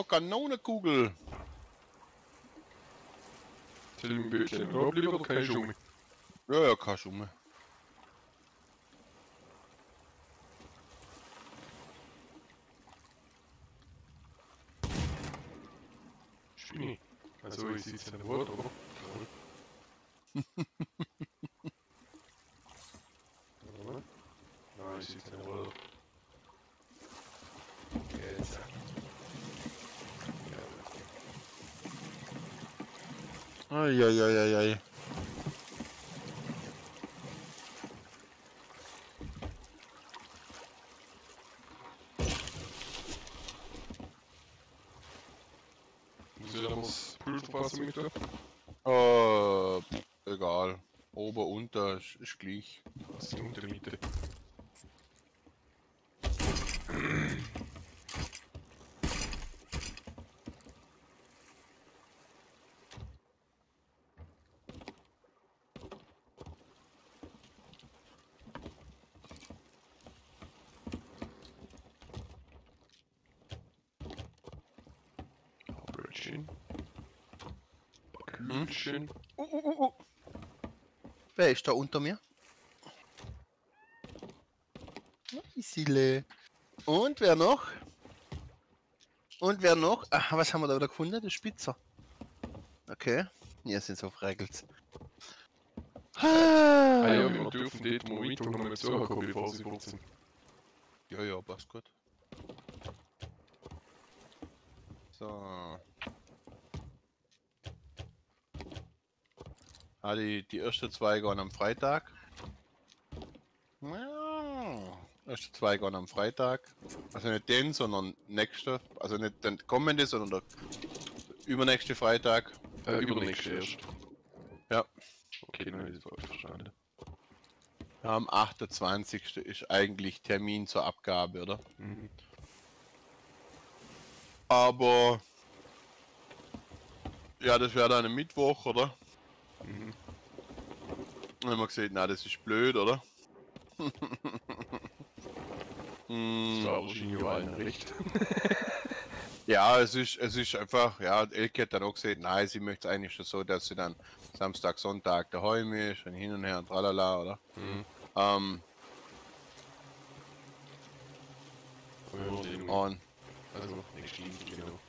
Oh, Kanonenkugel. Rob lieber oder keine Schumme? Ja, ja, kein Schumme. Spinni. Also ich sitze in der Wort, oder? Oder? Nein, ich sitze in der Wort. Jetzt. Ja, Eieieiei. Das Pulverfassen mit? Äh, egal. Ober, unter, ist, ist gleich. Was der Mitte? Brötchen. Brötchen. Uh, uh, uh, uh. Wer ist da unter mir? Isile. Und wer noch? Und wer noch? Ach, was haben wir da wieder gefunden? Der Spitzer. Okay. Hier sind so Freigels. Ah ja, wir dürfen dort mal weiter noch mal zuhören, bevor sie sind. Ja, ja, passt gut. Ah, die, die ersten zwei gehen am Freitag. Ja, erste zwei gehen am Freitag. Also nicht den, sondern nächste. Also nicht den kommende, sondern der übernächste Freitag. Äh, übernächste erst. Ja. Okay, dann das falsch verstanden. Ja, am 28. ist eigentlich Termin zur Abgabe, oder? Mhm. Aber. Ja, das wäre dann am Mittwoch, oder? Dann haben wir gesagt, na, das ist blöd, oder? Hm, recht. ja, es ist, es ist einfach, ja, Elke hat dann auch gesagt, nein, sie möchte es eigentlich schon so, dass sie dann Samstag, Sonntag daheim ist und hin und her und tralala, oder? Mhm. Ähm, den- und Also, Insel, genau.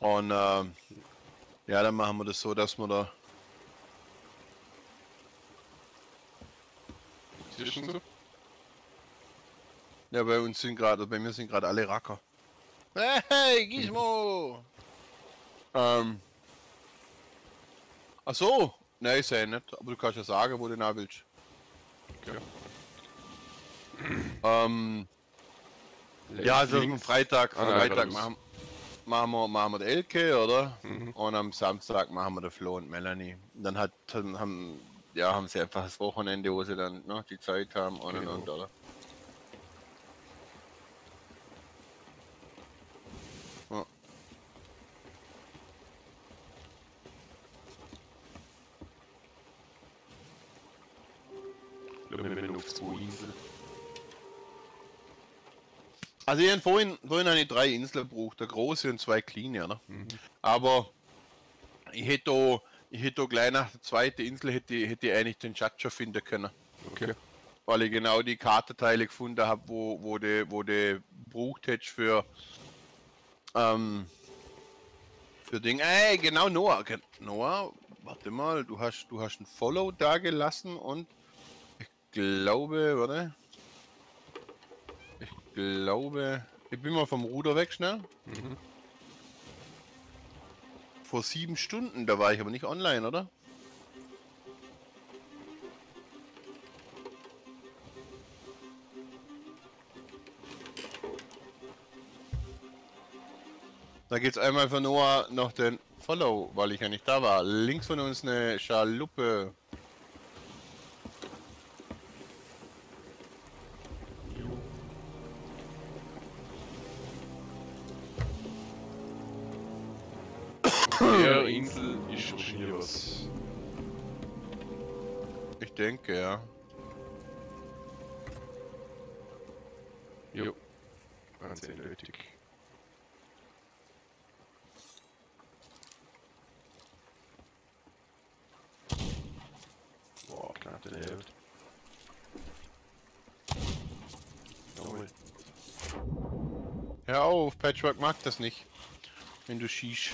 Und ähm, ja, dann machen wir das so, dass wir da. Schon so? Ja, bei uns sind gerade, bei mir sind gerade alle Racker. Hey, Gizmo! ähm. Ach so, nein, ist ja nicht, aber du kannst ja sagen, wo du nach willst. Okay. Ähm, ja, also. Freitag, Ah, Freitag machen, machen, wir, machen wir die Elke, oder? Mhm. Und am Samstag machen wir den Flo und Melanie. Und dann hat, dann haben, ja, haben sie einfach das Wochenende, wo sie dann noch die Zeit haben und und Genau. und, oder? Ja. Schauen wir mal auf zwei Inseln. Also ich hab vorhin, vorhin eine drei Inseln gebraucht, eine große und zwei kleine, oder? Mhm. Aber ich hätte da, ich hätte da gleich nach der zweiten Insel hätte, hätte ich eigentlich den Chacha finden können. Okay. Weil ich genau die Kartenteile gefunden habe, wo, wo du wo du gebraucht hättest für ähm, für Ding. Ey, genau Noah. Noah, warte mal, du hast du hast ein Follow da gelassen und ich glaube, warte. Ich glaube, ich bin mal vom Ruder weg schnell. Mhm. Vor sieben Stunden, da war ich aber nicht online, oder? Da geht's einmal von Noah noch den Follow, weil ich ja nicht da war. Links von uns eine Schaluppe. Denke, ja. Jo. Ganz eindeutig. Boah, knapp daneben. Jawohl. Hör auf, Patchwork mag das nicht. Wenn du schießt.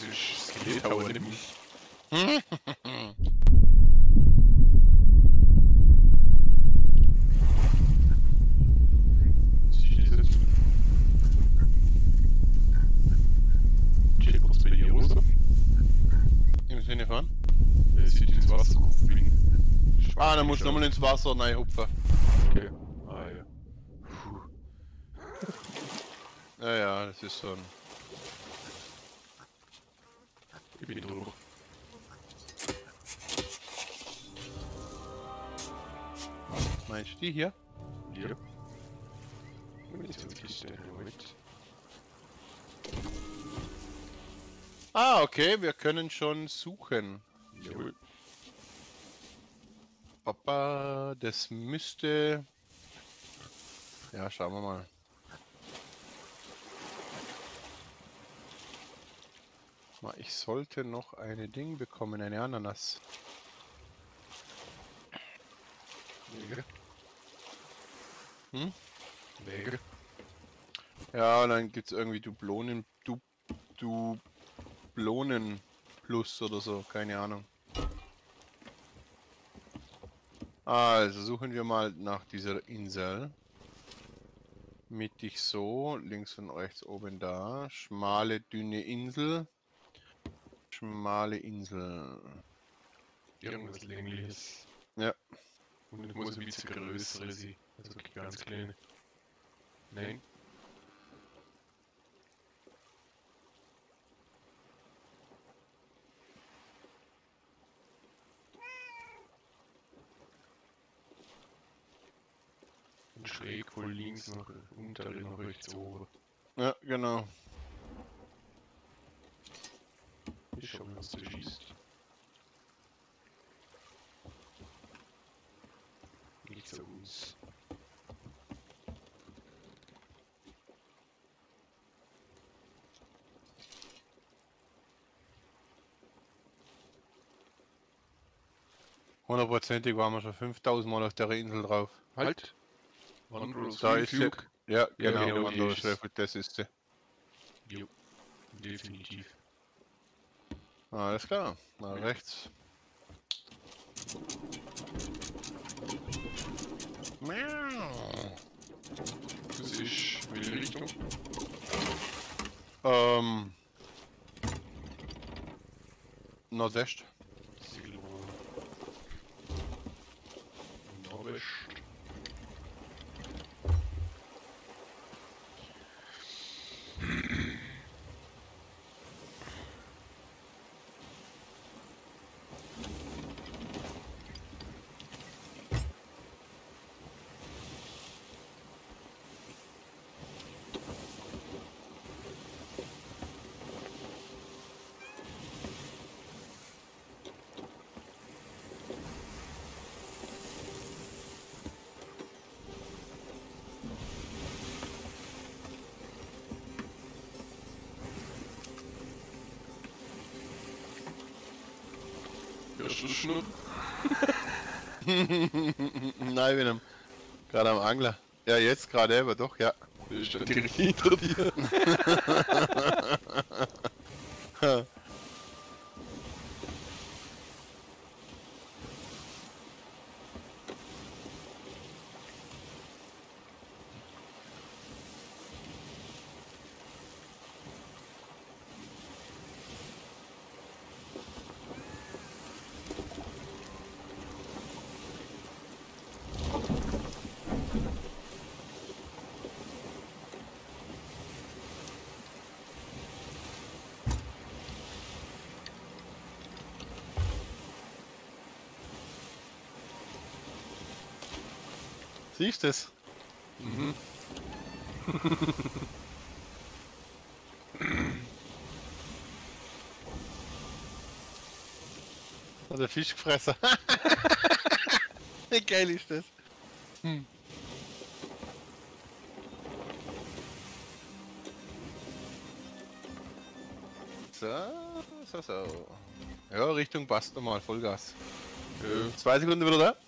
Das ist Skelett, aber nicht mich. Was ist das jetzt? Jacob, bei dir raus? Im Sinne von? Er sieht ins Wasser gehupft wie ein Schwein Nochmal ins Wasser reinhupfen. Okay. Ah ja. Puh. Ja, ja, das ist so ein. Ich bin durch. Meinst du die hier? Ja. Ah, okay, wir können schon suchen. Jawohl. Papa, das müsste. Ja, schauen wir mal. Ich sollte noch eine Ding bekommen, eine Ananas. Mega. Hm? Mega. Ja, und dann gibt's irgendwie Dublonen, du, Dublonen plus oder so, keine Ahnung. Also suchen wir mal nach dieser Insel. Mittig so, links und rechts oben da. Schmale, dünne Insel. Schmale Insel. Irgendwas längliches. Ja. Und es muss ein bisschen größere sein. Also ganz kleine. Nein. Und schräg von links nach untere nach rechts oben. Ja, genau. Ich schau mal, was du schießt. Nichts auf uns. Hundertprozentig waren wir schon 5000 Mal auf der Insel drauf. Halt! Wanderers Da ist. Ja, Ja, genau, genau, die Wanderer ist- Schwefel, das ist sie. Jo. Definitiv. Alles klar, nach rechts. Miau. Das ist welche Richtung? Ähm. Nordwest. Silber. Norwest. Hörst du Schnurren? Nein, ich bin am, gerade am Angler. Ja, jetzt gerade, aber doch, ja. Direkt hinter dir. Siehst du es? Mhm. Hat der Fisch gefressen. Wie geil ist das? Hm. So, so, so. Ja, Richtung passt nochmal, Vollgas. Ja. Zwei Sekunden wieder da.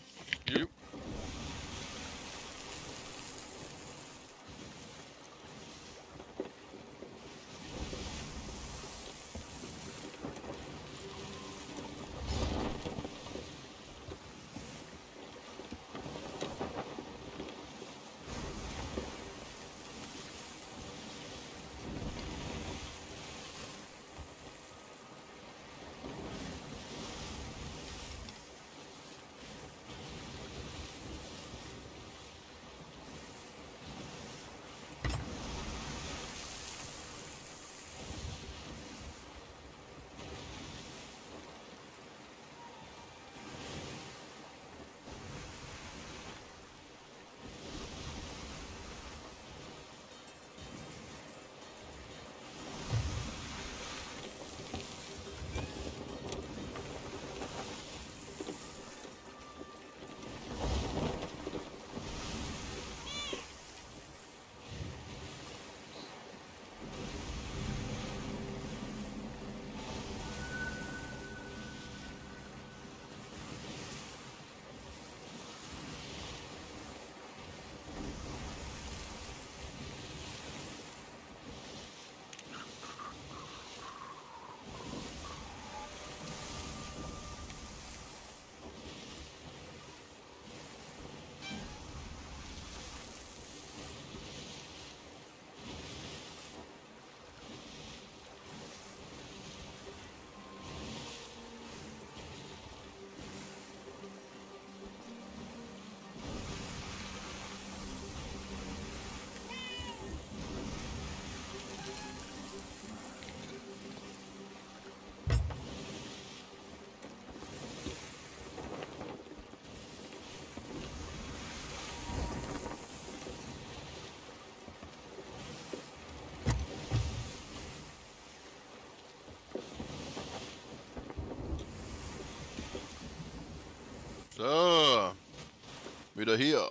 Wieder hier.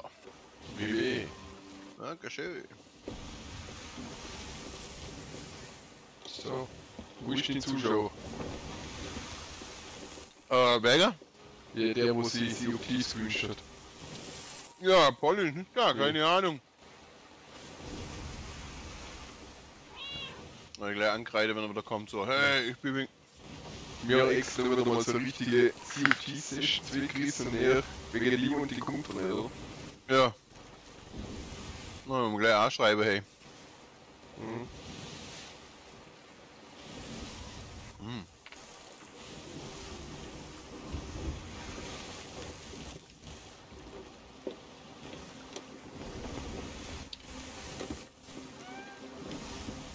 WW. Dankeschön. So. Wo ist die Zuschauer? Äh, Berger? Ja, der, wo sie dies gewünscht hat. Ja, Polly ist nicht da, keine Ahnung. Mal gleich ankreide, wenn er wieder kommt, so, hey, ich bin. Wir haben extra wieder mal so richtige CFG-Session zwickrissen und er wegen Liebe und kommt nicht, oder? Ja. Mal gleich anschreiben, hey. Mhm. Hm.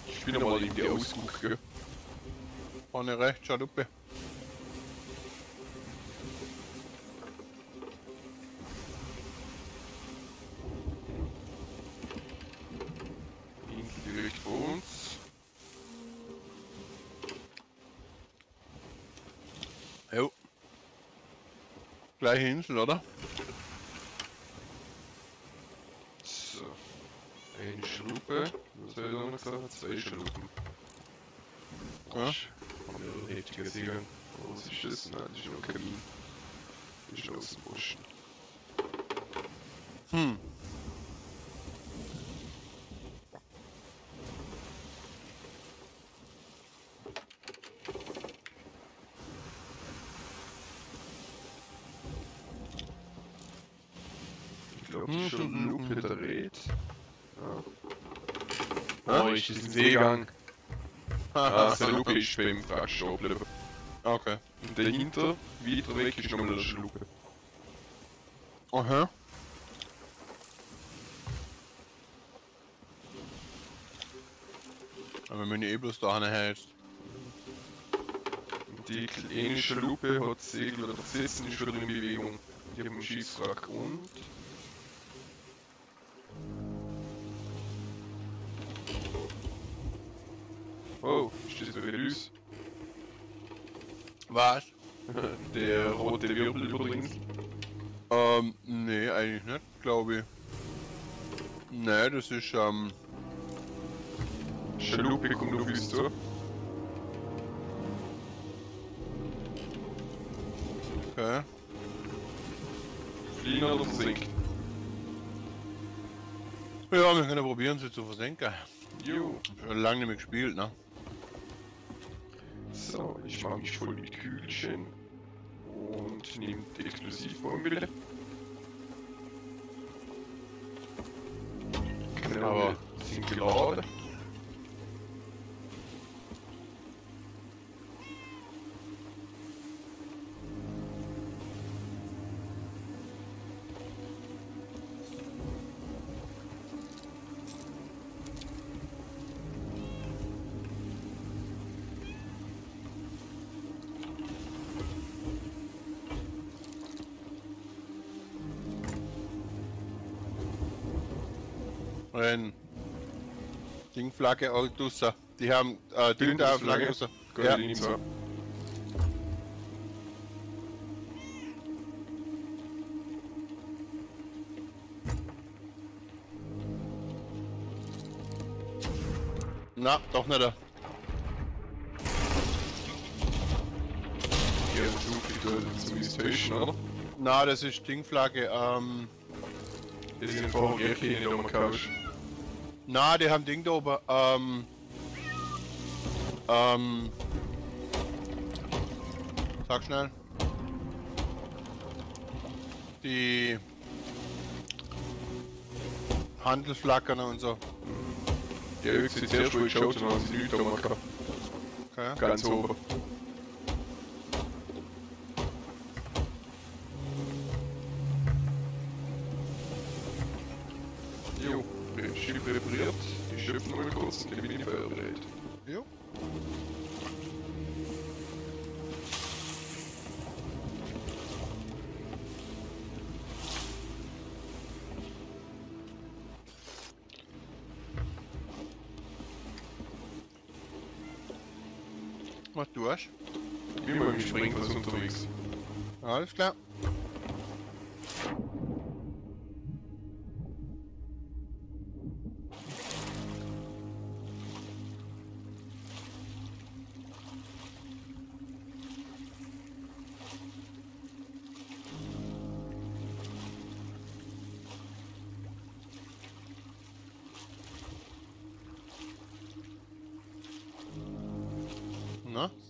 Ich bin mal in die Ausguck, gell? Vorne rechts, Schaluppe. Insel direkt vor uns. Jo. Gleiche Insel, oder? So. Eine Schluppe. Was habe ich gesagt? Zwei Schluppen. Ja. Haben wir heftiger Seegang. Oh, Was ist das? Nein, das ist nur Kamin. Das ist Osten. Hm. Ich glaube, die Schluppe dreht. Ja. Oh, ist das ein Seegang? Ah, so eine Lupe ist beim Frag stehen geblieben. Okay. Und dahinter, weiter weg, ist nochmal eine Schluppe. Aha. Aber wenn ich eh bloß da. Und die kleine Schluppe hat Segel oder Sitzen ist schon in Bewegung. Die haben einen Schießwrack und... Ist, ähm, auf uns zu. okay. Fliehen oder versinken? Ja, wir können probieren, sie zu versenken. Jo. Schon lange nicht mehr gespielt, ne? So, ich mache mich voll mit Kühlchen. Und nehme die Explosivbombe. Genau, Aber- sind Auch draussen. Die haben, äh, da Flagge. Gut, Ja. an. Na, doch nicht. Ja, viel Geld zumindest täuschen, oder? Na, das ist Dingflagge, ähm, Die sind vorher gar keine da Couch. Na, die haben Ding da oben, ähm, ähm, sag schnell. Die Handelsflaggen und so. Die höchste ich geschaut habe, haben sie nichts da gehabt. Okay. Ganz oben. Alles klar.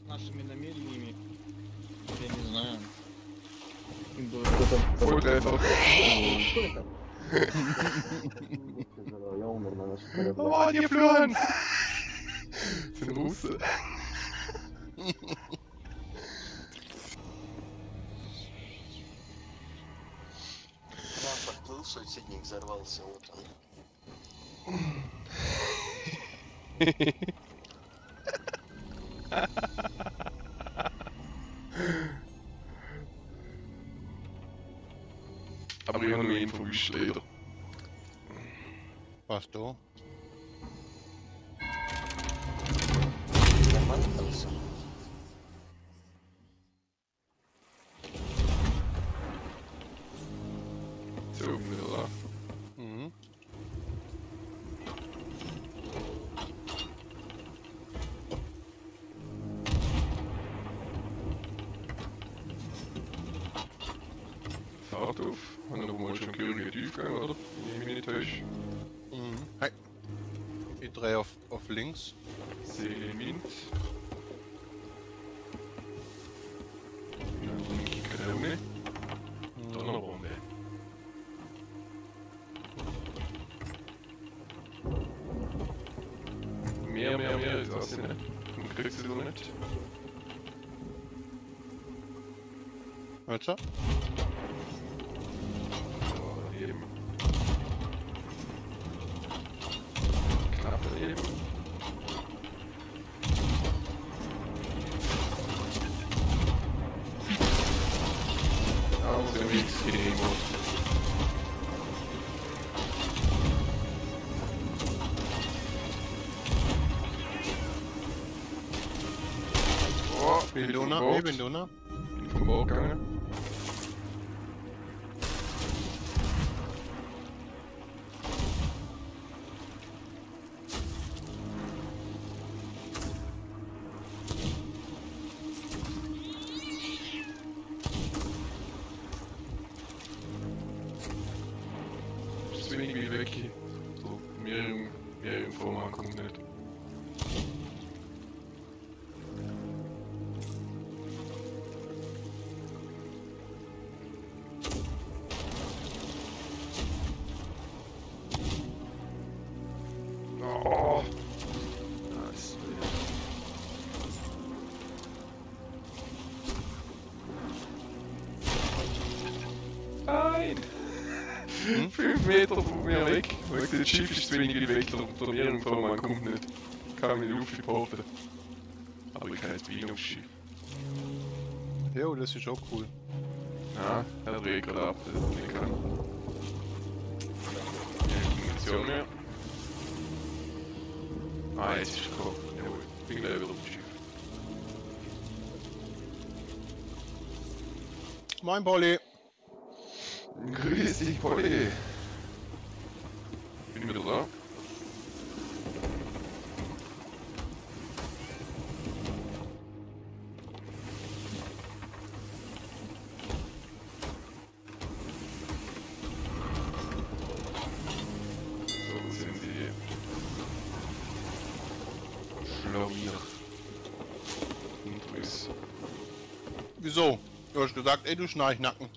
С нашими намерениями, что это? Я умер на наших корабля. О, не плюн! Тянулся. Транспорт плыл, сотседник взорвался, вот он. auf links. Seele im Wind. Linke Krone. Donnerbombe. Mehr, mehr, mehr ist das nicht. Und kriegst du doch nicht. Hört's Bin bin du vom noch? Boot. Ich bin du noch? Bin vom Boot gegangen. Ist zu wenig wie weg. So, mehr, mehr Informanten kommt nicht. Das Schiff ist zu wenig weit weg, der, der Meerenformann kommt nicht. Ich kann mich in die Luft behaupten. Aber ich kann jetzt Wien aufs Schiff. Jo, das ist auch cool. Ja, er dreht gerade ab, das ist nicht kann. Keine Munition mehr. Ah, jetzt ist er gekommen. Jawohl, bin gleich wieder auf dem Schiff. Moin, Polly. Grüß dich, Polly. Bin wieder da. So sind die Schlawiner. Intrus. Wieso? Du hast gesagt, ey, du Schnarchnacken.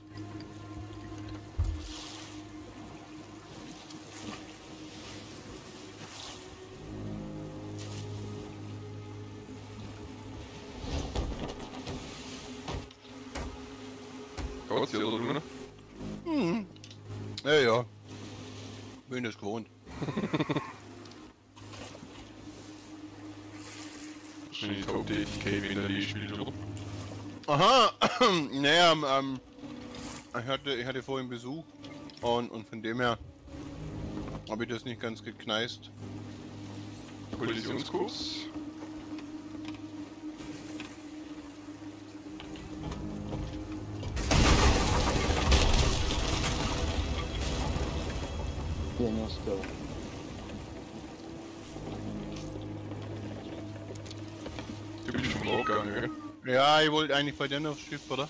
vorhin Besuch und, und von dem her habe ich das nicht ganz gekneist. Kollisionskurs. Du bist schon Ja, ich wollte eigentlich bei denen aufs Schiff, oder?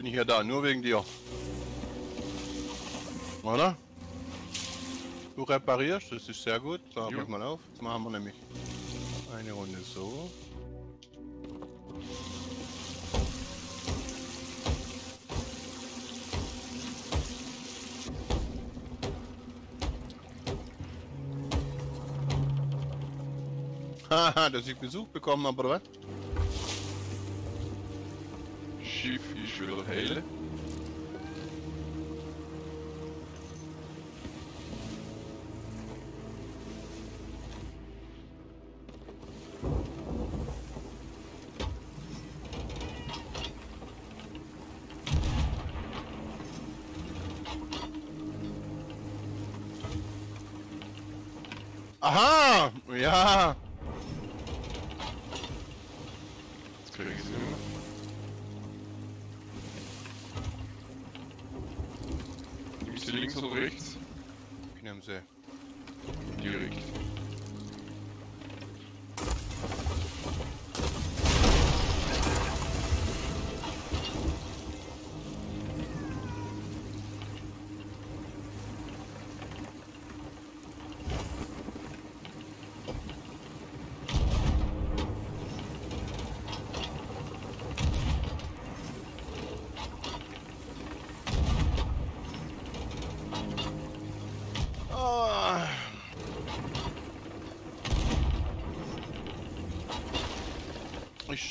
Bin ich ja da, nur wegen dir. Oder? Du reparierst, das ist sehr gut. So, pass mal auf. Jetzt machen wir nämlich eine Runde so. Haha, dass ich Besuch bekommen habe, oder was? Schiff ist wieder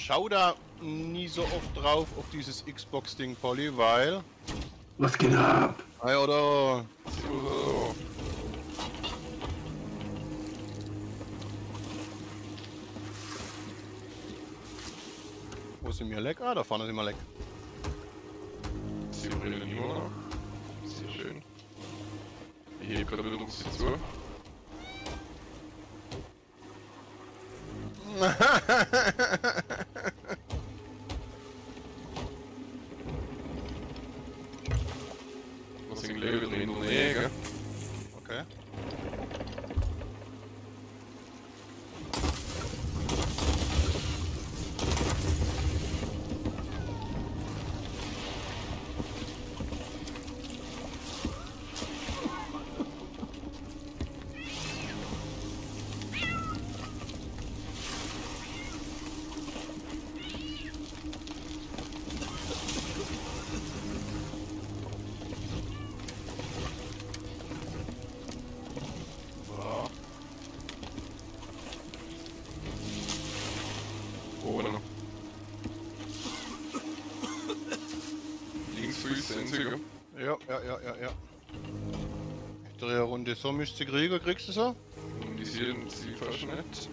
schau da nie so oft drauf, auf dieses Xbox-Ding, Polly, weil... Was geht ab? Hey, oder... Wo sind wir leck? Ah, da vorne ist immer leck. 20er. Ja, ja, ja, ja, ja. Ich drehe eine Runde so, müsste Krieger, kriegst du so? Die sind sie verschnett.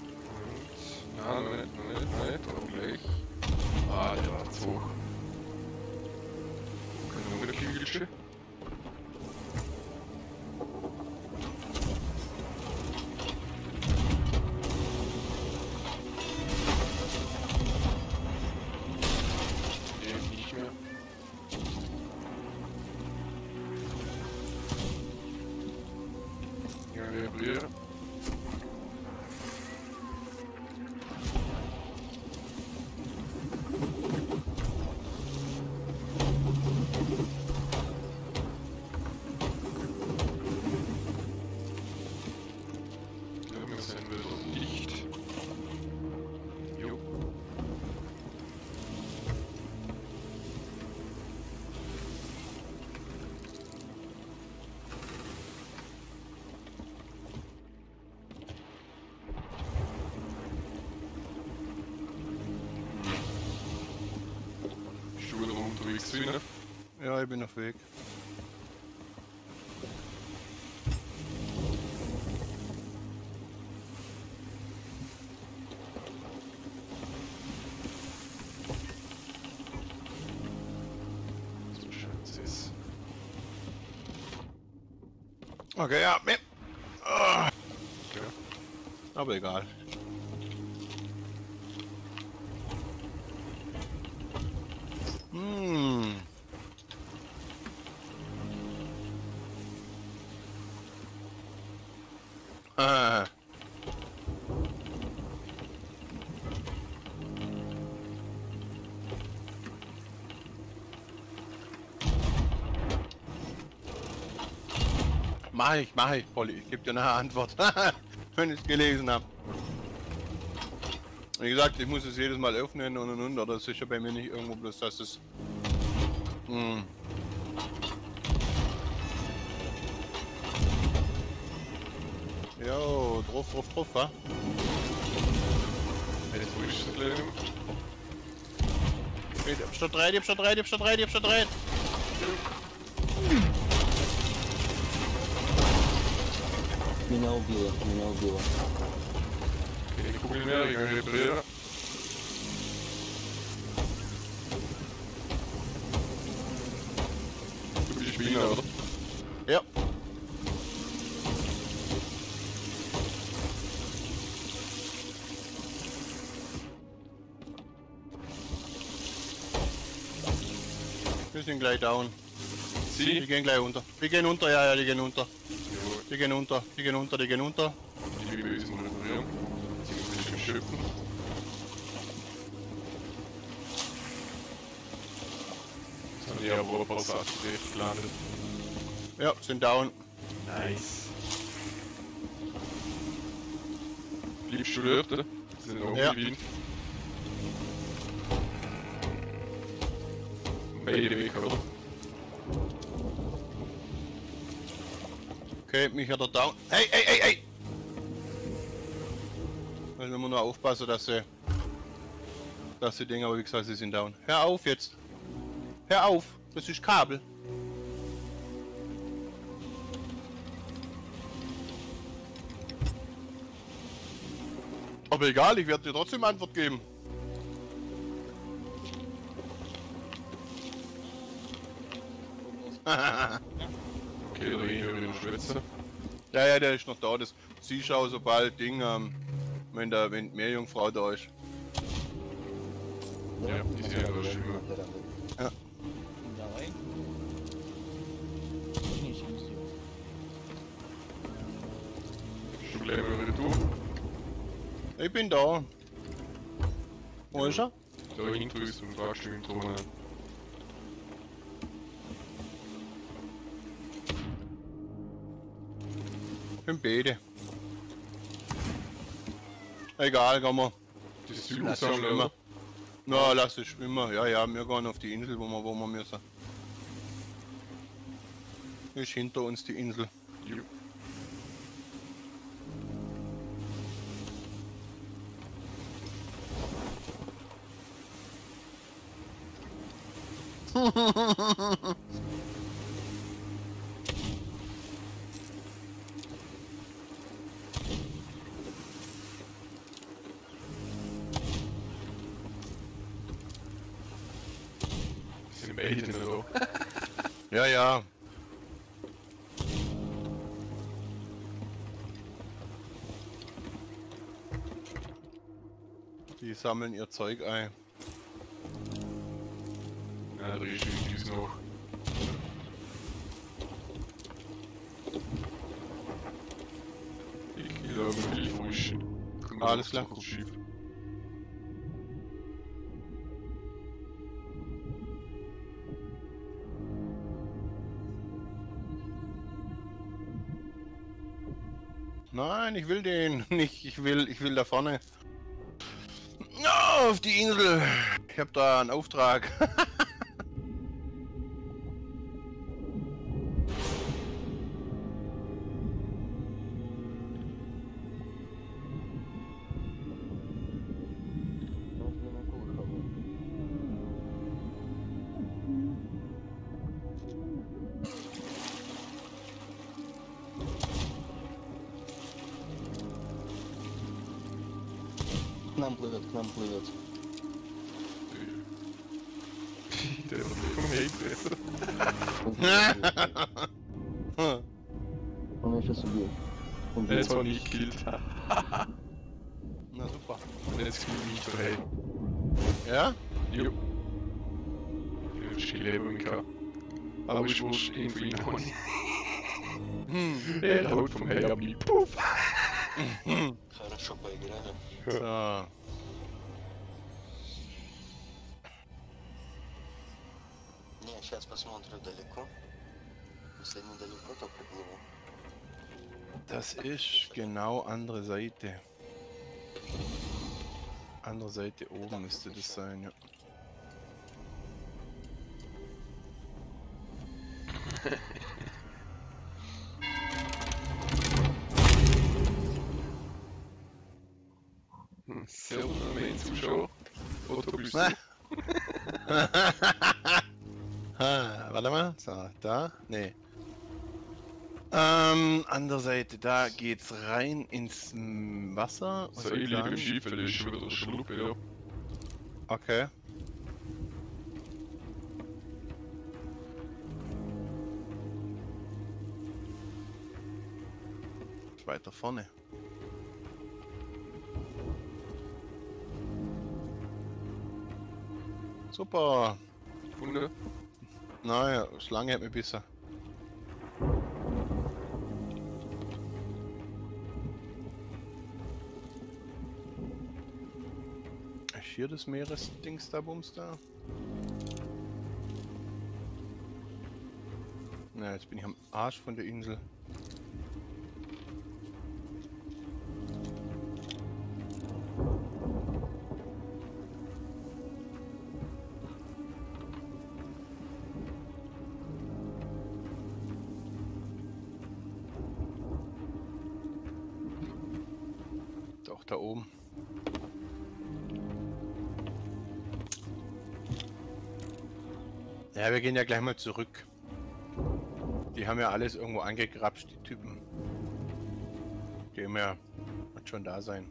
Gewesen? Ja, ich bin auf Weg. So schön es ist. Okay, ja. Ah, Ja. aber egal. Mach ich, mach ich, Polly. Ich gebe dir eine Antwort, wenn ich es gelesen habe. Wie gesagt, ich muss es jedes Mal öffnen und und und, oder ja bei mir nicht irgendwo bloß, dass es... Hm. Jo, drauf, drauf, drauf, wa? Jetzt? Ich hab schon drei, ich hab schon drei, ich hab schon drei, ich hab schon drei. Меня убило, меня убило. Keine Kugel mehr, ich kann reparieren. Du bist Wiener, oder? Ja. Wir sind gleich down. Die Sie? gehen gleich unter. Die gehen unter, ja, ja, die gehen unter. Die gehen unter, die gehen unter, die gehen unter. Ich bin böse mal reparieren. Sie muss schöpfen. Jetzt haben die aber direkt gelandet. Ja, sind down. Nice. Bleibst du dort, oder? Sie sind auch Ja. in Wien. Beide weg, oder? Okay, mich hat er down. Hey, hey, hey, hey! Müssen wir nur aufpassen, dass sie. Dass die Dinger, aber wie gesagt, sie sind down. Hör auf jetzt! Hör auf! Das ist Kabel! Aber egal, ich werde dir trotzdem Antwort geben. Ja, ja, der ist noch da. Das sie schau sobald Ding, ähm, wenn der wenn mehr Jungfrau da ist. Ja, ja die ist ja da schön. Ja. Schleppe wieder du. Ich bin da. Wo ist er? Da hinten ist ein zum Fahrstuhl drum. Im Beide. Egal, gehen wir. Das Lass Süden schwimmen. oder? Na, lass es schwimmen. Ja, ja, wir gehen auf die Insel, wo wir, wo wir müssen. Ist hinter uns die Insel. Jo. sammeln ihr Zeug ein. Ja, da ist irgendwie noch. Ich glaube, viel frischen. Alles klar. Schiff. Nein, ich will den nicht. Ich will, ich will da vorne. Auf die Insel. Ich habe da einen Auftrag. Das ist genau andere Seite. Andere Seite oben müsste das sein, ja. Seltener Main-Zuschauer. Oder bist du? ah, warte mal. So, da? Nee. Ähm, andere Seite, da geht's rein ins Wasser. und So, ich liebe dann- im Schiff, weil das ist schon wieder der Schluppe, ja. Okay. Weiter vorne. Super. Wunder. Naja, Schlange hat mich bissen. Ist hier das Meeresdings da, Bums da? Na, jetzt bin ich am Arsch von der Insel. Wir gehen ja gleich mal zurück. Die haben ja alles irgendwo angegrapscht, die Typen. Die mehr wird schon da sein.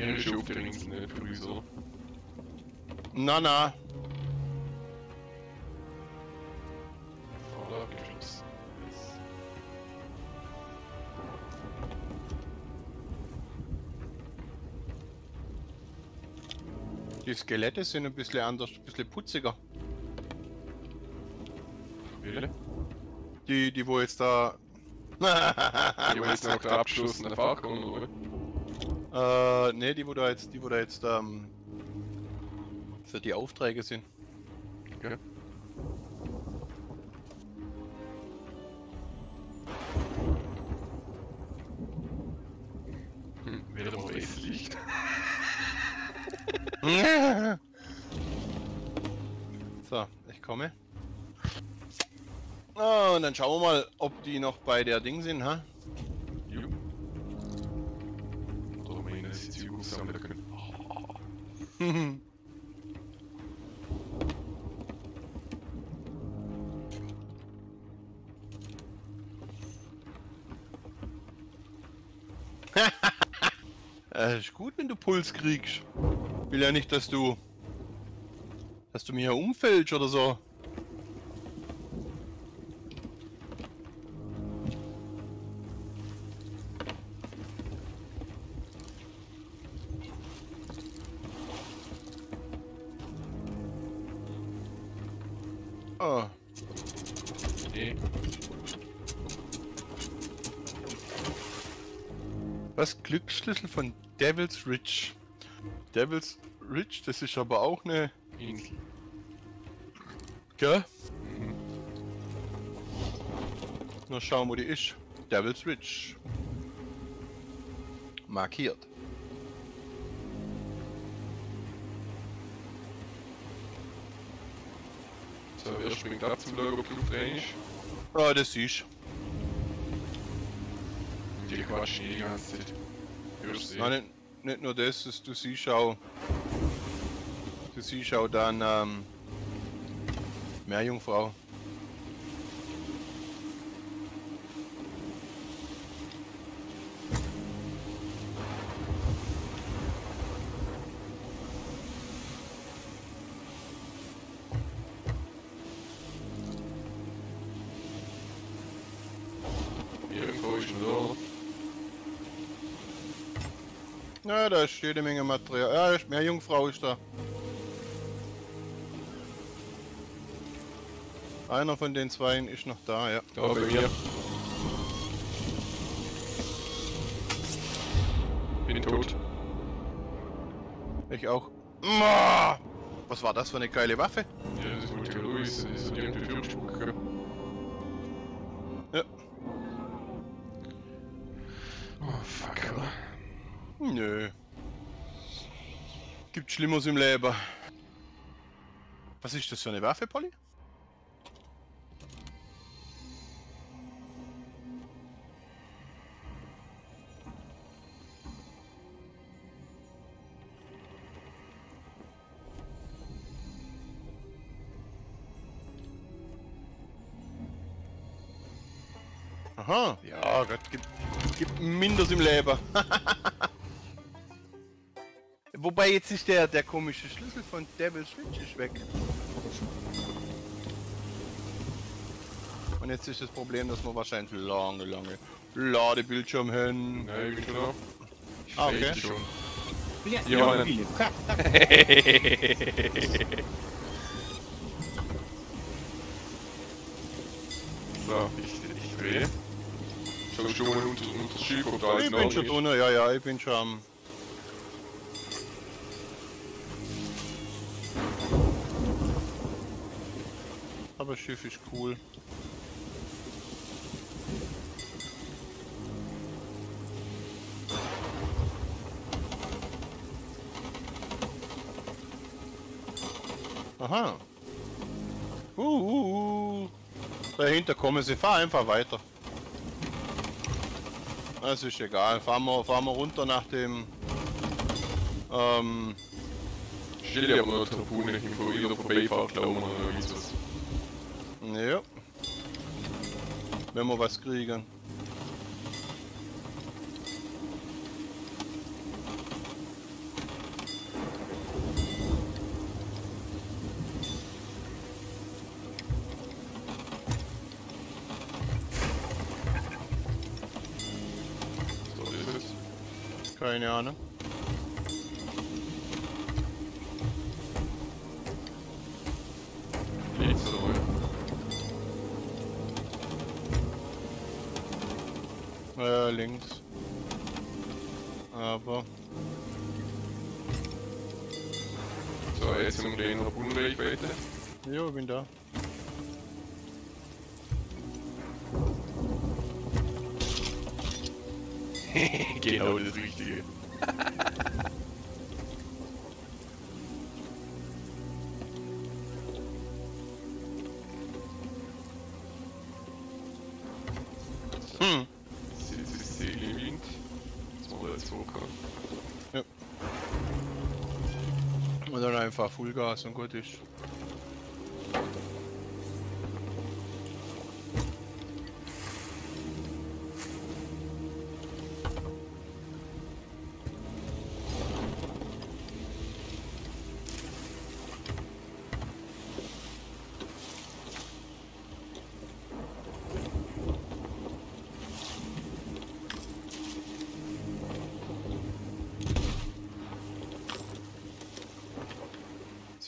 Mir ist auf der Insel nicht für uns, oder? Na, na. Vorlage geschlossen. Die Skelette sind ein bisschen anders, ein bisschen putziger. Wille? Die, die wo jetzt da. Die wollen jetzt noch der Abschluss in der Fahrt kommen, oder? Äh, ne, die wo da jetzt, die wo da jetzt ähm, für die Aufträge sind. Okay. Hm, wieder mal Westlicht. so, ich komme. Ah, und dann schauen wir mal, ob die noch bei der Ding sind, ha? äh, ist gut, wenn du Puls kriegst. Will ja nicht, dass du. dass du mir umfällst oder so. Devil's Ridge. Devil's Ridge, das ist aber auch eine. Insel. Gell? Mhm. Na schauen, wo die ist. Devil's Ridge. Markiert. So, wer springt ab zum rein ist? Ah, das Und die quatschen die ganze Zeit. Hörst du sie? Nein, nicht, nur das, es- du siehst auch. Du siehst auch dann ähm, Meerjungfrau. Da. Ist jede Menge Material. Ja, ist Meerjungfrau ist da. Einer von den zweien ist noch da, ja. Da bei mir. Bin tot. Ich auch. Was war das für eine geile Waffe? Gibt Schlimmeres im Leben. Was ist das für eine Waffe, Polly? Aha, ja, Gott, gibt, gibt minders im Leben. Wobei jetzt ist der, der komische Schlüssel von Devil's Switch ist weg. Und jetzt ist das Problem, dass wir wahrscheinlich lange, lange Ladebildschirm haben. Nein, ich bin schon. Ich Ah, okay. schon. Ja, Ja. So, ich, ich drehe. Schau schon mal unter, unter das Schiff, ob da Ich in bin schon drin, ja, ja, ich bin schon am. Schiff ist cool. Aha. Uh, uh, uh. Dahinter kommen sie, fahr einfach weiter. Das ist egal. Fahren wir, fahren wir runter nach dem. Ähm, Stell aber noch Harpune hin, wo jeder vorbeifahrt, glauben wir noch ist was. Ja. Wenn wir was kriegen. Keine Ahnung. Äh, links. Aber. So, jetzt wir den Harpunenweg weiter. Jo, bin da. genau das Richtige. Fullgas und gut ist.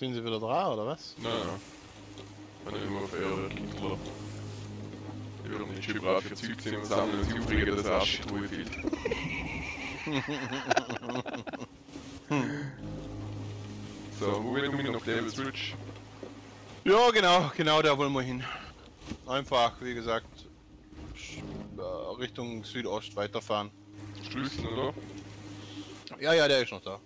Sind sie wieder dran oder was? Nein, nein. Man ist immer fair, klar. Ich würde nicht schon brav für Zeug sehen und sammeln und das Übrige, das Aschentruhe fehlt. so, wo will ich noch Devil Switch? Ja, genau, genau, da wollen wir hin. Einfach, wie gesagt, äh, Richtung Südost weiterfahren. Schlüssel, oder? Ja, ja, der ist noch da.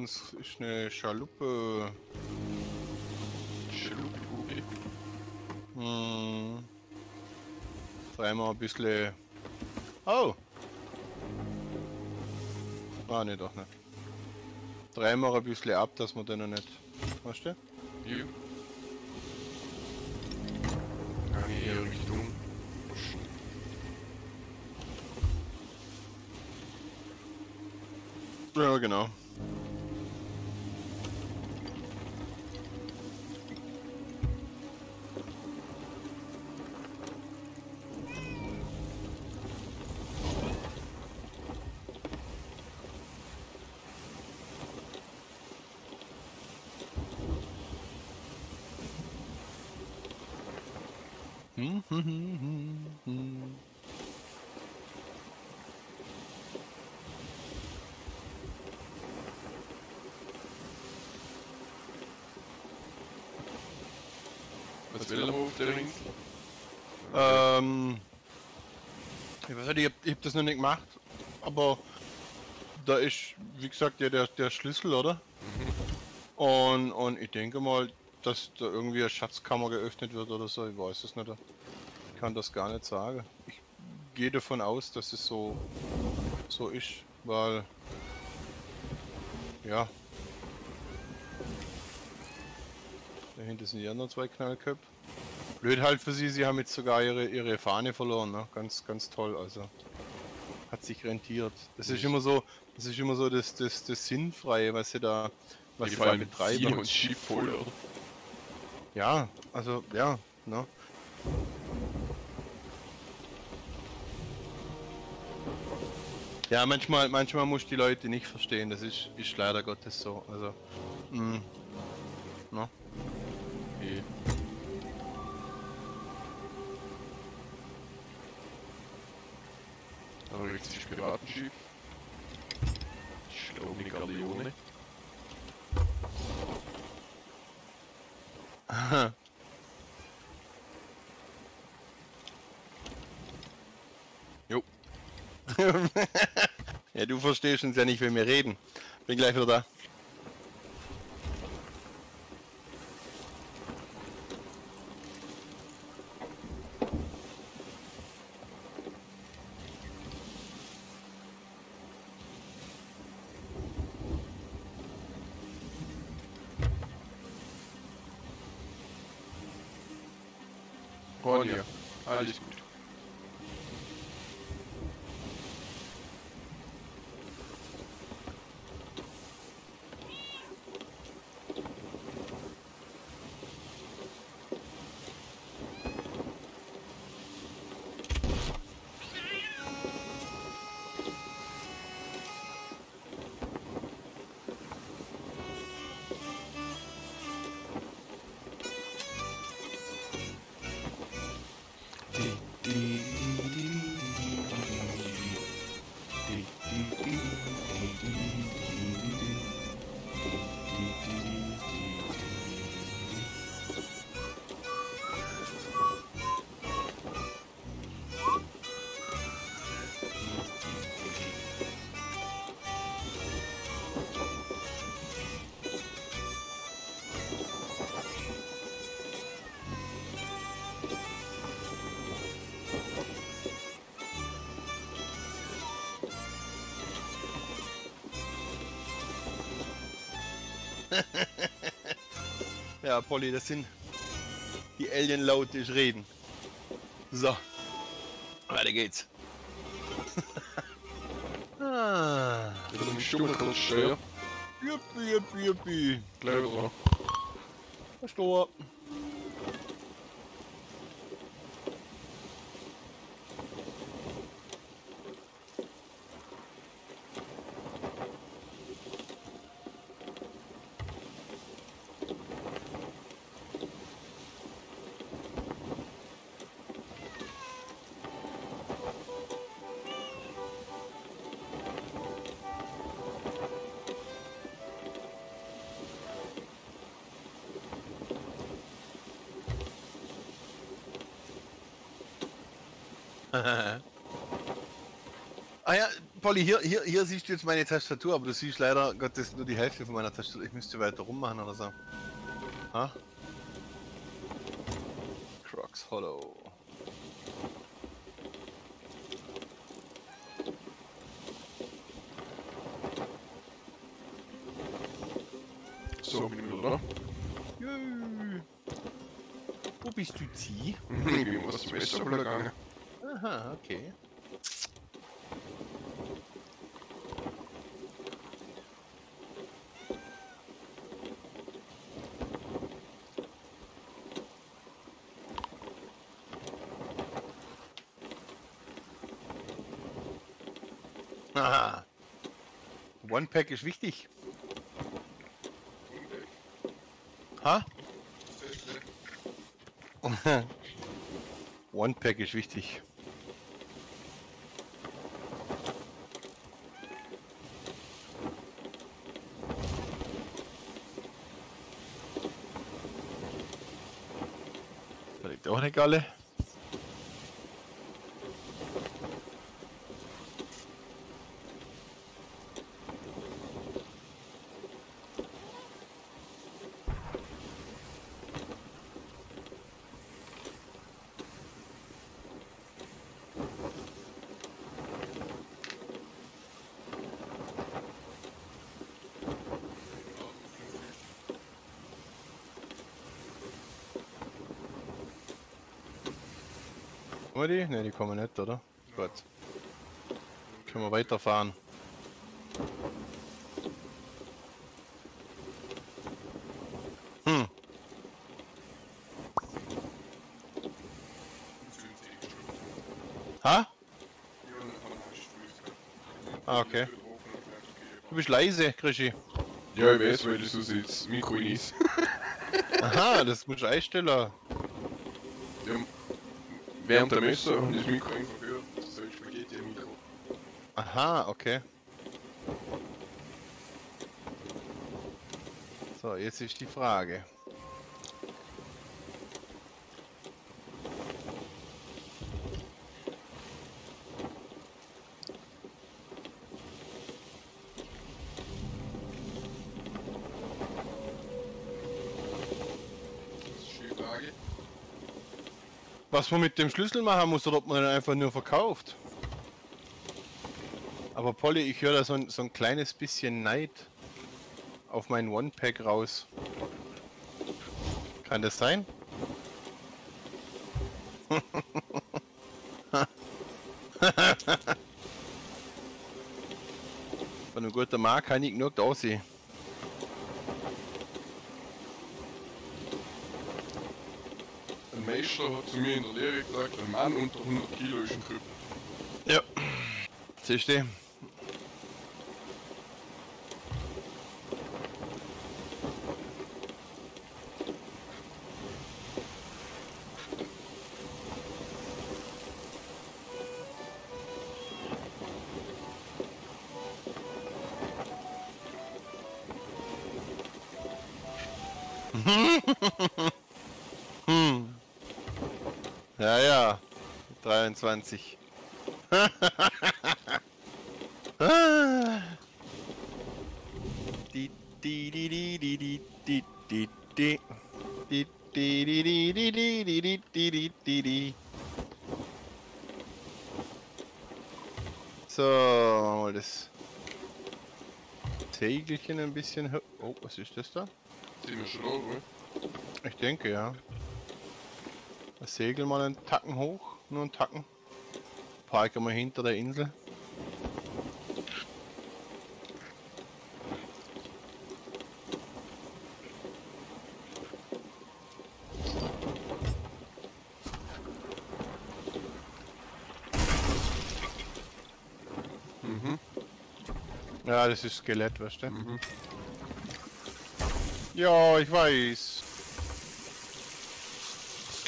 Uns ist eine Schaluppe. Schaluppe, okay. Hm. Wir ein bisschen. Oh! Ah, ne, doch nicht. Wir ein bisschen ab, dass wir den noch nicht. Weißt du? Ah, nee, eher Richtung. Ja, genau. Hm, hm, hm, hm, hm. Was will er auf der Insel? Ähm, ich ich hab, das noch nicht gemacht, aber da ist, wie gesagt, ja der, der Schlüssel, oder? Und, und ich denke mal, dass da irgendwie eine Schatzkammer geöffnet wird oder so, ich weiß es nicht. Ich kann das gar nicht sagen. Ich gehe davon aus, dass es so, so ist, weil, ja. Da hinten sind ja noch zwei Knallköpfe. Blöd halt für sie, sie haben jetzt sogar ihre, ihre Fahne verloren, ne? Ganz, ganz toll, also. Hat sich rentiert. Das ist immer so, das ist immer so das, das, das Sinnfreie, was sie da, was sie da betreiben. und? Ja, also, ja, ne? Ja, manchmal, manchmal muss die Leute nicht verstehen, das ist, ist leider Gottes so, also, mm, ne? Okay. jo. ja, du verstehst uns ja nicht, wenn wir reden. Bin gleich wieder da. Alles gut. Ja, Polly, das sind die Alien-Laut, die ich reden. So, weiter geht's. ah, kurz steuern. Juppie, juppie, juppie. Gleich wieder. Polly, hier, hier, hier siehst du jetzt meine Tastatur, aber du siehst leider Gottes nur die Hälfte von meiner Tastatur. Ich müsste weiter rummachen oder so. Ha? Crocs Hollow. So, bin ich wieder da. Jö. Wo bist du, Zieh? Ich bin was zum Essen gegangen. Aha, okay. Aha. One Pack ist wichtig. Ha? One Pack ist wichtig. Da liegt auch eine Galle. Die? Ne, die kommen nicht, oder? Gut. Können wir weiterfahren. Hm. Ha? Ah, okay. Du bist leise, Krischi. Ja, ich weiß, weil du so sitzt. Mikro ist. Aha, das musst du einstellen. Ja, während der Messer und das Mikro einfach gehört. So ein Spaghetti-Mikro. Aha, okay. So, jetzt ist die Frage. Was man mit dem Schlüssel machen muss oder ob man den einfach nur verkauft. Aber Polly, ich höre da so ein, so ein kleines bisschen Neid auf mein One-Pack raus. Kann das sein? Von einem guten Mann kann ich genug aussehen. Meister hat zu mir in der Lehre gesagt, ein Mann unter 100 Kilo ist ein Krüppel. Ja. Siehst du? 23. Ah. Di, di, di, di, di, di, di, di, di. Di, di, di, di, di, di, di, di, di, di, di, di. So, machen wir das Segelchen ein bisschen. Oh, was ist das da? Oder? Ich denke ja. Das Segel mal einen Tacken hoch, nur einen Tacken. Parken wir hinter der Insel. Mhm. Ja, das ist Skelett, weißt du? Mhm. Ja, ich weiß.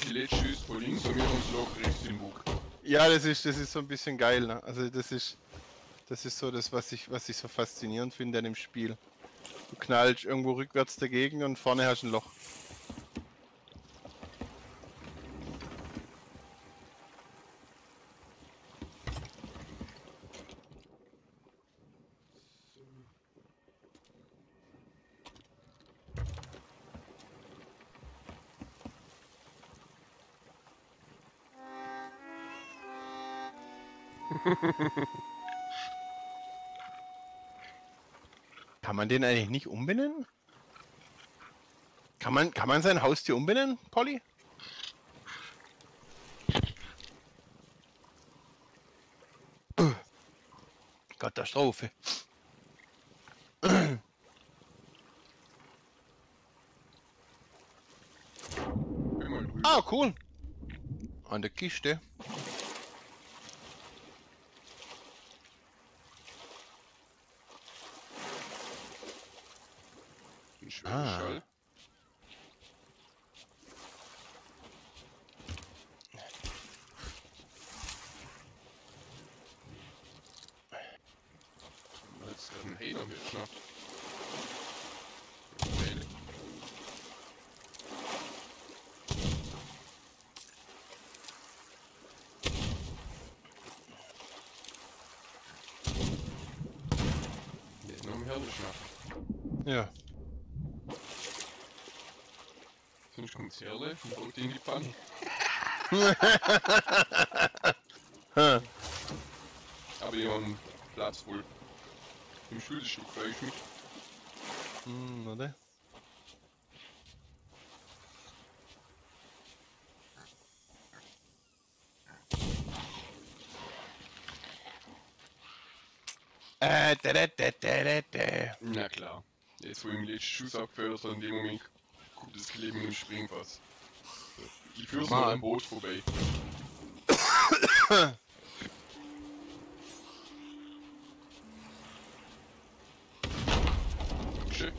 Skelett schießt von links und wir haben das Loch Ja, das ist, das ist so ein bisschen geil, ne? Also das ist, das ist so das, was ich, was ich so faszinierend finde an dem Spiel. Du knallst irgendwo rückwärts dagegen und vorne hast du ein Loch. Man den eigentlich nicht umbenennen? Kann man, kann man sein Haustier umbenennen, Polly? Äh. Katastrophe. Ah, cool. An der Kiste. Ein schöner Ah. Schall. Jetzt ein Hater mir schnappt. Geil. Jetzt noch ein Herr schnappen. Ja. Herle und holt in die Pfanne. Aber ich habe einen Platz voll. Im Schulstück Fleisch mit. Hm, oder? Äh, da, da, da, da, da, da. Na klar. Jetzt wo ich den letzten Schuss abgefeuert habe, in dem Moment Leben im Springfass. So, Ich führe Mal am Boot vorbei. Shit.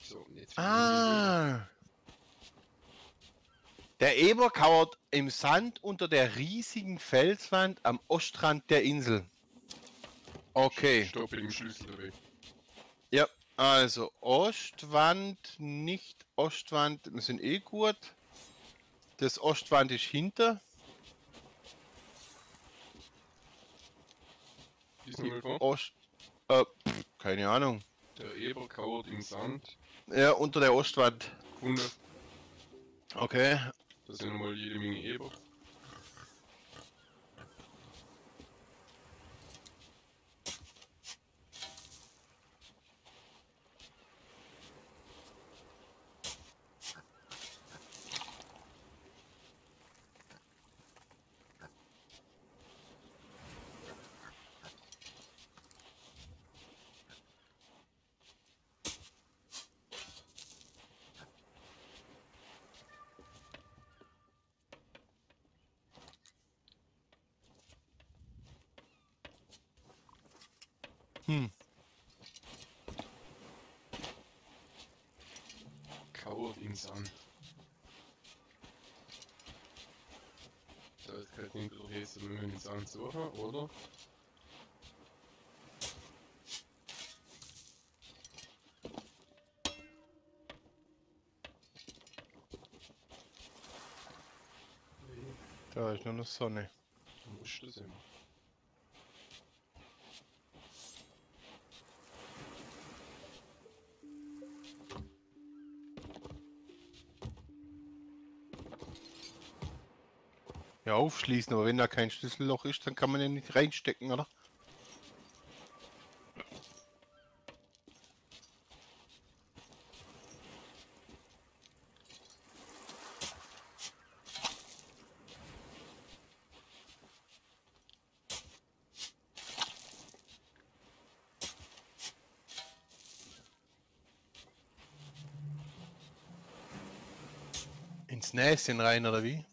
So, jetzt Ah. Der Eber kauert im Sand unter der riesigen Felswand am Ostrand der Insel. Okay. Dem Schlüssel. Ja, also Ostwand, nicht Ostwand, wir sind eh gut. Das Ostwand ist hinter. Ist nicht mal vor? Ost. Äh, pff, keine Ahnung. Der Eber kauert im Sand. Ja, unter der Ostwand. Gefunden. Okay. Da sind nochmal jede Menge Eber. Hm. Kauert im Sand. Da ist kein Hinterher, wir müssen den Sand suchen, oder? Da ist nur noch Sonne. Muss das immer. Aufschließen, aber wenn da kein Schlüsselloch ist, dann kann man ja nicht reinstecken, oder? Ins Näschen rein, oder wie?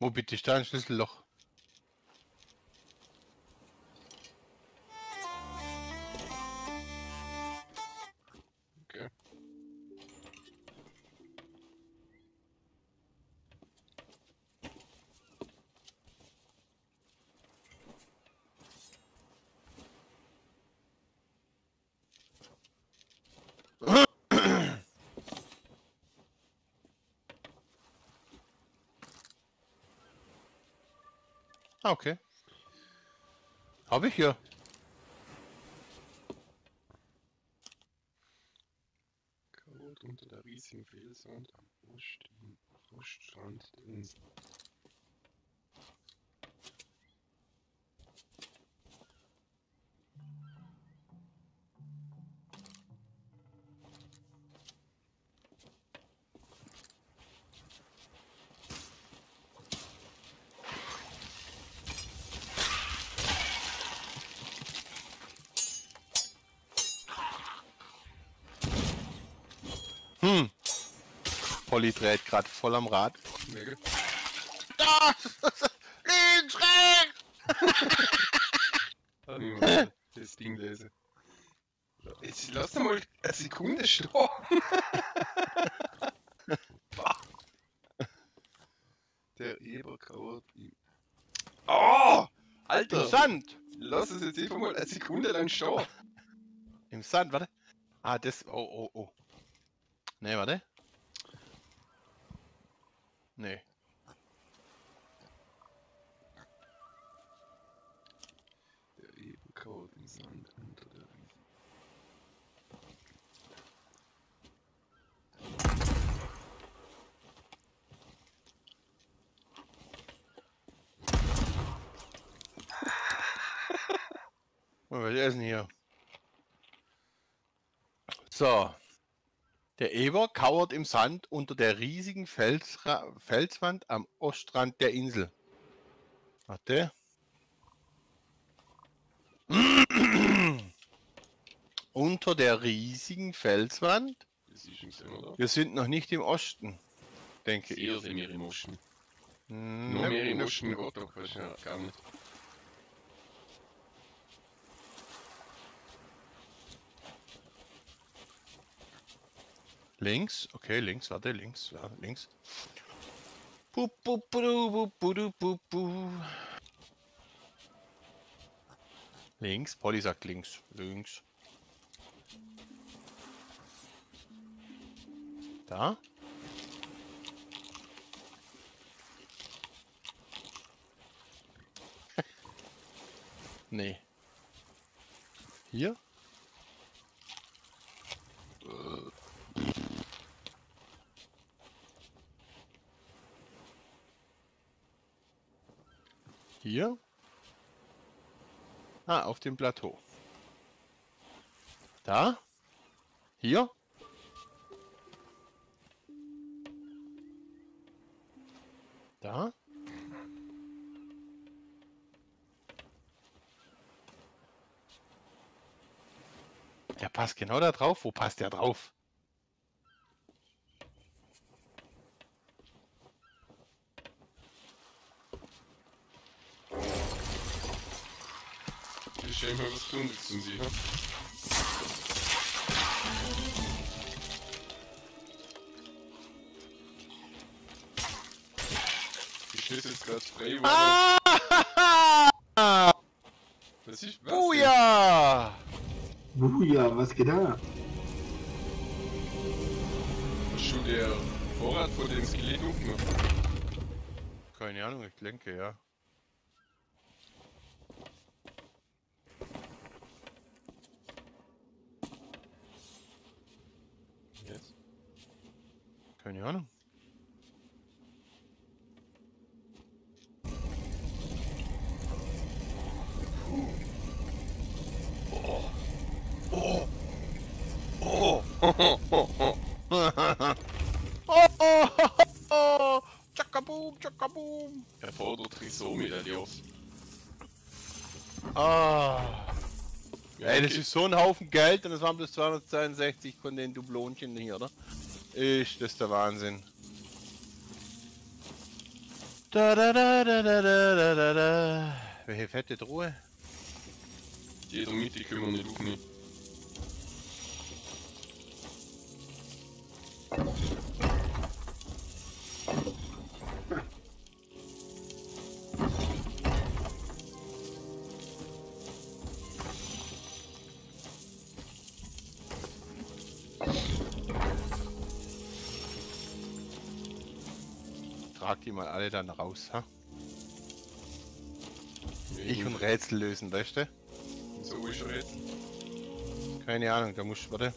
Wo bitte da ein Schlüsselloch? Ah, okay. Habe ich hier. Kauert unter der riesigen Felswand am Polly dreht gerade voll am Rad. Da! Links, rechts! Das Ding lesen. Jetzt lass doch mal eine Sekunde stehen. Der Eber kauert im. Oh! Alter! Im Sand! Lass es jetzt einfach mal eine Sekunde lang stehen. Im Sand, warte. Ah, das. Oh, oh, oh. Nee, warte. Nee. Der Eber kauert im Sand unter der Riesen. Was will ich essen hier? So. Der Eber kauert im Sand unter der riesigen Felsra Felswand am Ostrand der Insel. Warte. unter der riesigen Felswand? Wir sind noch nicht im Osten, denke ich. Sehr sind wir im Osten. Hm, Nur mehr im Osten geht doch wahrscheinlich gar nicht. Links, okay, links, warte, links, ja, links. Bu, bu, bu, bu, bu, bu. Links, Polly sagt links, links. Da? nee. Hier? Hier? Ah, auf dem Plateau. Da? Hier? Da? Der passt genau da drauf. Wo passt der drauf? Scheinen mal was tun zu sie, ha? Ich stehe jetzt gerade frei, weil Ah! Das ist was? Oh denn? ja! Buja, was geht da? Hast du der Vorrat von dem Skelett umgemacht? Keine Ahnung, ich denke ja. das ist so ein Haufen Geld und das waren bis 262 von den Dublonchen hier, oder? Ist das der Wahnsinn. Da, da, da, da, da, da, da, da. da. Welche fette Drohe? Jeder mit, die können wir nicht aufnehmen. Die mal alle dann raus, ha? Ich und Rätsel lösen, weißt du? So ist jetzt. Keine Ahnung, da musst du, warte.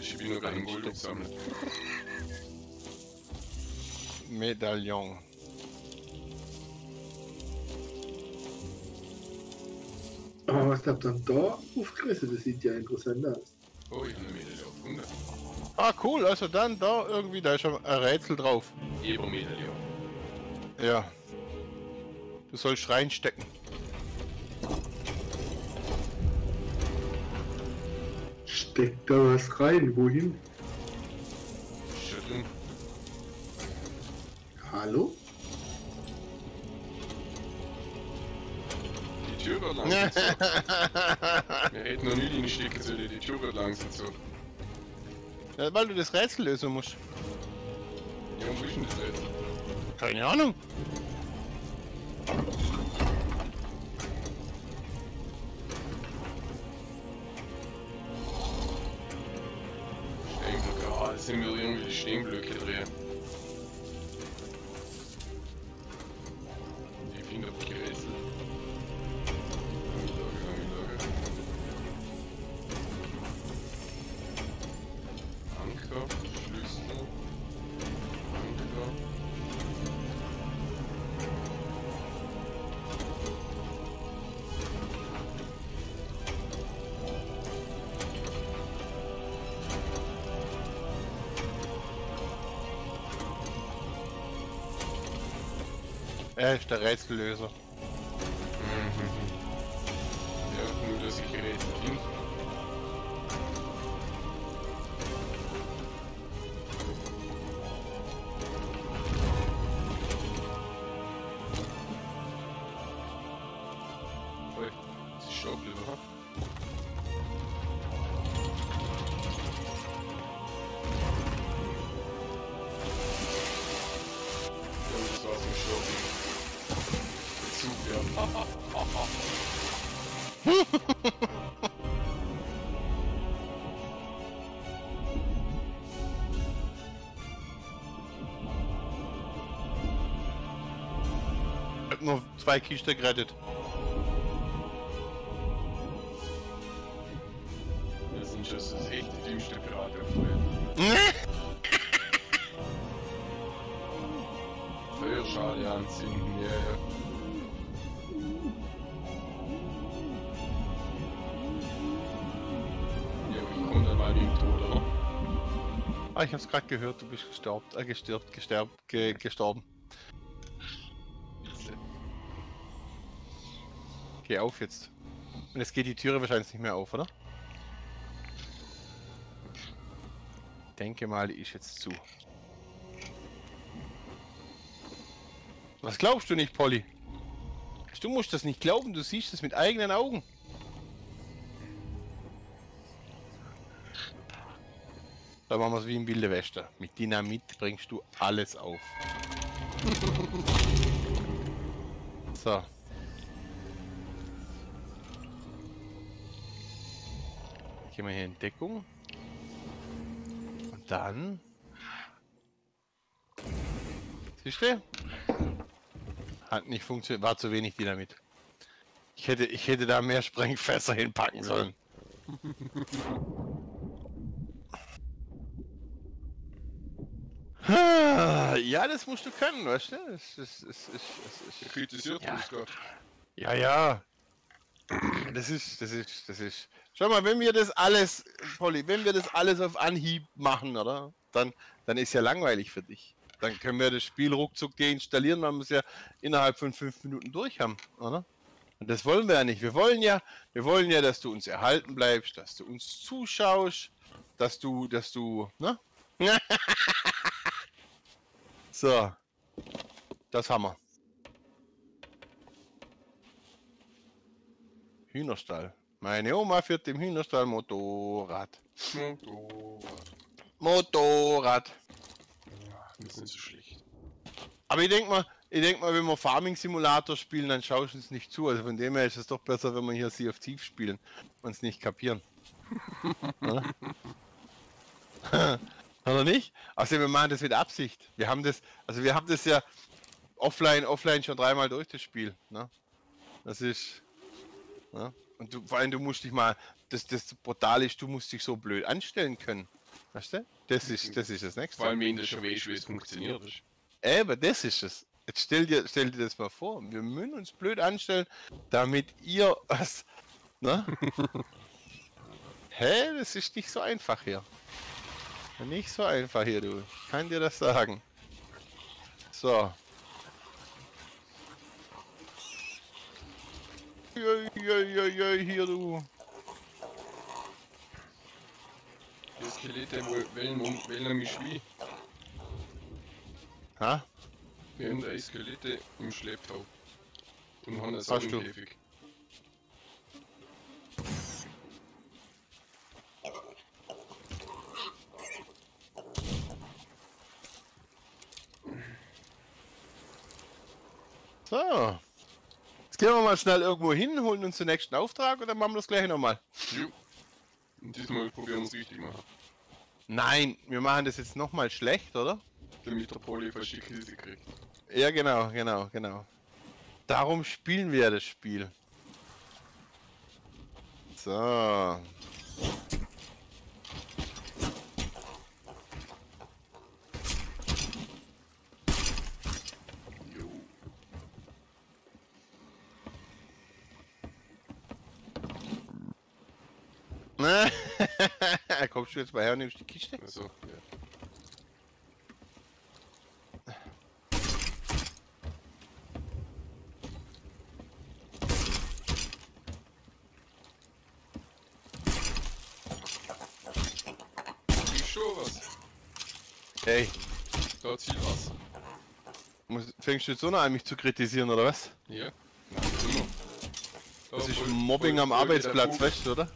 Ich bin noch kein Gold gesammelt. Medaillon. Oh, was habt ihr denn da aufgerissen? Das sieht ja interessant aus. Oh, ich habe eine Medaille gefunden. Ah, cool, also dann da irgendwie, da ist schon ein Rätsel drauf. Ebermedaille. Ja. Du sollst reinstecken. Steckt da was rein? Wohin? Drin. Hallo? Die Tür wird langsam zu. Wir hätten noch nie reinstecken sollen, die Tür wird langsam zu. ja, weil du das Rätsel lösen musst. Keine Ahnung. Er ist der Rätsellöser. Zwei Kisten gerettet. Das sind schon das echt die dümmste Pirate auf der Welt. Feuerschale anzünden, ja, ja. Ah, ich hab's gerade gehört, du bist gestorben, äh, gestirbt, gesterbt, ge gestorben. Geh auf jetzt. Und jetzt geht die Türe wahrscheinlich nicht mehr auf, oder? Denke mal, die ist jetzt zu. Was glaubst du nicht, Polly? Du musst das nicht glauben, du siehst es mit eigenen Augen. Da machen wir es wie im Wilde Westen. Mit Dynamit bringst du alles auf. so. Gehen wir hier in Deckung. Und dann. Siehst du? Hat nicht funktioniert, war zu wenig Dynamit. Ich hätte, ich hätte da mehr Sprengfässer hinpacken sollen. ja, das musst du können, weißt du? Das, das, das, das, das, Er kritisiert Ja. uns gerade. ja, ja. Das ist, das ist, das ist. Schau mal, wenn wir das alles, Polly, wenn wir das alles auf Anhieb machen, oder? Dann, dann ist ja langweilig für dich. Dann können wir das Spiel ruckzuck deinstallieren, man muss ja innerhalb von fünf Minuten durch haben, oder? Und das wollen wir ja nicht. Wir wollen ja, wir wollen ja, dass du uns erhalten bleibst, dass du uns zuschaust, dass du, dass du, ne? so. Das haben wir. Hühnerstall. Meine Oma führt im Hühnerstall Motorrad. Motorrad. Motorrad. Ja, das ist nicht so schlecht. Aber ich denke mal, ich denk mal, wenn wir Farming Simulator spielen, dann schaust du uns nicht zu. Also von dem her ist es doch besser, wenn wir hier Sea of Thieves spielen und es nicht kapieren. Oder? Oder nicht? Außerdem, wir machen das mit Absicht. Wir haben das, also wir haben das ja offline, offline schon dreimal durch das Spiel. Ne? Das ist. Ne? Und du, vor allem, du musst dich mal, das, das brutal ist, du musst dich so blöd anstellen können. Weißt du? Das ist, das ist das nächste. Vor allem, wenn der schon weißt, wie es funktioniert. ist. Eben, das ist es. Jetzt stell dir, stell dir das mal vor. Wir müssen uns blöd anstellen, damit ihr was. Ne? Hä? Das ist nicht so einfach hier. Nicht so einfach hier, du. Ich kann dir das sagen. So. Jö, hier, du. Die Skelette wo- wählen, um- wählen mich wie. Ha? Wir haben drei Skelette im Schlepptau. Und haben einen Hast du? Saugenkäfig. So. Gehen wir mal schnell irgendwo hin, holen uns den nächsten Auftrag dann machen wir das gleich nochmal. Jo. Und diesmal probieren wir es richtig machen. Nein, wir machen das jetzt nochmal schlecht, oder? Damit der Poli fast die Krise kriegt. Ja, genau, genau, genau. Darum spielen wir das Spiel. So. Kommst du jetzt mal her und nimmst die Kiste? Also, ja. Schon was. Hey, Da zieht was. muss, fängst du jetzt so noch an, mich zu kritisieren, oder was? Ja. Nein, Das ist Mobbing voll- am voll Arbeitsplatz, weißt du, oder?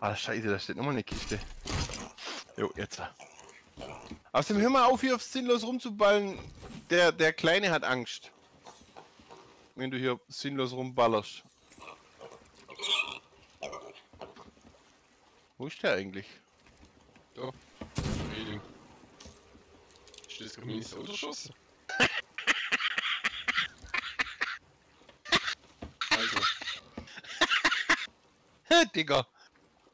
Ah, scheiße, da steht nochmal eine Kiste. Jo, jetzt. Außerdem hör mal auf, hier auf sinnlos rumzuballen. Der, der Kleine hat Angst. Wenn du hier sinnlos rumballerst. Wo ist der eigentlich? Da. Hast du das meine Sau erschossen? Also, Digga.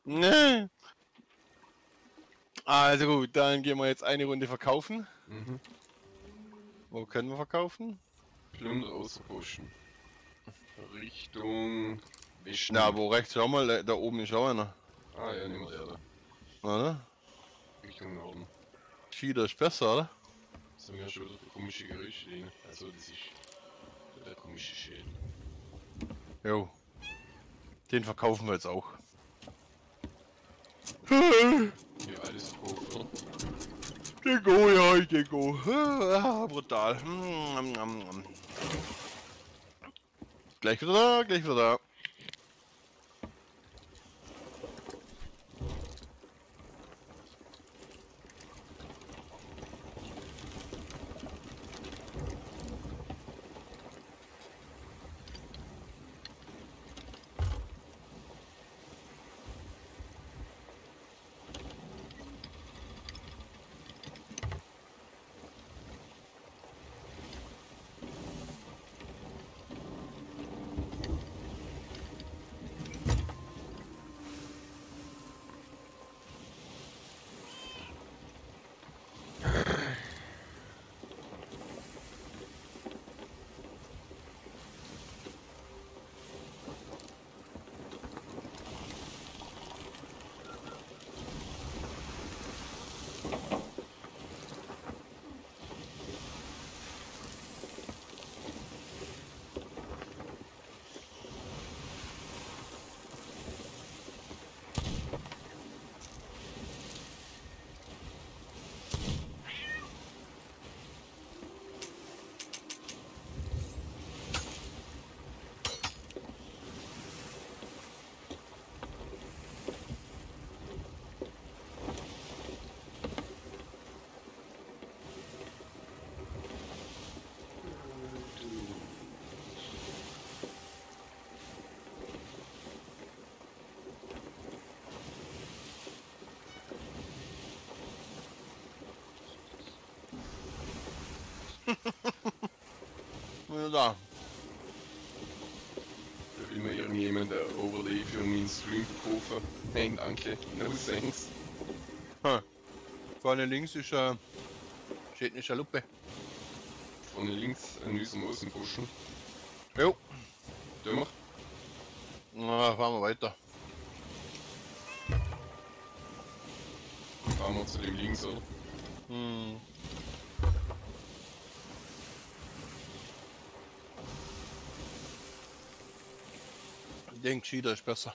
Ne. Also gut, dann gehen wir jetzt eine Runde verkaufen. mhm. Wo können wir verkaufen? Plunder außerposten. Richtung Westen. Na, wo rechts, schau mal, da- oben ist auch einer. Ah ja, nehmen wir der da. Oder? Richtung Norden. Schieder ist besser, oder? Das haben wir schon wieder komische Geräusche drin. Also das ist der komische Schäden. Jo. Den verkaufen wir jetzt auch. Ja, alles verkauft, oder? Den Go, ja, ich den Go. Ah, brutal. Mm. Gleich wieder da, gleich wieder da. Da. Will mir irgendjemand ein Overlay für meinen Stream kaufen. Nein, danke. No thanks. Vorne links ist äh, steht eine Schaluppe. Vorne links an unserem Außenposten. Jo. Denke, Schieder ist besser.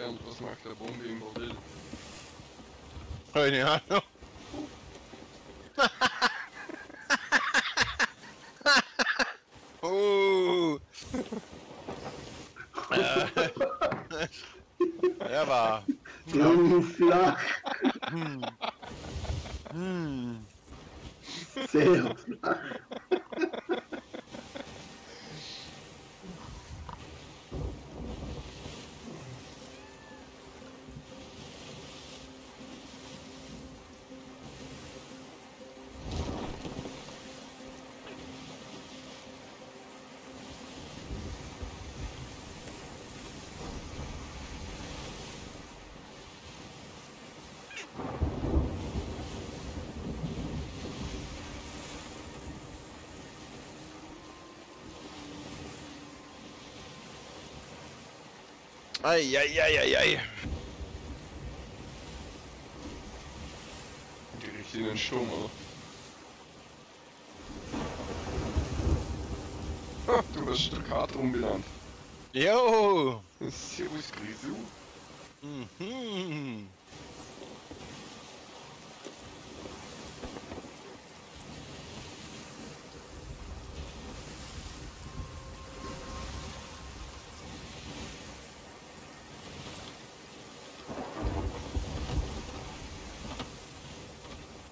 Bernd, was macht der Bombe im Bordell? Keine Ahnung. oh. Äh. Der war. Zu flach. Hm. Eieieiei. Direkt in den Sturm? Ah, du hast Kater umbenannt. Jo. Servus, Grisou.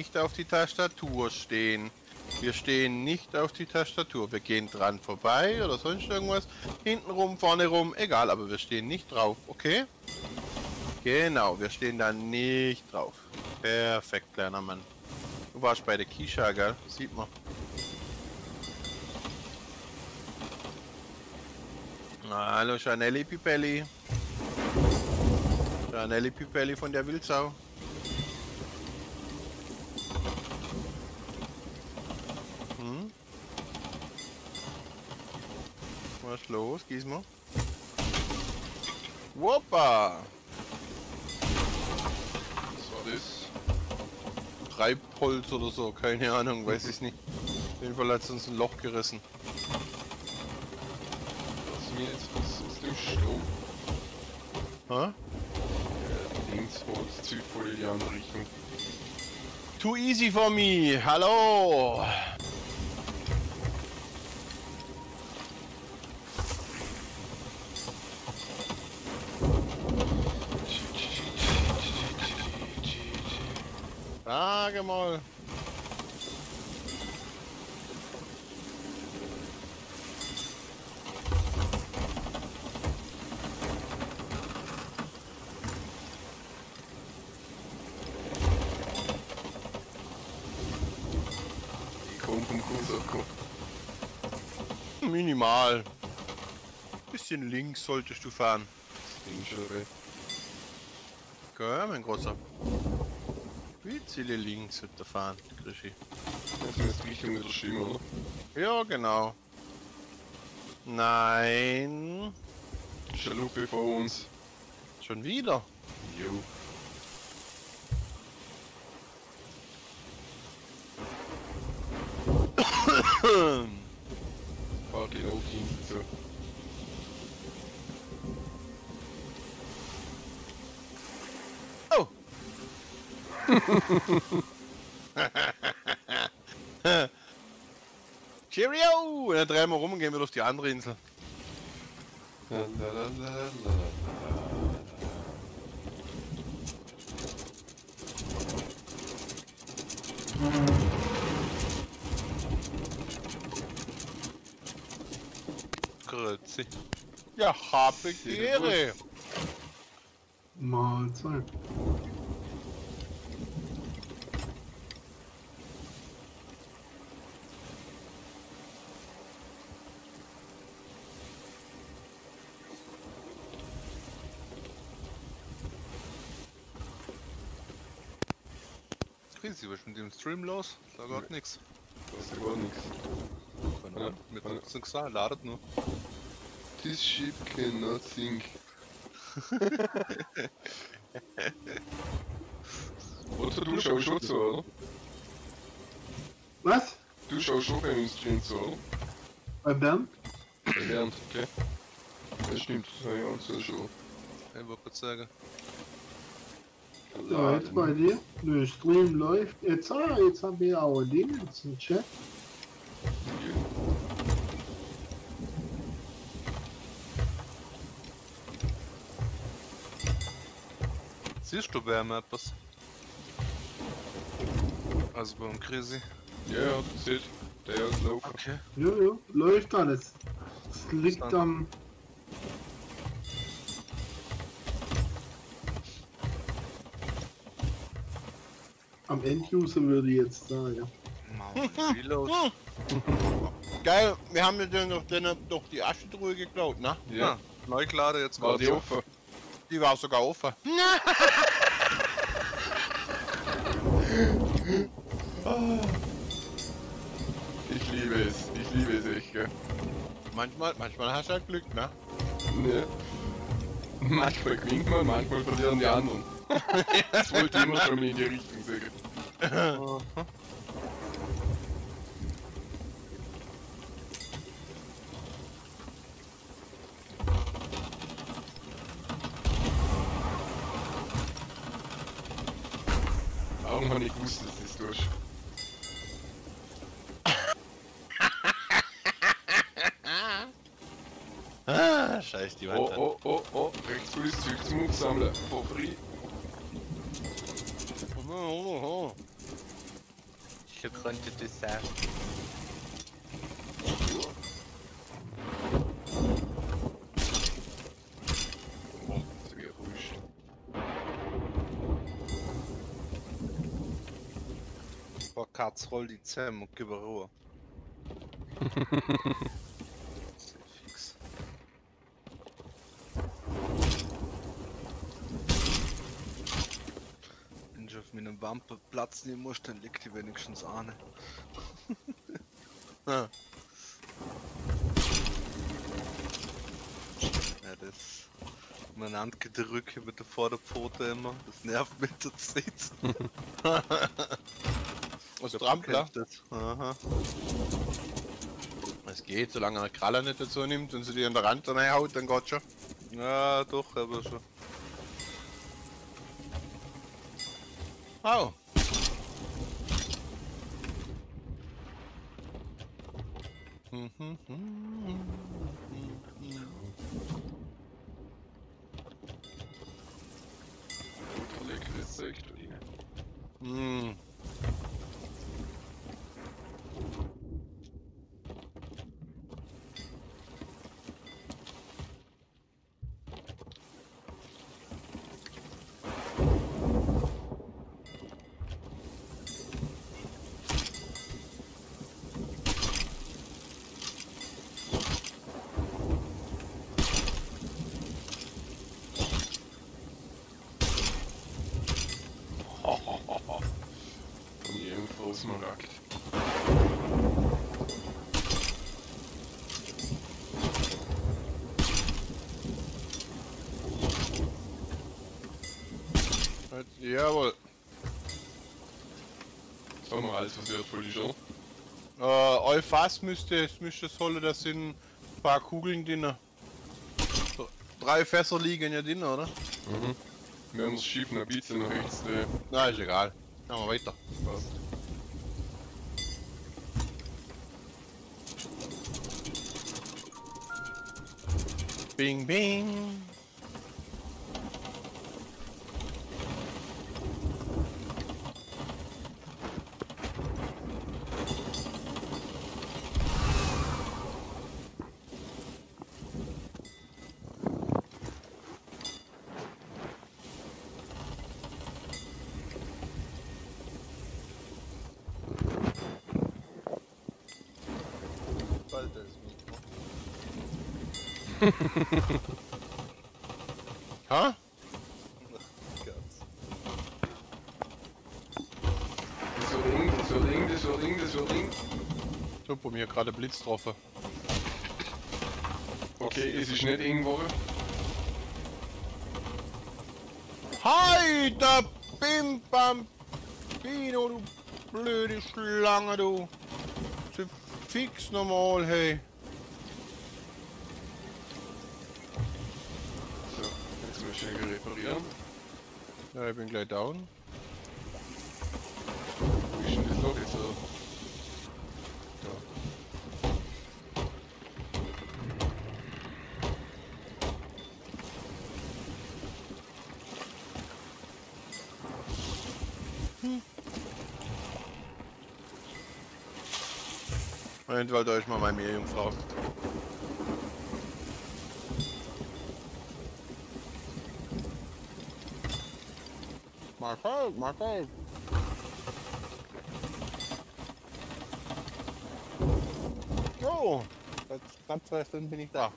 Nicht auf die Tastatur stehen. Wir stehen nicht auf die Tastatur. Wir gehen dran vorbei oder sonst irgendwas. Hinten rum, vorne rum, egal, aber wir stehen nicht drauf, okay? Genau, wir stehen da nicht drauf. Perfekt, kleiner Mann. Du warst bei der Kisha, gell? Sieht man. Hallo, Chanelli Pipelli. Chanelli Pipelli von der Wildsau. Hm? Was ist los, Gizmo? Woppa! Was war das? Treibholz oder so, keine Ahnung, weiß ich nicht. Auf jeden Fall hat es uns ein Loch gerissen. Was mir jetzt was aus dem Strom? Hä? Links, Zeug voll in die andere Richtung. Too easy for me. Hallo. mal. Minimal. Bisschen links solltest du fahren. Links, okay, mein Großer. Ziele links wird er fahren, Krischi. Also ist die Richtung schlimmer, oder? Ja, genau. Nein. Schaluppe vor uns. Schon wieder. Jo. Fahr genau auf die Insel zu. Oh. Cheerio! Und dann drehen wir rum und gehen wieder auf die andere Insel. Grüezi. Ja, habe die Ehre. Was ist mit dem Stream los? Da geht nix. Das ist gar nichts. Ja, mit nichts gesagt, ladet nur. This ship cannot sink. Oder du schaust schon zu, oder? Was? Du schaust schon bei uns Stream zu, oder? Bei Bernd? Bei Bernd, okay. Das stimmt, das habe ich auch so schon. Ich wollte kurz sagen. Ja, jetzt bei dir. Nö, Stream läuft. Jetzt, ah, jetzt haben wir auch ein Ding, jetzt ein Chat. Siehst du Wärme etwas? Also beim Krisi. Ja, ja, das sieht. Der ist laufen. Okay. Ja, ja, läuft alles. Es liegt am. Am Enduser würde ich jetzt sagen. Reload. Geil, wir haben ja dann noch, den, doch die Aschetruhe geklaut, ne? Ja, Ja, Neuglade jetzt war war die offen. Die war sogar offen. Ich liebe es. Ich liebe es echt, gell. Manchmal, manchmal hast du halt Glück, ne? Ja. Manchmal gewinnt man, manchmal verlieren die anderen. das wollte ich immer schon mal in die Richtung sagen. Warum habe ich gewusst, dass das tust? Ah, scheiß die Wand Oh, oh, oh, oh, rechts gutes Zeug zum Aufsammeln. For free. Oh, oh, oh. Ich könnte das. Oh. Boah, Katz, roll die zusammen und gib Ruhe. Sehr fix. Wenn ich auf meinem Wampe Platz nehmen muss, dann liegt die wenigstens an. Ah. Ja, das umeinander gedrückt mit der Vorderpfote immer, das nervt mit der Zeit. Was Trampler? Das? Aha. Es geht, solange er Kraller nicht dazu nimmt und sie die an der Rand reinhaut, dann geht's schon. Ja, doch, aber schon. Au. Mm-hmm. Haben wir alles, ist, oder? Äh, euer Fass müsste, es müsste sollen, das sind ein paar Kugeln drin. So, drei Fässer liegen ja drin, oder? Mhm. Wir haben das Schiff noch ein bisschen nach rechts drehen. Na, ist egal. Machen wir weiter. Passt. Bing, bing. Bald das Mikro. Ha? Katz. Das wird eng, das wird eng, das wird eng, das wird eng. Super, mir gerade Blitz getroffen. Okay, es ist nicht geworden. Hi, da Bim Bam Bino, du blöde Schlange, du. Sie fix normal, hey. So, jetzt muss ich schnell reparieren. Ja, ich bin gleich down. Wo ist denn das Loch jetzt? oder? Eventuell ist mal meine Meerjungfrau. Marcel, Marcel. Oh, seit knapp zwei Stunden bin ich da.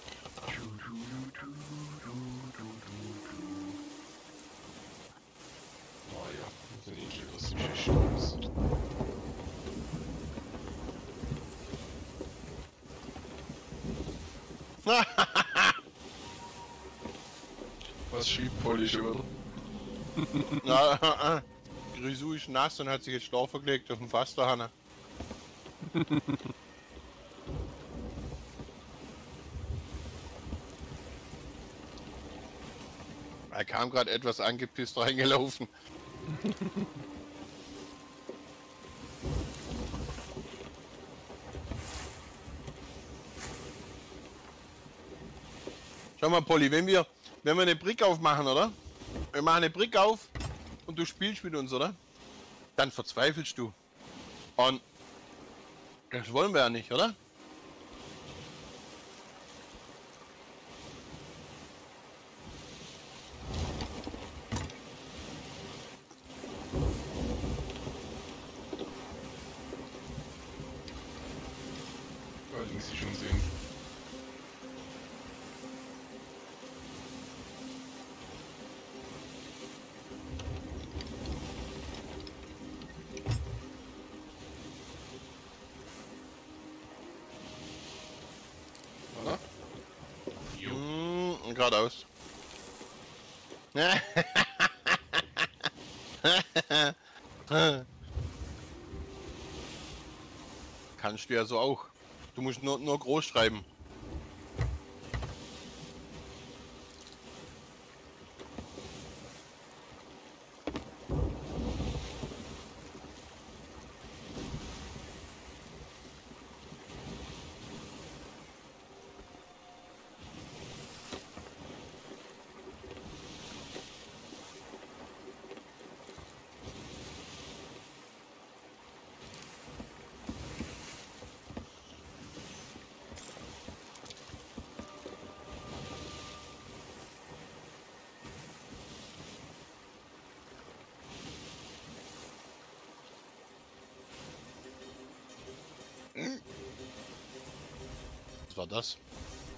Oh ja, das sind eh schon was Schuss. Was schiebt Polly schon wieder? Na, Grisou ist nass und hat sich jetzt Schlauch gelegt auf dem Fass da, Hanna. er kam gerade etwas angepisst reingelaufen. Schau mal, Polly, wenn wir, wenn wir eine Brick aufmachen, oder? Wir machen eine Brick auf und du spielst mit uns, oder? Dann verzweifelst du. Und das wollen wir ja nicht, oder? Geradeaus. Kannst du ja so auch. Du musst nur, nur groß schreiben. Das?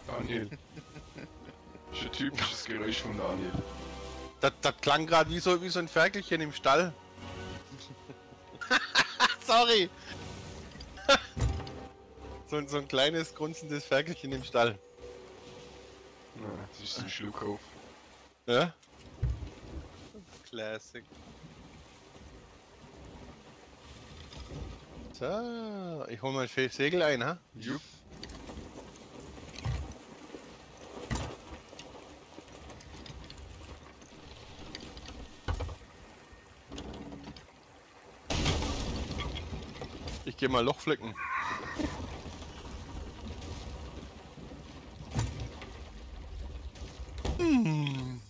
Daniel. ist ein typisches Geräusch von Daniel. Das, das klang gerade wie so, wie so ein Ferkelchen im Stall. Sorry. so, so ein kleines, grunzendes Ferkelchen im Stall. Ja, das ist ein Schluck auf. Ja? Classic. So, ich hol mal ein Segel ein, ha? Jupp. Ich geh mal Loch flicken. Hm.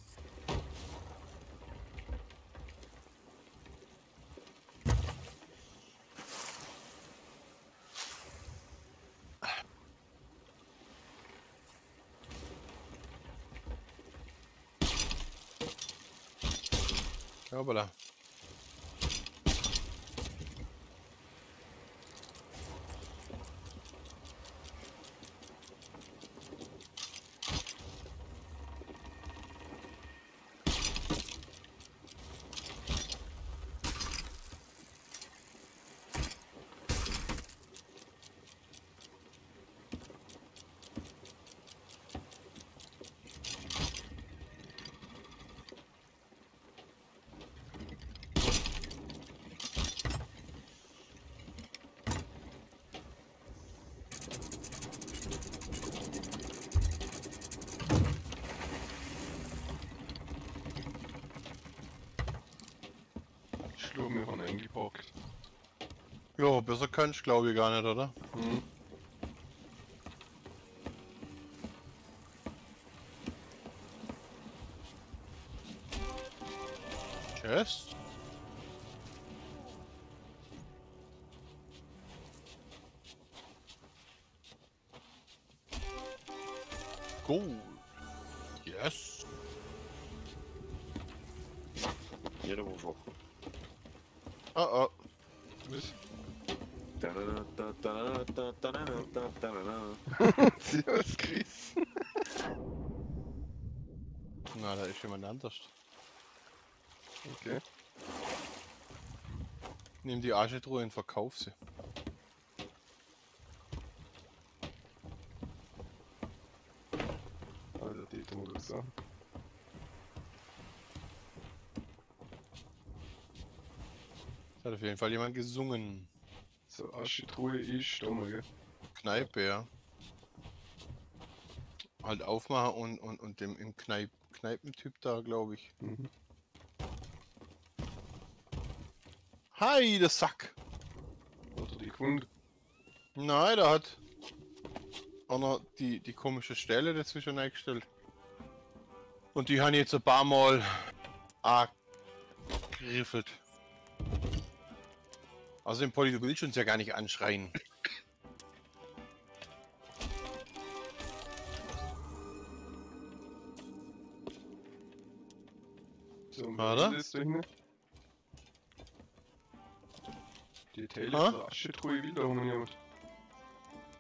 Hoppala. Schlug mir von eingepackt. Jo, besser kannst glaube ich gar nicht, oder? Mhm. Servus, Chris. Na, da ist jemand anders. Okay. Nimm die Aschetruhe und verkauf sie. Also die Todessache. Es hat auf jeden Fall jemand gesungen. So, Aschetruhe ist da mal, gell? Kneipe, ja. Halt aufmachen und, und, und dem im Kneip, Kneipentyp da, glaube ich. Mhm. Hi, der Sack! Hat er die gefunden? Nein, der hat auch noch die, die komische Stelle dazwischen eingestellt. Und die haben jetzt ein paar Mal angriffelt. Außerdem, Polly, du willst uns ja gar nicht anschreien. So, Oder? Die Teile Aschetruhe haben jemand.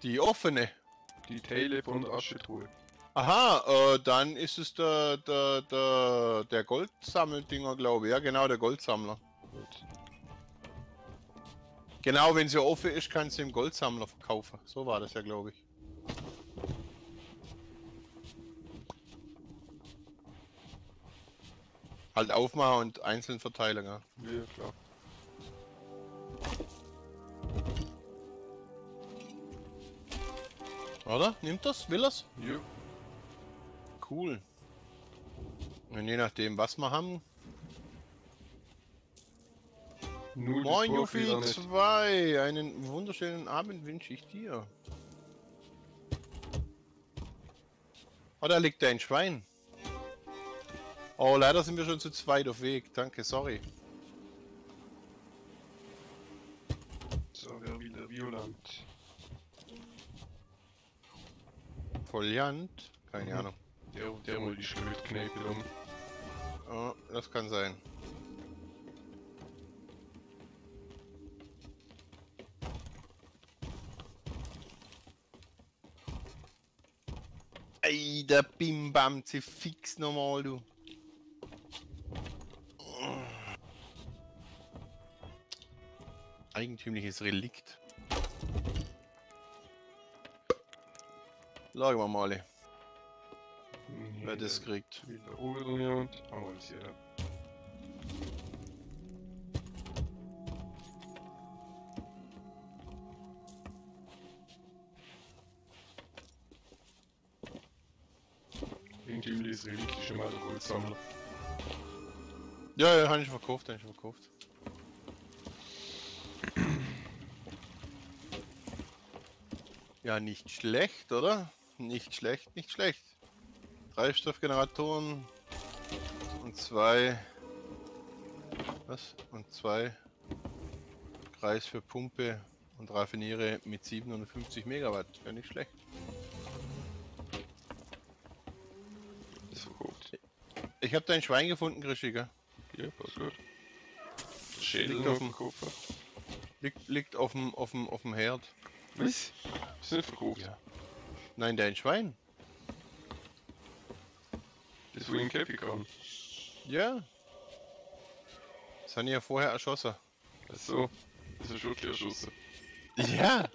Die offene. Die Teile von Aschetruhe. Aha, äh, dann ist es der, der, der, der Goldsammeldinger, glaube ich. Ja, genau, der Goldsammler. Gut. Genau, wenn sie offen ist, kannst du im Goldsammler verkaufen. So war das ja, glaube ich. Halt aufmachen und einzeln verteilen, ja. Ja, klar. Oder? Nimmt das? Will das? Ja. Cool. Und je nachdem, was wir haben. Null Moin, nicht. 2. Einen wunderschönen Abend wünsche ich dir. Oh, da liegt ein Schwein. Oh, leider sind wir schon zu zweit auf Weg. Danke, sorry. So, wer wieder Violant. Foliant? Keine Mhm. Ahnung. Der, der mal die Schlötkneipe dann. Oh, das kann sein. Ey, der Bimbam, sie fix nochmal, du. Eigentümliches Relikt. Lagen wir mal, wer das kriegt. Wieder. Haben wir das ja. Relikt ist schon mal der Goldsammler. Ja, ja, habe ich verkauft, habe ich verkauft. Ja, nicht schlecht, oder? Nicht schlecht, nicht schlecht. Treibstoffgeneratoren und zwei. Was? Und zwei Kreis für Pumpe und Raffiniere mit 750 Megawatt. Ja, nicht schlecht. Ich habe dein Schwein gefunden, Grischiger. Ja, passt gut. Schädel Liegt auf dem- verkaufen. Liegt, liegt auf dem auf dem auf dem Herd. Was? Ist nicht verkauft. Ja. Nein, dein Schwein. Das wo in Käfig kam. Ja. Das haben die ja vorher erschossen. Achso. Das ist wirklich erschossen. Ja.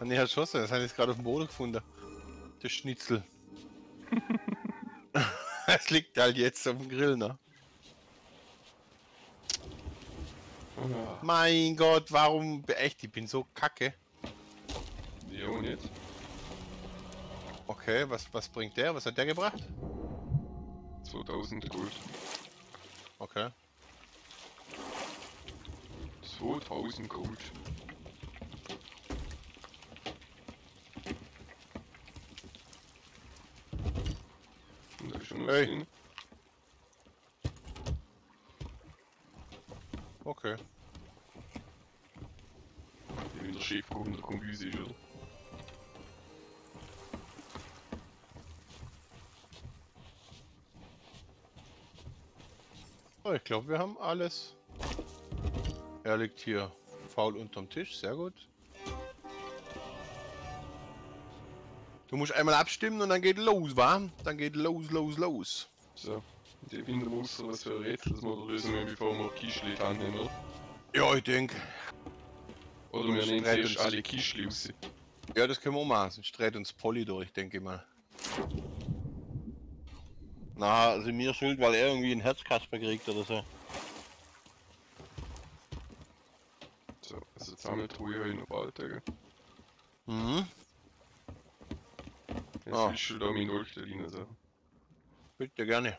Haben die erschossen. Das haben die jetzt gerade auf dem Boden gefunden. Das Schnitzel. Es liegt halt jetzt auf dem Grill, ne? Ah, Mein Gott, warum? Echt, ich bin so kacke. ja und jetzt? Okay, was, was bringt der? Was hat der gebracht? 2000 Gold. Okay. 2000 Gold. Und da ist schon was Hey. Okay. Wenn der Chef kommt, der Kombüse ist, oder? Oh, ich glaube, wir haben alles. Er liegt hier faul unterm Tisch, sehr gut. Du musst einmal abstimmen und dann geht los, wa? Dann geht los, los, los. So. Ich finde, muss so was für ein Rätsel, das wir lösen müssen, bevor wir Kischli annehmen, oder? Ja, ich denke. Oder wir nehmen zuerst alle Kischli raus. Ja, das können wir auch machen. Sonst dreht uns Polly durch, denke ich mal. Na, also mir schuld, weil er irgendwie einen Herzkasper kriegt oder so. So, also Sammeltruhe ich noch bald, gell? Mhm. Jetzt Ah. willst du da mein Leuchterlin so. Bitte gerne.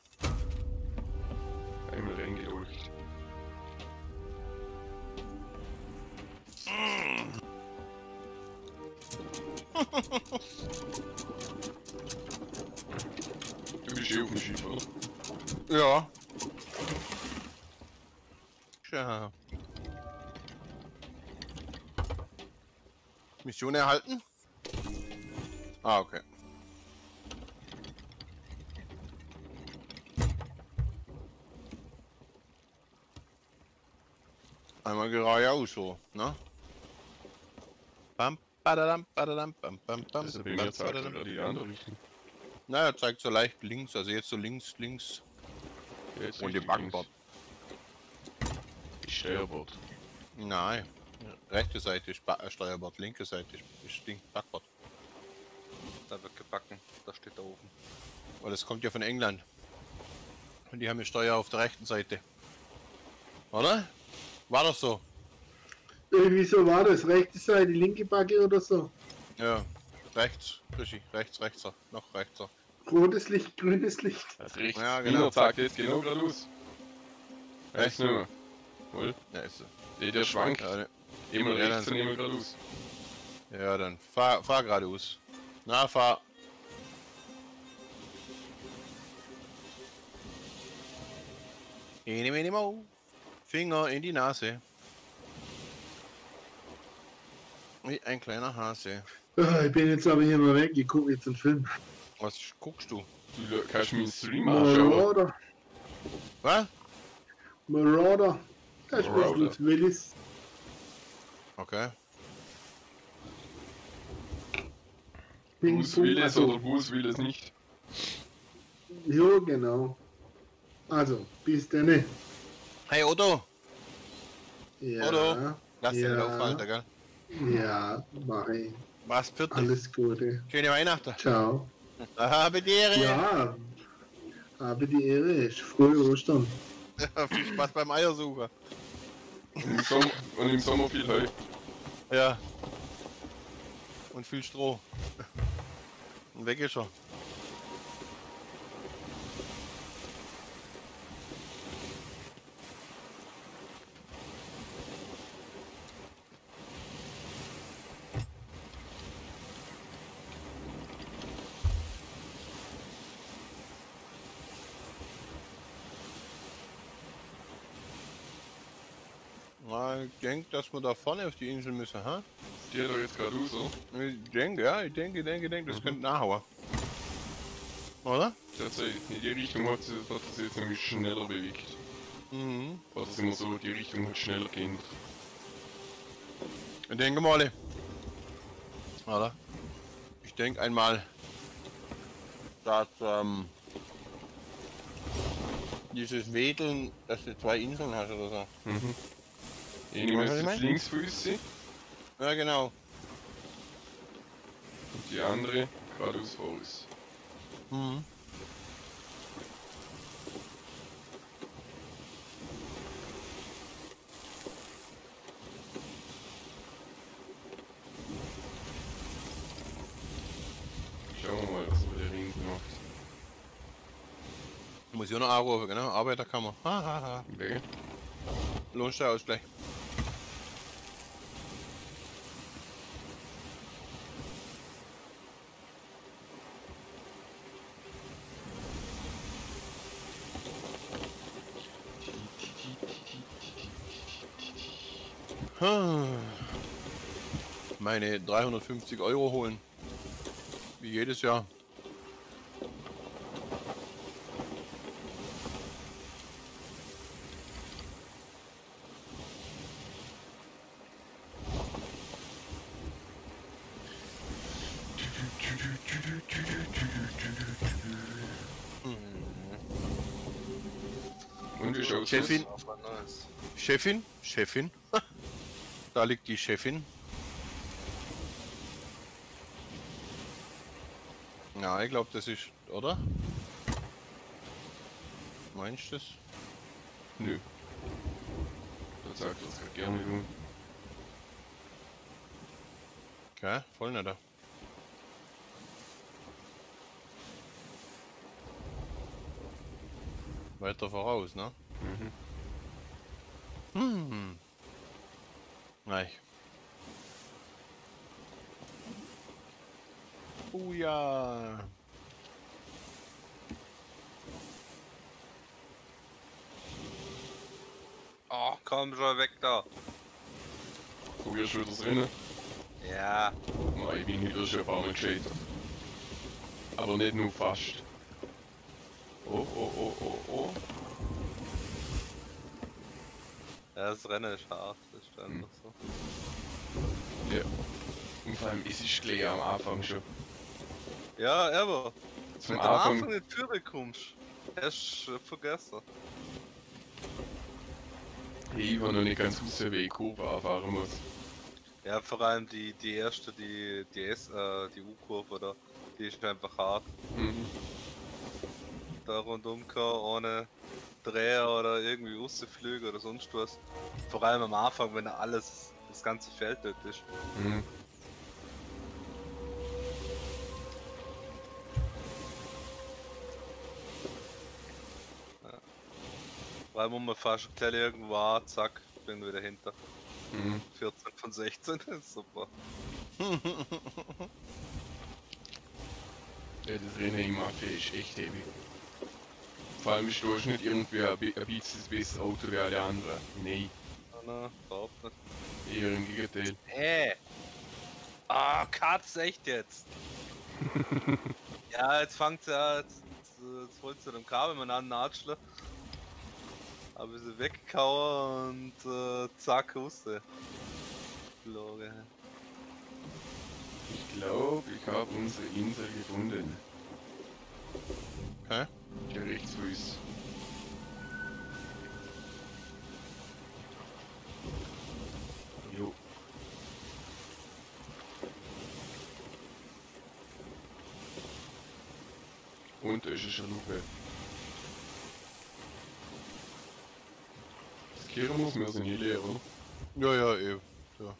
Einmal reingeleuchtet. Du bist eh auf dem Schiff, oder? Ja. Tja. Mission erhalten? Ah, okay. Einmal geradeaus so, ne? Bam, badadam, badadam, bam, bam, bam, bam, mir zeigt badadam. die andere Richtung. Na, zeigt so leicht links, also jetzt so links, links Jetzt und die Backbord. Steuerbord. Nein. Rechte Seite ist ba äh, Steuerbord, linke Seite ist, Ding, Backbord. Da wird gebacken. Da steht da oben. Weil das kommt ja von England. Und die haben die Steuer auf der rechten Seite. Oder? War doch so. Irgendwie so war das. Rechte Seite, linke Backe oder so. Ja. Rechts, Krischi, rechts, rechts, noch rechts. Rotes Licht, grünes Licht. Das rechts. Ja, genau. sagt jetzt genau geradeaus. Rechts nicht mehr. Wohl? Ja, ist so. Der, der schwankt. Ja, ne- Immer Ja, rechts dann- und immer geradeaus. ja dann fahr, fahr geradeaus. Na, fahr. Ene, mene, mo. Finger in die Nase. Wie ein kleiner Hase. Ah, Ich bin jetzt aber hier mal weg. Ich gucke jetzt einen Film. Was guckst du? Du kannst meinen Stream anschauen. Marauder. Was? Marauder. Da spielt. Bruce Willis. Okay. Bruce will es also- oder Bruce will es nicht. Ja, genau. Also, bis dann. Hey Otto, Ja. Otto. lass dich nicht Ja. aufhalten, gell? Ja, mach ich. Was für dich? Alles Gute. Schöne Weihnachten. Ciao. Habe die Ehre. Ja. Habe die Ehre. Frohe Ostern. Viel Spaß beim Eiersucher. Und im Sommer, und im Sommer viel Heu. Ja. Und viel Stroh. Und weg ist er. Na, ich denke, dass wir da vorne auf die Insel müssen, ha? Die hat er jetzt geradeaus, oder? Ich denke, ja, ich denke, ich denke, ich denke, das könnte nachhauen. Oder? Tatsächlich, in die Richtung hat sie hat sie jetzt nämlich schneller bewegt. Mhm. Sind wir so, die Richtung hat schneller gehen. Ich denke mal. Oder? Ich denke einmal, dass ähm, dieses Wedeln, dass du zwei Inseln hast oder so. Mhm. Eine Weißt du, was ich ist mein? Linksfüße Ja, genau. und die andere geradeaus vor uns. Mhm. Schauen wir mal, was wir der Ring macht. Muss ich auch noch anrufen, genau. Arbeiterkammer. Ha, ha, ha. Weg. Lohnsteuerausgleich. Meine 350 Euro holen. Wie jedes Jahr. Schaut's Chefin. Chefin, Chefin. Da liegt die Chefin. Ja, ich glaube, das ist, oder? Meinst du das? Nö. Das sagt das halt gerne. Okay, voll nicht. Weiter voraus, ne? Mhm. Hm. Nein. Oh ja. Oh, komm schon weg da. Probierst du wieder das Rennen? Ja. Nein, ich bin wieder schon ein paar Mal gescheitert. Aber nicht nur fast. Oh, oh, oh, oh, oh. Ja, das Rennen ist hart, ist einfach so. Ja. Und vor allem, es ist gleich am Anfang schon. Ja, aber. Zum Wenn du am Anfang Anfang. in die Tür kommst, hast du vergessen. Hey, ich war noch nicht ganz raus, wie ich Kurve anfahren muss. Ja, vor allem die, die erste, die, die S, äh, die U-Kurve da, die ist einfach hart. Mhm. Da rundum kann ohne Dreher oder irgendwie rausflüge oder sonst was. Vor allem am Anfang, wenn alles, das ganze Feld dort ist. Mhm. Weil man mal fast gleich irgendwo an, zack, bin wieder hinter. Mhm. 14 von 16, ist super. Ja, das Rennen im Mafia ist echt heavy. Vor allem ist du nicht irgendwie ein, bi- ein bisschen besseres Auto wie alle anderen. Nein, Na, na, überhaupt nicht. eher im Gegenteil. Hä? Ah, Katz, echt jetzt? ja, jetzt fängt sie an, jetzt, jetzt, holst du dem Kabel mal an, Natschler. Habe sie weggehauen und äh, zack, Huste. Lore. Ich glaube, ich habe unsere Insel gefunden. Hä? Der Rechtsfuß. Jo. Und da ist eine Schaluppe. Das Kehren muss wir sind hier leer, oder? Ja, ja, eh. Ja.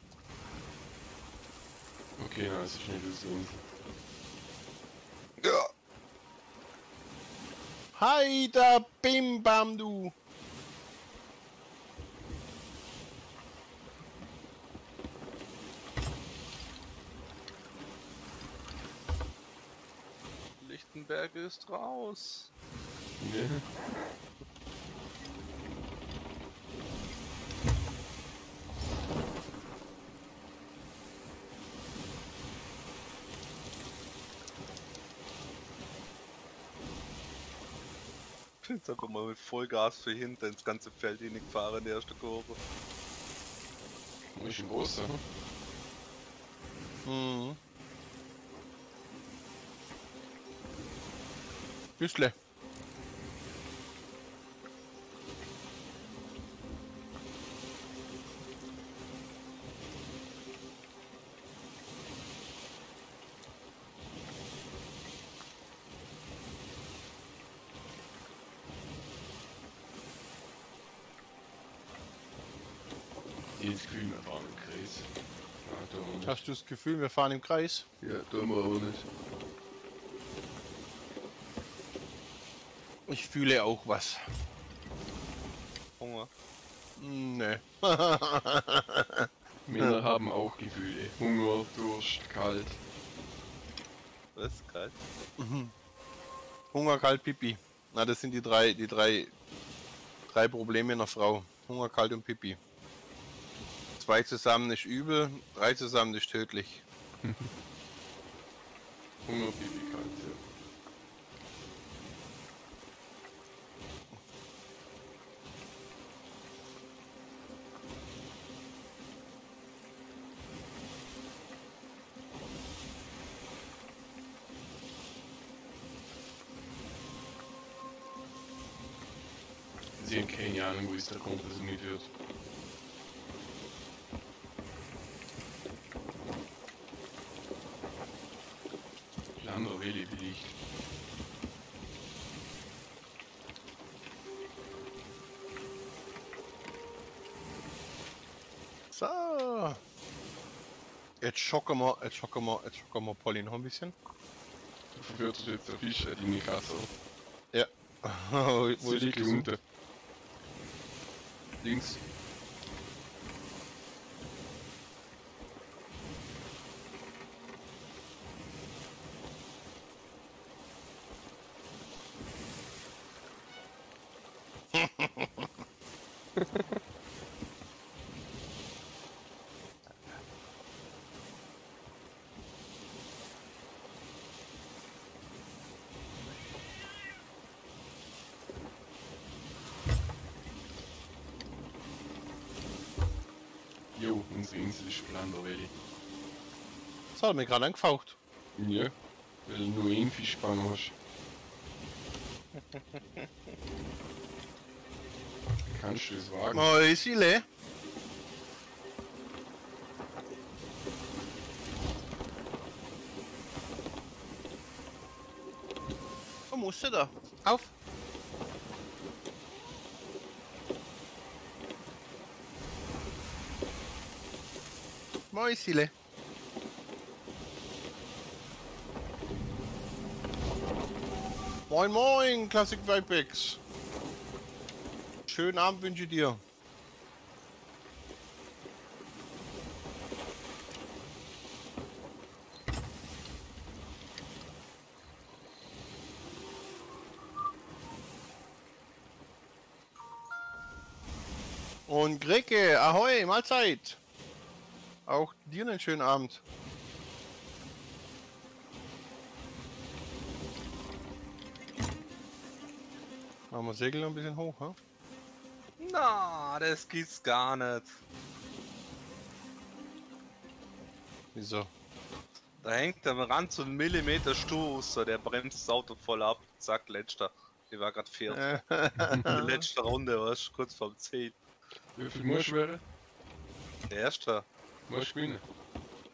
Okay, nein, es ist nicht unsere Insel. Ja. Hi, da Bim Bam, du. Lichtenberg ist raus. Ja. Jetzt einfach mal mit Vollgas für hinten ins ganze Feld hingefahren in die erste Kurve. Ist ein großer. hm? Mhm. Büstle. Hast du das Gefühl, wir fahren im Kreis? Ja, tun wir aber nicht. Ich fühle auch was. Hunger. Nee. Männer haben auch Gefühle. Hunger, Durst, kalt. Das ist geil. Hunger, kalt, Pipi. Na, das sind die drei, die drei, drei Probleme einer Frau. Hunger, kalt und Pipi. Zwei zusammen ist übel, drei zusammen ist tödlich. Hungerbibi kalt, ja. Sie haben keine Ahnung, wo kommt, dass es nicht wird. Jetzt schocken wir, jetzt schocken wir, jetzt schocken wir Polly noch ein bisschen. Du verwirrst jetzt der Fisch in die Kasse. Ja. wo ist die? unten? Links. Jo, unsere Insel ist Landerwelle. Das hat mir gerade angefaucht. Ja, weil du nur einen Fischfang hast. Kannst du es wagen? Mäusile. Wo musst du da? Auf! Mäusile. Moin moin, Classic Whitebags. Schönen Abend wünsche dir. Und Greke, ahoi, Mahlzeit. Auch dir einen schönen Abend. Machen wir Segel noch ein bisschen hoch, ha? Na, das geht's gar nicht. Wieso? Da hängt am Rand so ein Millimeter Stoß, der bremst das Auto voll ab. Zack, letzter. Ich war grad viert. Die letzte Runde, was? Kurz vorm 10. Wie viel musst du werden? Erster. Musst du gewinnen.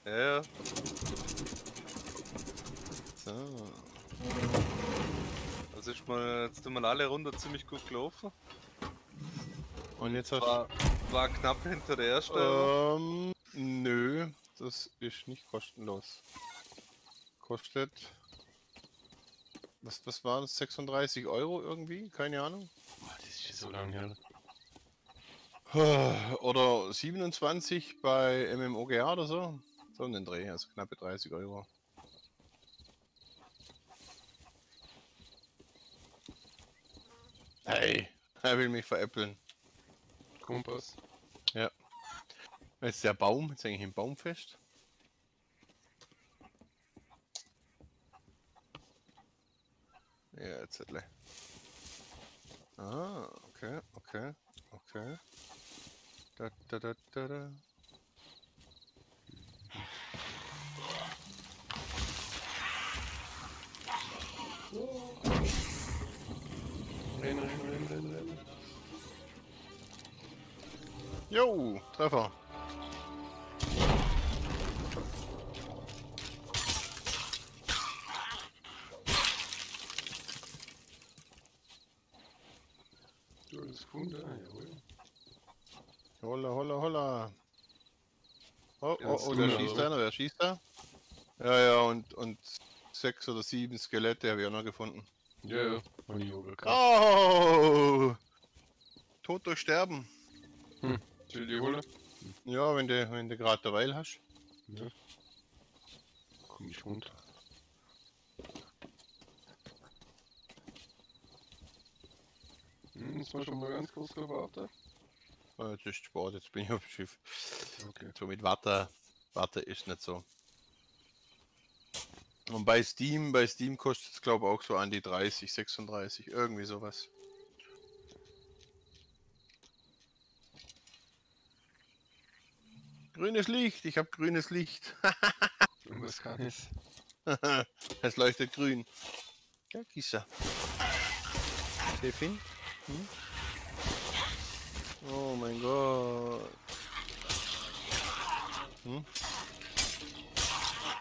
Ja, ja. so. Also ist mal, jetzt sind wir alle Runde ziemlich gut gelaufen. Und jetzt hast War, war knapp hinter der ersten. Ähm, nö, das ist nicht kostenlos. Kostet. Was, was war das? 36 Euro irgendwie? Keine Ahnung. Boah, das ist schon so lange her. Oder 27 bei MMOGA oder so. So um den Dreh, also knappe 30 Euro. Hey, er will mich veräppeln. Kompass. Jetzt der Baum, jetzt hänge ich im Baum fest. Ja, jetzt. Ah, okay, okay, okay. Da, da, da, da, da. Renn, renn, renn, renn, renn. Jo, Treffer. Du hast gefunden, ah, jawohl. Holla, holla, holla. Oh, oh, oh, wir, schießt einer, wer schießt da? Ja, ja, und, und sechs oder sieben Skelette habe ich auch noch gefunden. Ja, ja, hab ich auch gehabt. Oh! Tod durch Sterben. Soll ich die holen? Ja, wenn du, wenn du gerade derweil hast. Ja. Komm ich runter. Hm, jetzt mal schon mal ganz kurz gewartet. Ah, Jetzt ist Sport, jetzt bin ich auf dem Schiff. Okay. So mit Watte, Watte ist nicht so. Und bei Steam, bei Steam kostet es glaube ich auch so an die 30, 36, irgendwie sowas. Grünes Licht, ich habe grünes Licht. Was kann es? es leuchtet grün. Ja, Kissa. Chefin? Hm? Oh mein Gott. Hm?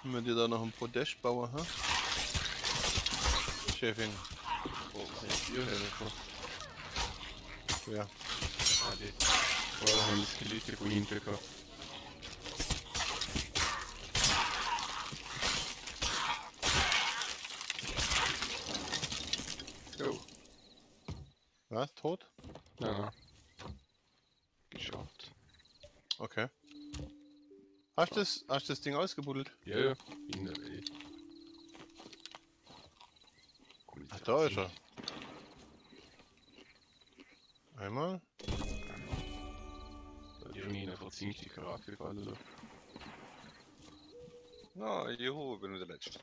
Wenn wir dir da noch ein Podest bauen, ha? Chefin. Oh, helfen? Ja. Die. Oh, da haben die Skelette von hinten gehabt. Oh, Was? Tot? nein. Geschafft. Okay. Hast du das, hast du das Ding ausgebuddelt? Ja, ja, in der Welt. Ach, da ist er. Einmal. Irgendwie eine verzinkte Charakter gefallen. Da. Na, juhu, bin der Letzte.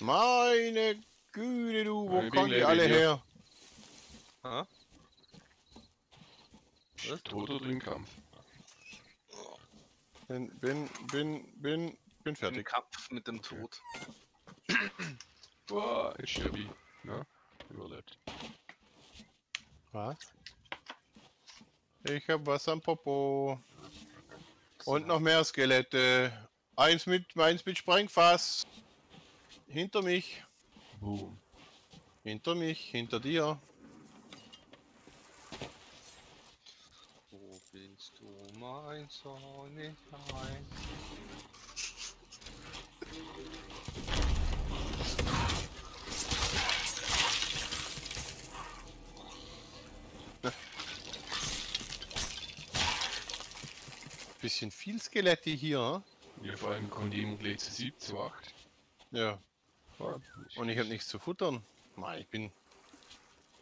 Meine Güte, du, wo kommen die alle her? ha? Was? Tot oder im Kampf? Bin, bin, bin, bin, bin Im fertig. Kampf mit dem Tod. Boah, ich. Na, überlebt. Was? Ich hab was am Popo. Und noch mehr Skelette. Eins mit, meins mit Sprengfass. Hinter mich. Boom. Hinter mich, hinter dir. Wo bist du, mein Sonnenschein? Bisschen viel Skelette hier. Ja, vor allem kommt jemand gleich zu 7 zu 8. Ja. Und ich habe nichts zu futtern. Mann, ich bin.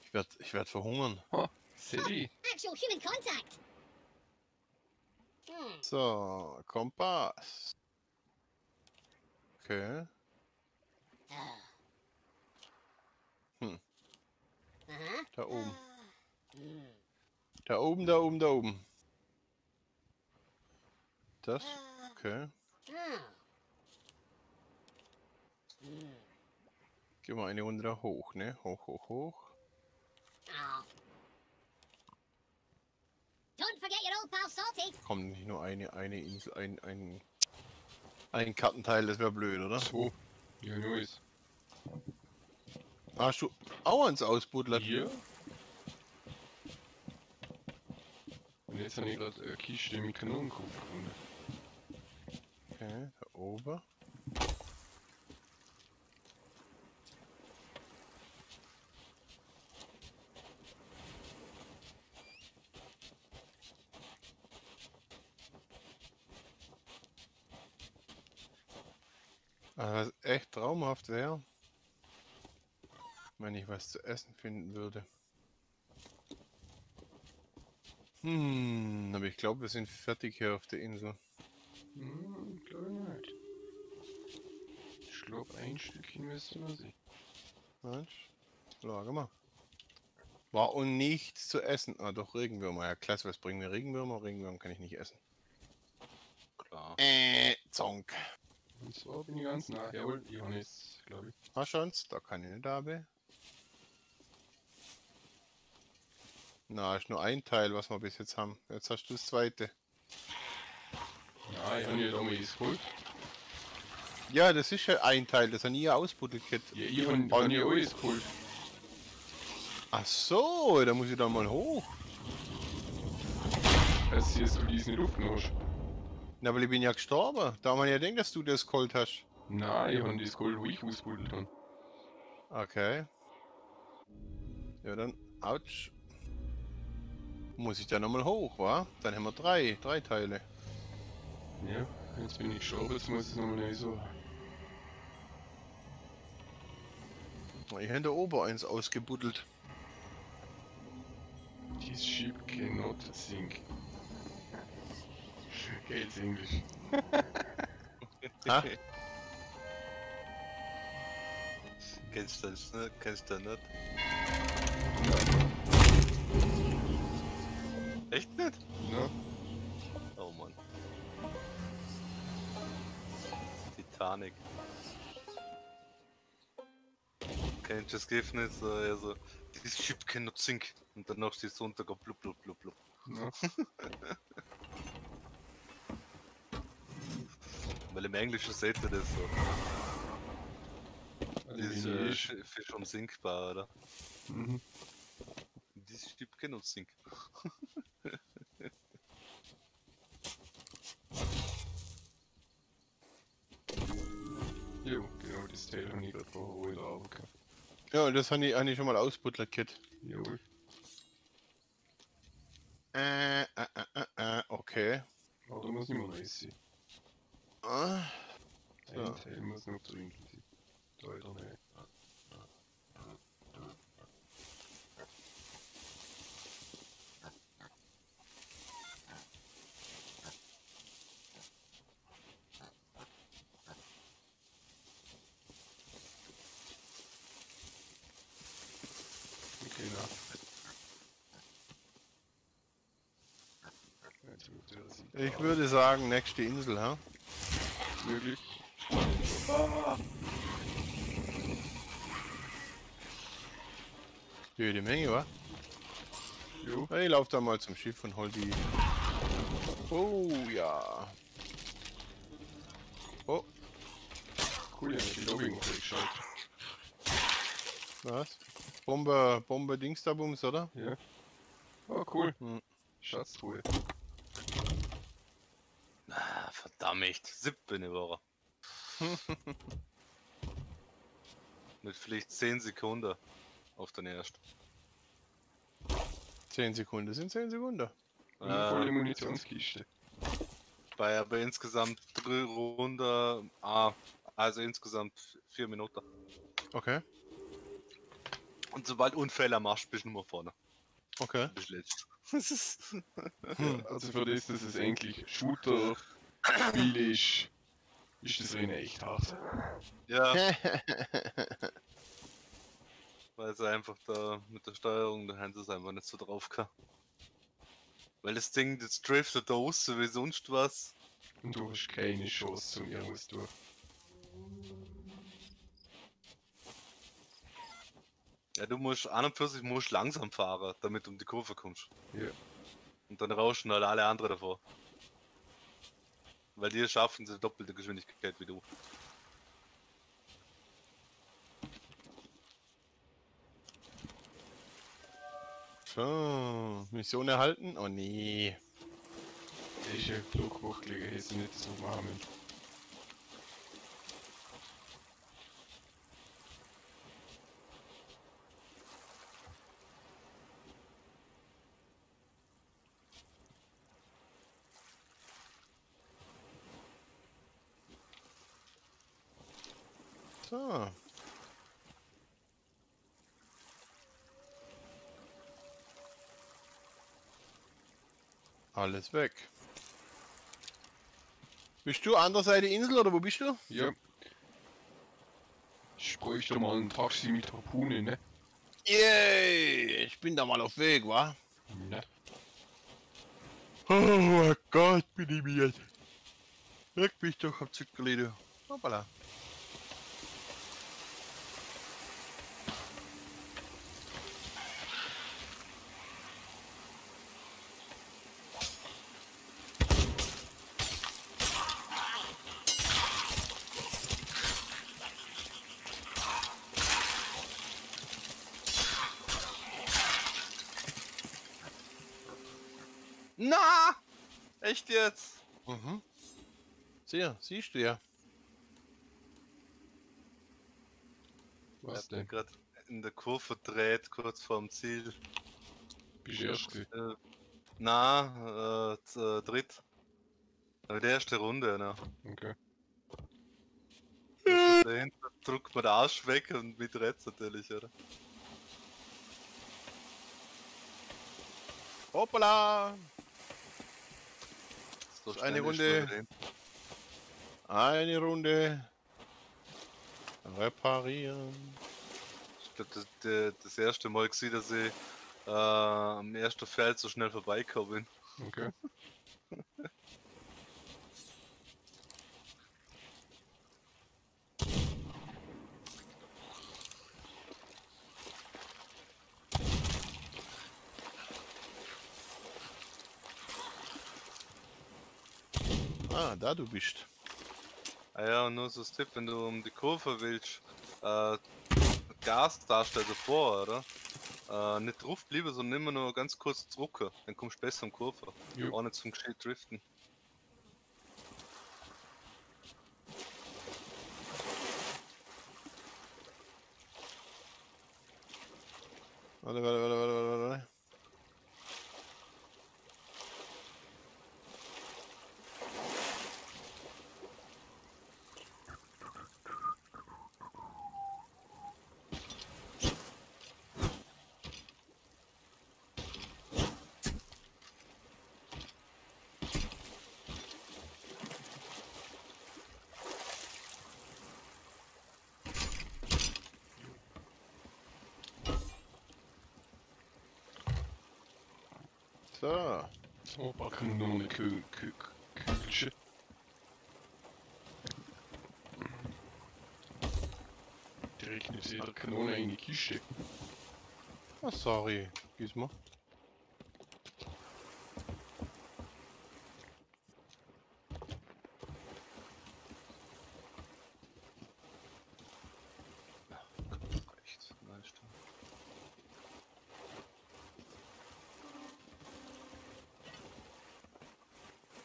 Ich werd, ich werd verhungern. Ha, Sally. Actual human contact. Hmm. So, Kompass. Okay. Uh. Hm. Da oben. Mm. Da oben, da oben, da oben. Das? Uh. Okay. Gehen wir eine Runde hoch, ne? Hoch, hoch, hoch. Don't forget your old pal Salty. Kommt nicht nur eine, eine Insel, ein, ein, ein Kartenteil, das wäre blöd, oder? 2. Ja, nice. Hast du auch eins ausbuddelt? Hier. Und jetzt habe ich gerade eine Kiste mit Kanonenkugeln gefunden. Okay, da oben. Was echt traumhaft wäre, wenn ich was zu essen finden würde. Hm, aber ich glaube, wir sind fertig hier auf der Insel. Hm, glaube ich nicht. Ich glaube, ein Stückchen müsste man sehen. Mensch, lage mal. War und nichts zu essen. Ah, doch, Regenwürmer. Ja, klasse, was bringen mir Regenwürmer? Regenwürmer kann ich nicht essen. Klar. Äh, Zonk. Und zwar bin ich ganz nah. Jawohl, Johannes, glaube ich. Hast du uns? Da kann ich nicht haben. Na, ist nur ein Teil, was wir bis jetzt haben. Jetzt hast du das zweite. Ja, ich habe nicht einmal das geholt. Ja, das ist ja ein Teil, das er nie ausbuddelt hat. Ja, ich habe hab nicht alles geholt. Ach so, da muss ich da mal hoch. Dass du jetzt diesen nicht aufgenommen hast. Na, aber ich bin ja gestorben. Da man ja denkt, dass du das geholt hast. Nein, ich habe das geholt, wo ich ausgebuddelt habe. Okay. Ja, dann, ouch. Muss ich da nochmal hoch, wa? Dann haben wir drei, drei Teile. Ja, jetzt bin ich gestorben, jetzt muss ich nochmal neu so. Ich habe da oben eins ausgebuddelt. This ship cannot sink. Geht's Englisch. Ha? Kennst du das nicht? Kennst du nicht? Echt nicht? Ja. Oh Mann. Titanic. Kennst du das Gift nicht? So, also, this ship cannot sink. Und danach steht es runter, blub blub blub blub. ja. Weil im Englischen seht ihr das so. Das ist äh, Aluminisch. Sch- Fisch unsinkbar, oder? Mhm. This ship cannot sink. Jo, genau, das Teil habe ich gerade vorher gehabt. Ja, das habe ich, hab ich schon mal ausbuttelt, Kit. Jawohl. Äh, äh, äh, äh, äh, okay. Aber da muss nicht mehr nice Ah, Ein muss noch ich würde sagen, nächste Insel, ha? Möglich. Jede Menge, wa? Jo, Ich lauf da mal zum Schiff und hol die. Oh ja. Oh, cool, ja, die Lobby noch weggeschaut. was? Bomber, Bomber Dingsterbums, oder? Ja. Oh, cool. Hm. Schatztruhe. Verdammt, siebte Woche. Mit vielleicht 10 Sekunden auf den ersten. 10 Sekunden sind 10 Sekunden. Und eine volle Äh, Munitionskiste. bei aber insgesamt drei Runden, ah, also insgesamt vier Minuten. Okay, Und sobald Unfälle machst, bist du nur vorne. okay. Bist letzt. Das ist- Also für das, dass es endlich Shooter Spiel ist, ist das Rennen echt hart. ja, weil sie einfach da mit der Steuerung, da haben sie es einfach nicht so drauf gehabt. Weil das Ding, das driftet da raus wie sonst was. Und du hast keine Chance zum irgendwas tun. Ja, du musst an und für sich musst langsam fahren, damit du um die Kurve kommst. Ja. Und dann rauschen halt alle anderen davor. Weil die schaffen sie doppelte Geschwindigkeit wie du. So, Mission erhalten? Oh nee. Ist ja Flugbuch hätte sie nicht so machen müssen. So. Alles weg. Bist du an der Seite Insel oder wo bist du? Ja. Ich bräuchte mal ein Taxi mit Harpune, ne? Yay! Ich bin da mal auf Weg, wa? Ne? Oh mein Gott, bin ich mir jetzt. Leck mich doch am Zuckerli, du. Hoppala. Na! Echt jetzt? Mhm. Sieh, siehst du ja. Was Ich hab denn? gerade in der Kurve dreht, kurz vorm Ziel. Bist du? Äh, na, äh, äh, dritt. Aber die erste Runde, ne? Okay. Dahinter drückt man den Arsch weg und mit Retz natürlich, oder? Hoppala! So Eine Runde. Eine Runde. Reparieren. Ich glaube, das, das erste Mal gesehen, dass ich äh, am ersten Feld so schnell vorbeigekommen bin. Okay. Ah, da du bist. Ah ja, und nur so das Tipp, wenn du um die Kurve willst, äh, Gastasche davor, oder? Äh, nicht drauf bleiben, sondern immer nur ganz kurz drücken. Dann kommst du besser um Kurve. Jo. Auch nicht zum gescheit driften. Warte, warte, warte, warte, warte, warte. So. So, packen wir noch eine Kü Kü Kügelchen. Direkt neben jeder Kanone eine Kiste. Ah, sorry. Gizmo. Echt,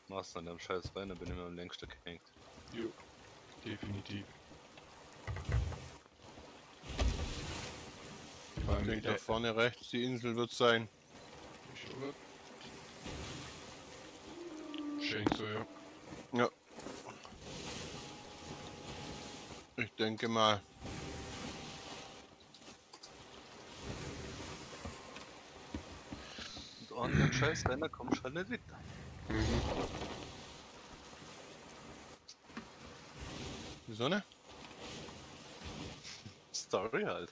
nice. Du an dem scheiß Rennen, bin ich mir am längsten gehängt. Jo, definitiv. Ich denke, mit da vorne rechts die Insel wird sein. Schon. Scheint so, ja. Ja. Ich denke mal. Und an dem scheiß Rennen kommst du halt nicht weiter. Mhm. Wieso ne? Story halt.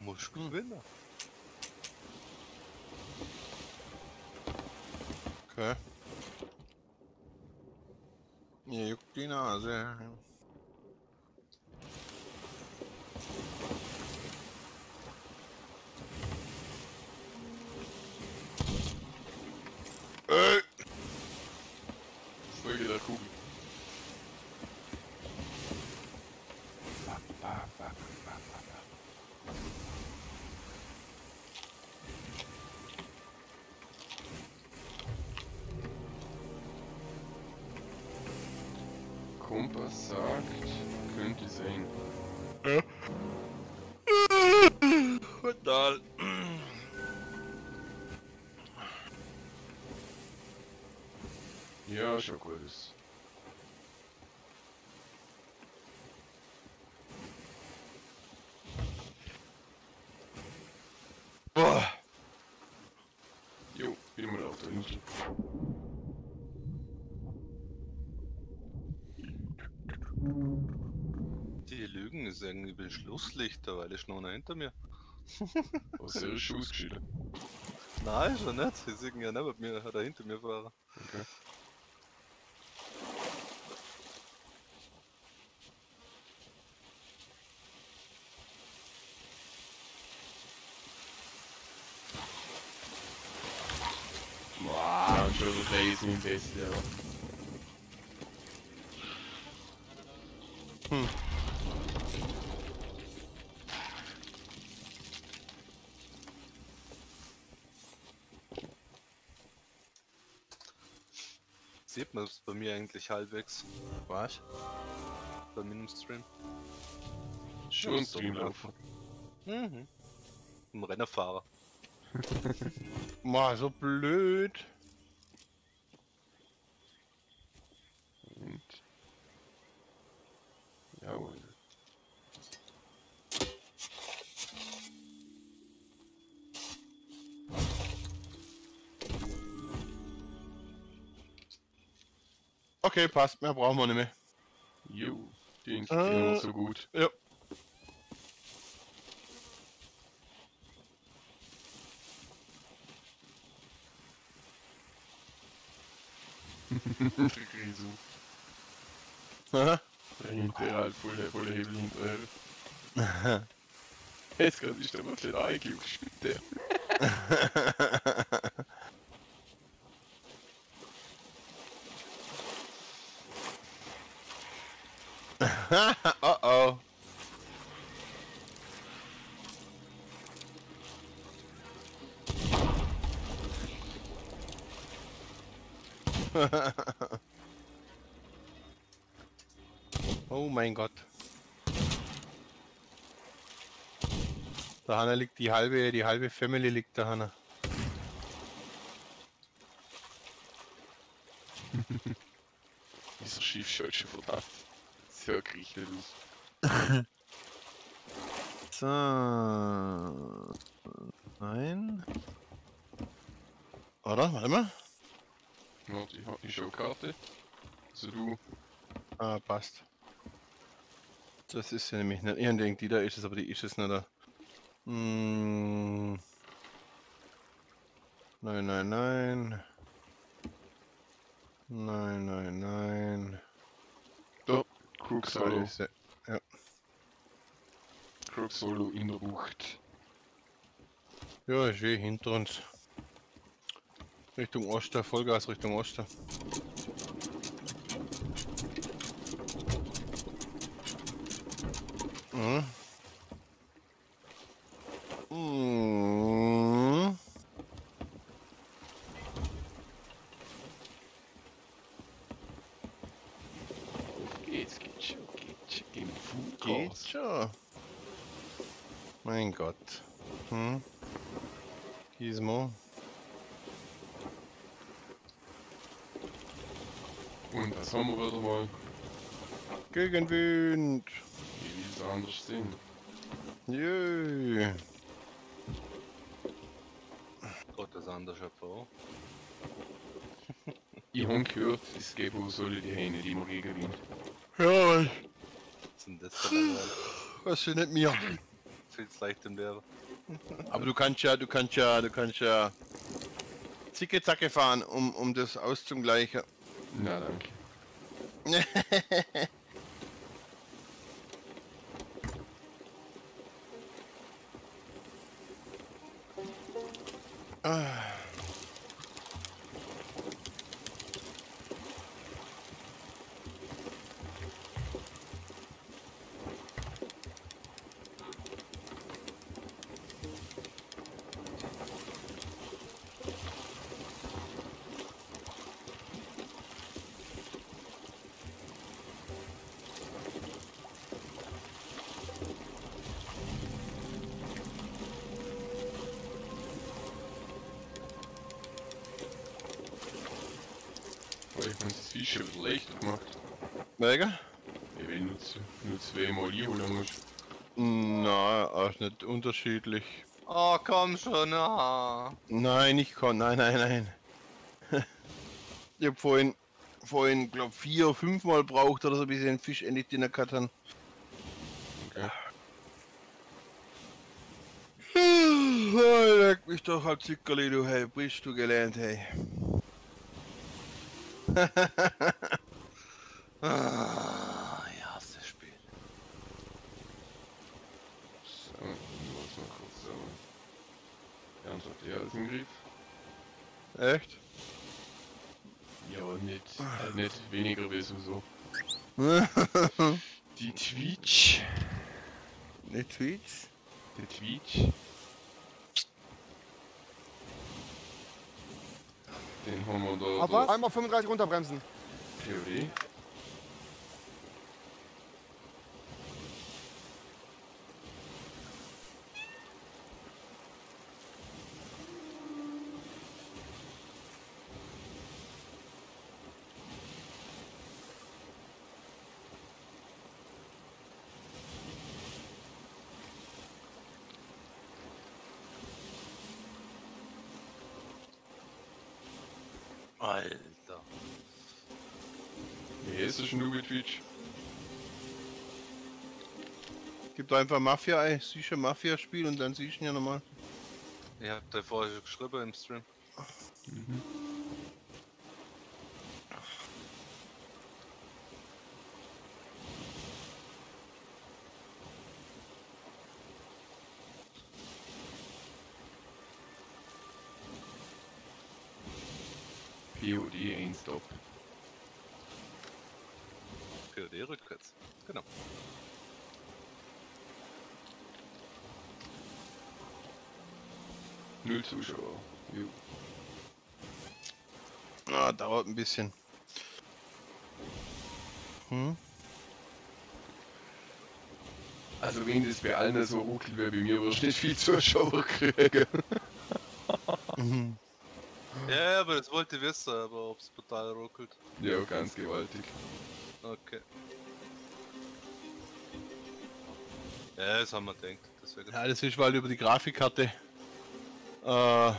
Musst Hm. gewinnen. Okay. Mir juckt die Nase. Schon ist. Boah. Jo, bin mal auf der Insel. Die Lügen ist irgendwie ein bisschen Schlusslichter, weil ich noch einer hinter mir. Was ist der Schuss geschieden? Nein, ist er nicht. Sie sehen ja neben mir, hat er hinter mir fahren. Okay. Im Fest, ja. Sieht man es bei mir eigentlich halbwegs Was? bei mir im Stream. Schon so Stream klar. laufen. Mhm. Im Rennerfahrer. Boah, so blöd. Okay, passt. Mehr brauchen wir nicht mehr. Jo, den Äh. so gut. Ja. Risu. Aha. Dahinter halt voll, voll Hebel hinterher. Jetzt gerade ist der wirklich eingejuckt, spinnt der. oh oh. oh mein Gott. Da Hanna liegt die halbe, die halbe Family liegt da Hanna. Dieser schon verdammt sehr aus. So. Nein. Oder? Warte mal. Warte, ich hab die Showkarte. Also du, Ah, passt. Das ist ja nämlich nicht. Ich denke, die da ist es, aber die ist es nicht. Hm. Nein, nein, nein. Nein, nein, nein. Crook Da Solo. sie. Crook Solo in der Bucht. Ja, ist eh hinter uns. Richtung Oster, Vollgas Richtung Oster. Mhm. Geht's, geht schon, geht schon. Im Geht Fullgas. schon. Mein Gott. Hm. Gizmo. Und das haben wir wieder mal. Gegenwind. Wie es anders sein? Jö. Andere Chapeau. Ich habe gehört, es gäbe soll die Hähne, die man gewinnt. Ja, was, sind das für was für nicht mir. Viel zu leicht im Lehrer. Aber du kannst ja, du kannst ja, du kannst ja Zicke Zacke fahren, um, um das auszugleichen. Na danke. Ah. Unterschiedlich. Oh, komm schon, ah. Nein, ich kann, nein, nein, nein. ich hab vorhin, vorhin, glaub vier, fünf Mal braucht oder so, bis ich den Fisch endlich drin gehabt habe. Okay. Oh, leck mich doch halt Zuckerli, du, hey, bist du gelernt, hey. Ah, ich hasse das Spiel. So, ich muss mal kurz so. Ernst hat die alles im Griff? Echt? Ja, nicht, äh, nicht weniger wie so. Die Twitch. Nicht Twitch? Der Twitch. Den haben wir da. Aber da einmal 35 runterbremsen. Theorie. Alter. Wie heißt das schon du mit Twitch? Gib einfach Mafia ein, sicher Mafia-Spiel und dann siehst du ihn ja nochmal. Ich hab da vorher geschrieben im Stream. POD Einstop. POD rückwärts. Genau. Null Zuschauer. Jo. Ah, dauert ein bisschen. Hm? Also wenn das bei allen so ruckelt wie bei mir, wirst du nicht viel Zuschauer kriegen. Mhm. Ja, ja, aber das wollte ich wissen, aber ob's brutal ruckelt. ja, ganz gewaltig. Okay. Ja, das haben wir gedacht. Deswegen. Ja, das ist, weil über die Grafikkarte äh,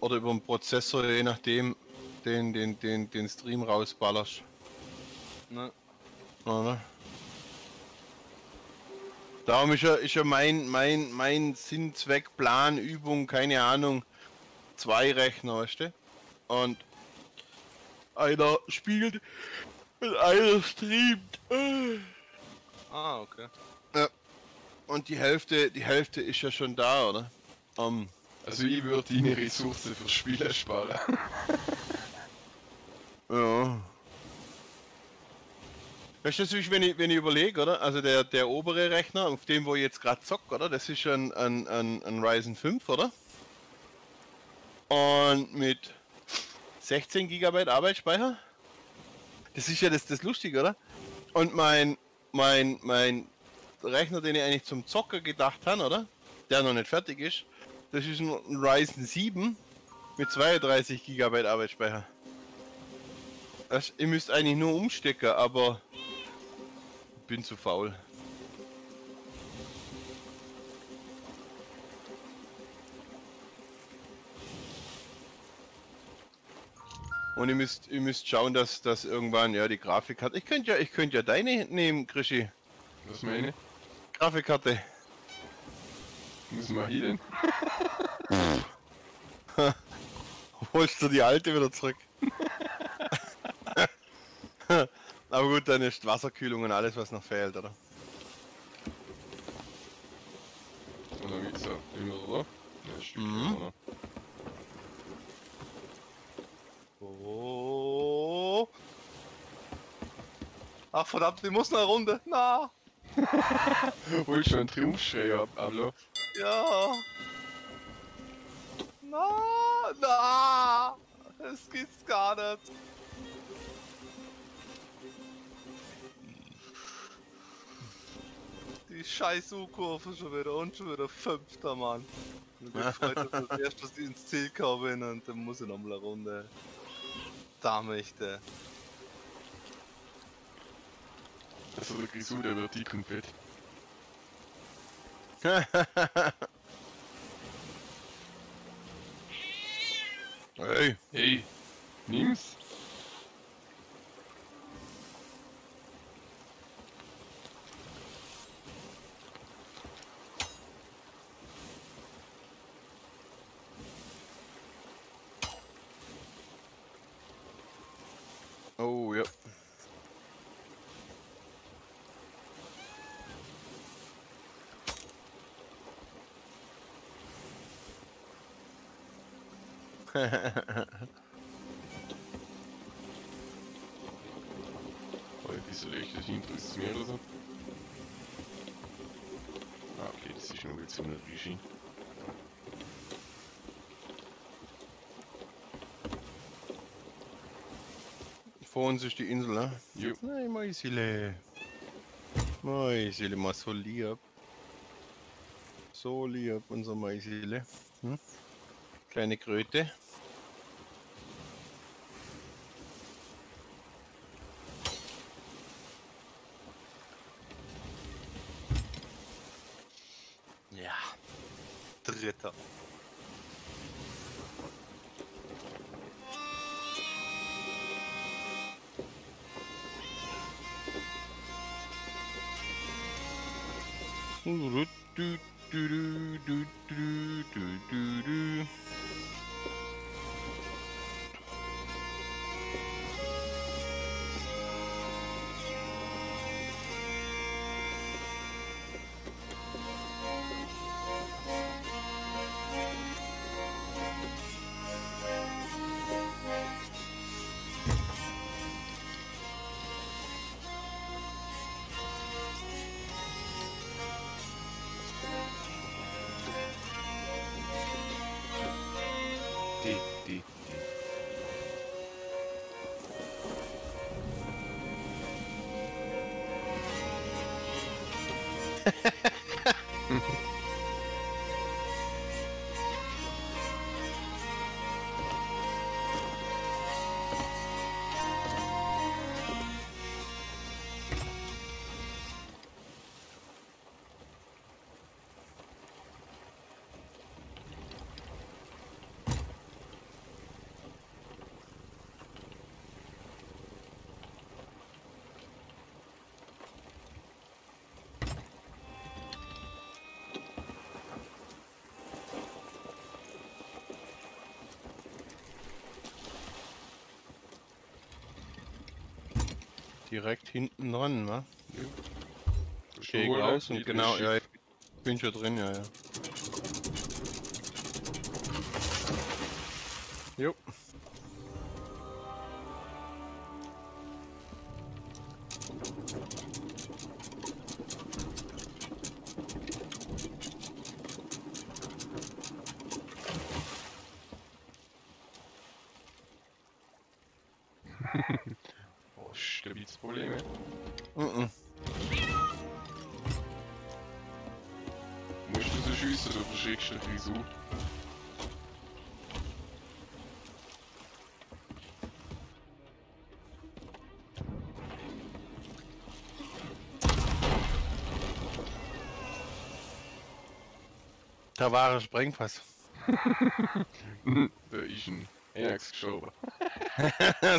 oder über den Prozessor, je nachdem, den, den, den, den Stream rausballerst. Ne? Oder? Darum ist ja, ist ja mein, mein, mein Sinn, Zweck, Plan, Übung, keine Ahnung, zwei Rechner, weißt du? Und einer spielt und einer streamt. Ah, okay. Und die Hälfte, die Hälfte ist ja schon da, oder? Ähm, Also ich würde deine Ressourcen fürs Spielen sparen. ja. Weißt du, ist, wenn ich, wenn ich überlege, oder? Also der, der obere Rechner, auf dem wo ich jetzt gerade zock, oder? Das ist ein, ein, ein, ein Ryzen 5, oder? Und mit 16 GB Arbeitsspeicher. Das ist ja das, das Lustige, oder? Und mein, mein, mein Rechner, den ich eigentlich zum Zocker gedacht habe, oder? Der noch nicht fertig ist. Das ist ein Ryzen 7 mit 32 GB Arbeitsspeicher. Das, ihr müsst eigentlich nur umstecken, aber bin zu faul. Und ihr müsst, ihr müsst schauen, dass das irgendwann ja die Grafik hat. Ich könnte ja, ich könnte ja deine nehmen, Krischi. Was meine? Grafikkarte. Müssen wir hier denn? Holst du die alte wieder zurück? Aber gut, dann ist Wasserkühlung und alles, was noch fehlt, oder? Dann geht's ja immer da. Ja, Stück Mhm. oder? Oh. Ach verdammt, ich muss noch eine Runde. Na, Holst du einen Triumphschrei ab, Ablo? ja. Na, na. Das geht's gar nicht. Die scheiß U-Kurve schon wieder und schon wieder fünfter Mann. Und ich freue mich, dass ich erst dass ich ins Ziel komme und dann muss ich noch mal eine Runde. Da möchte. Also der Grisou, der wird dick und fett. hey, Hey, nimm's. oh ja. Ein bisschen echtes Intro ist mehr oder so. Ah, okay, das ist noch jetzt so eine Regie. Vor uns ist die Insel, ne? Jo. Nein, Mäusile. Mäusile, mal so lieb. So lieb, unser Mäusile. Hm? Kleine Kröte. Direkt hinten dran, du wohl raus und genau, ja, ich bin schon drin, ja, ja. Sprengfass. Da ist ein Ajax gestorben.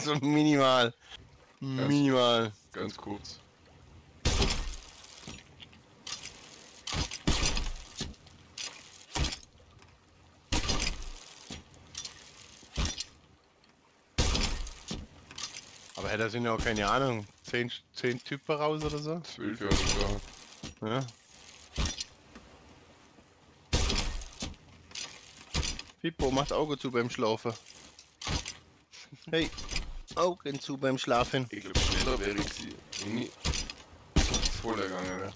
so minimal. Minimal. Ganz kurz. Aber hey, da sind ja auch keine Ahnung, 10, 10 Typen raus oder so. Zwölf sogar. Ja. Pippo macht Auge zu beim Schlafen. Hey, Augen zu beim Schlafen. Ich glaube, schneller wäre ich gewesen. wenn ich voll gegangen wäre.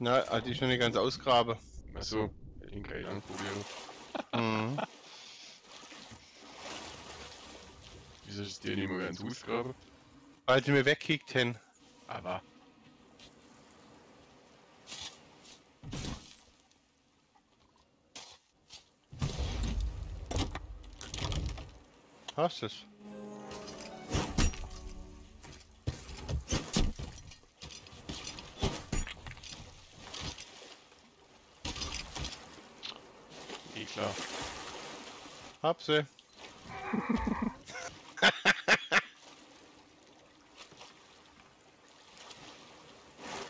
Na, also ich noch nicht ganz ausgraben. Achso, ich ihn gleich anprobieren. Mhm. Wieso ist der nicht mehr ganz ausgraben? Weil sie mir wegkickt hin. Aber. Hast es? Eh klar. Hab sie.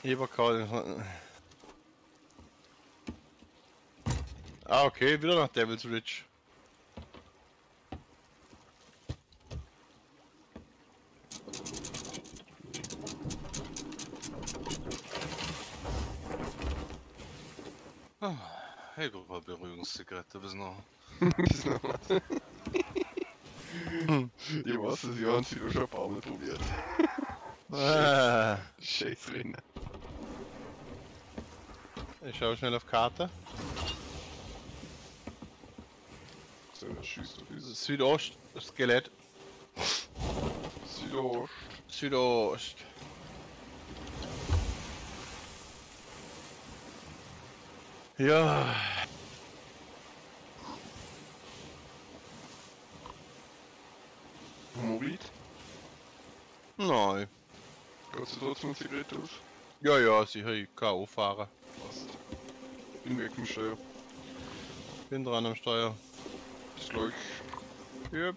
Eberkaul. Ah, okay, wieder nach Devil's Ridge. секрета, безно. безно. Има с Иван ein paar палме probiert. Ah. Scheiß Rinde. Ich schau schnell auf Karte. Südost, Skelett. Südost. Südost. Ja. Kannst du trotzdem eine Zigarette aus? Ja, ja, sicher, ich fahren. Passt. Bin weg vom Steuer. Bin dran am Steuer. Bis gleich. Yep.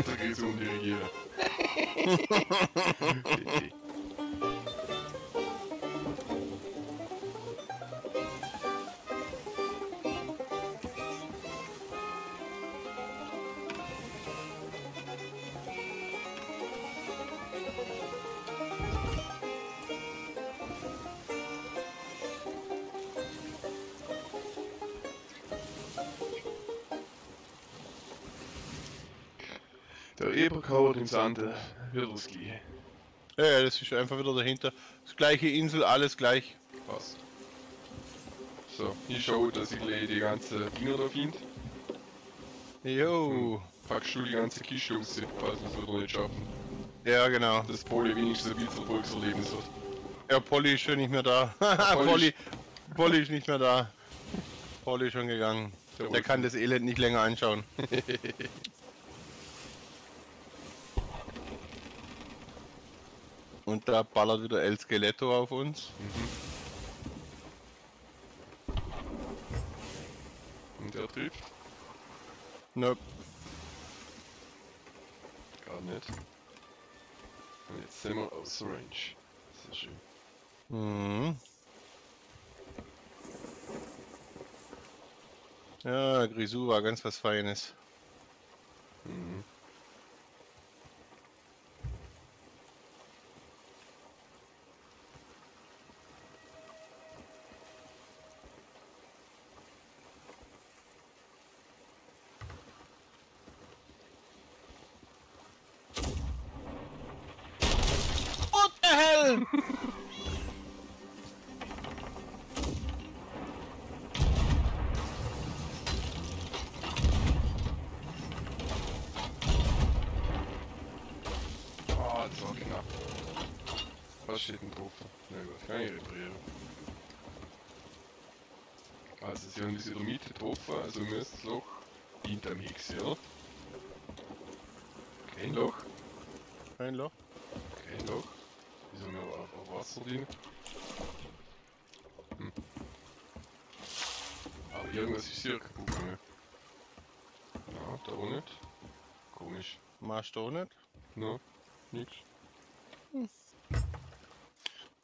T'as raison, les régions. Wird das gleiche. Ja, ja, das ist einfach wieder dahinter. Das gleiche Insel, alles gleich. Passt. So, ich schaue, dass ich gleich die ganze Dinger da finde. Jo. Packst du die ganze Kiste raus, falls wir es wieder nicht schaffen. Ja, genau. Dass Polly wenigstens ein bisschen Volkserlebnis hat. Ja, Polly ist schon nicht mehr da. Polly Polly, ist nicht mehr da. Polly ist schon gegangen. Der Der kann das Elend nicht länger anschauen. Und da ballert wieder El Skeletto auf uns. Und der trifft? Nope. Gar nicht. Und jetzt sind wir außer Range. Sehr schön. Mhm. Ja, Grisou war ganz was Feines. Mhm. What the hell? Ah, das war knapp. Was steht denn drauf? Na gut, kann ich reparieren. Also, sie haben das in der Mitte getroffen, also müsste das Loch hinterm Hex, ja? Kein Loch, Kein Loch. kein Loch. Wieso wir aber auch Wasser drin? Hm. Aber irgendwas ist hier kaputt gegangen. Na, da auch nicht. Komisch. Machst du auch nicht? Na, nix.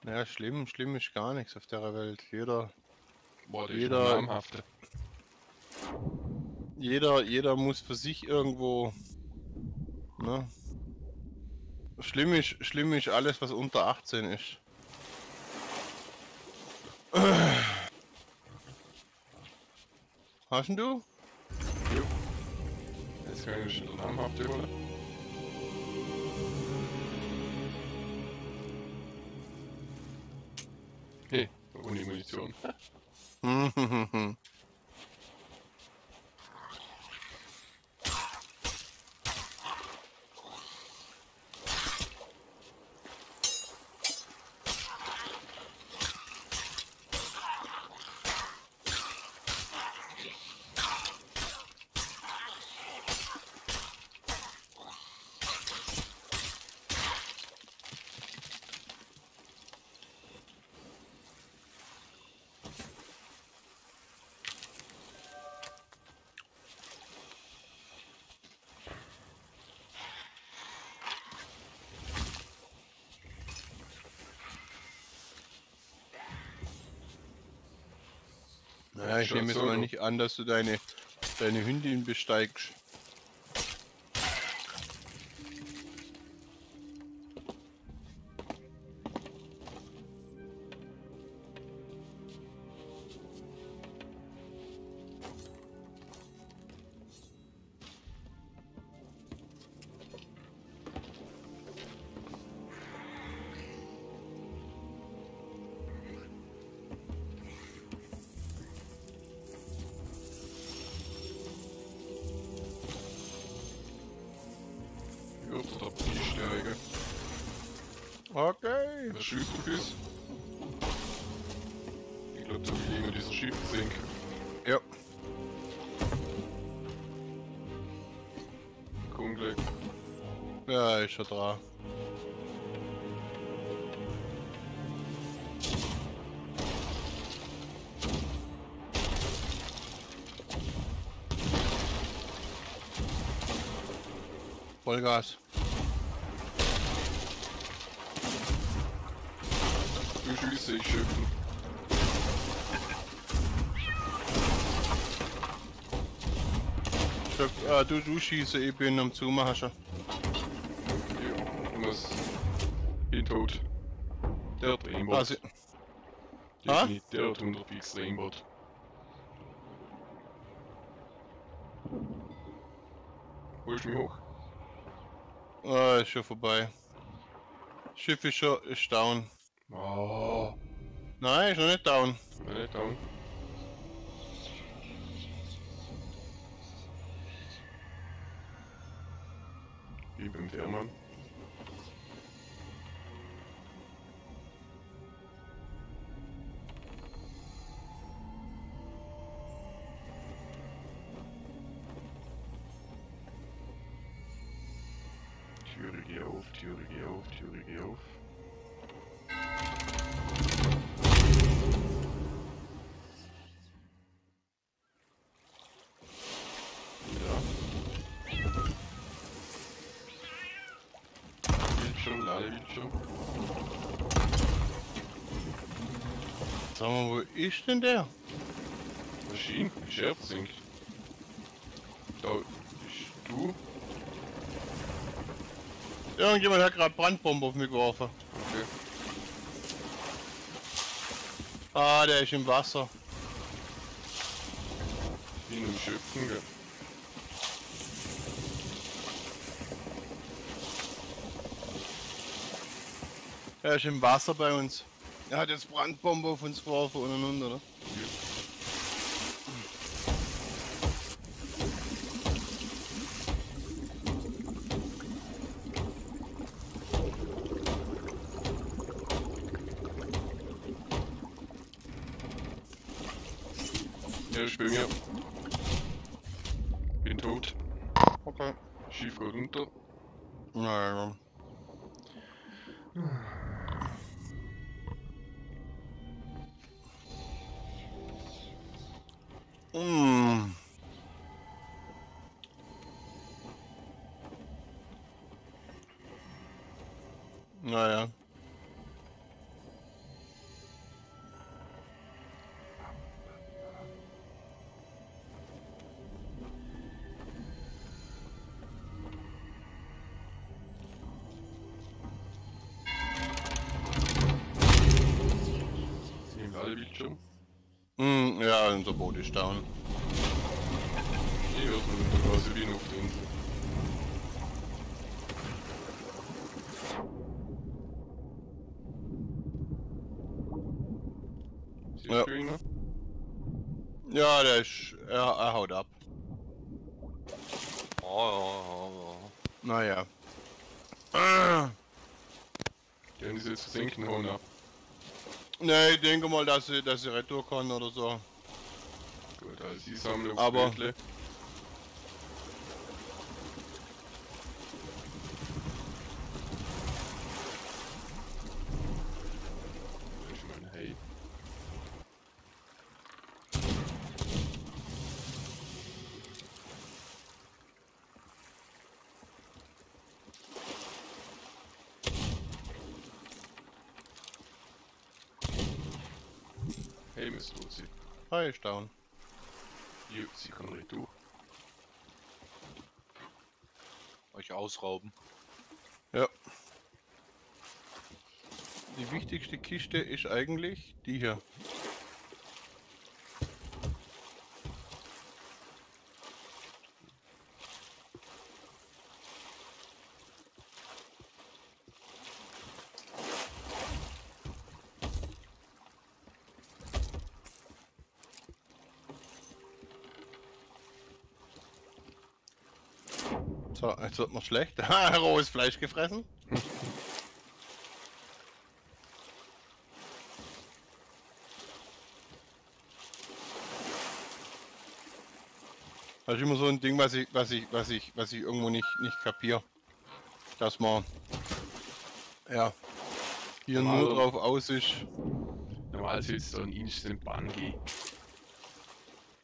Naja, schlimm, schlimm ist gar nichts auf der Welt. Jeder, Boah, der Jeder- namhafte. Jeder, jeder muss für sich irgendwo. Ne? Schlimm ist, schlimm ist alles, was unter 18 ist. Hast du? Jetzt kann ich schon den namhafte holen. Hey, ohne Munition. Naja, ich nehme jetzt so, mal nicht an, dass du deine, deine Hündin besteigst. Schon dran. Vollgas. Du schießt, ich schöpfen. Schöpf, äh, du, du schieße, ich bin am Zumachen tot. Der hat Aimbot. Also, Definitiv, der hat 100 Pixel Aimbot. Holst du mich hoch? äh, ist schon vorbei. Schiff ist schon ist down. Oh, Nein, ist noch nicht down. nicht down. Sag mal, wo ist denn der? Maschine, Scherzink. Da bist du. Irgendjemand hat gerade Brandbombe auf mich geworfen. Okay. Ah, der ist im Wasser. Bin im Schöpfen, gell. Er ist im Wasser bei uns. Er hat jetzt Brandbombe auf uns geworfen und und oder? Ja, unser Boot ist down. Ich hört man quasi wie auf der Insel. Ja. Ja, der ist. Er, er haut ab. Oh, ja, ja, Naja. Ah. Der ist jetzt versenken, hauen ab. Ne, ich denke mal, dass sie, dass sie retour kann oder so. Gut, also sie sammeln auf Aber- Bötle. Da ist mein Hey. Hey, Miss Lucy. Ist down. Jo, sie kann retour. Euch ausrauben. Ja. Die wichtigste Kiste ist eigentlich die hier. Jetzt wird man schlecht. Rohes Fleisch gefressen. Das ist immer so ein Ding, was ich, was ich, was ich, was ich irgendwo nicht, nicht kapiere. Dass man ja hier normal, nur drauf aus ist. Normal sitzt so ein Instant Bungee.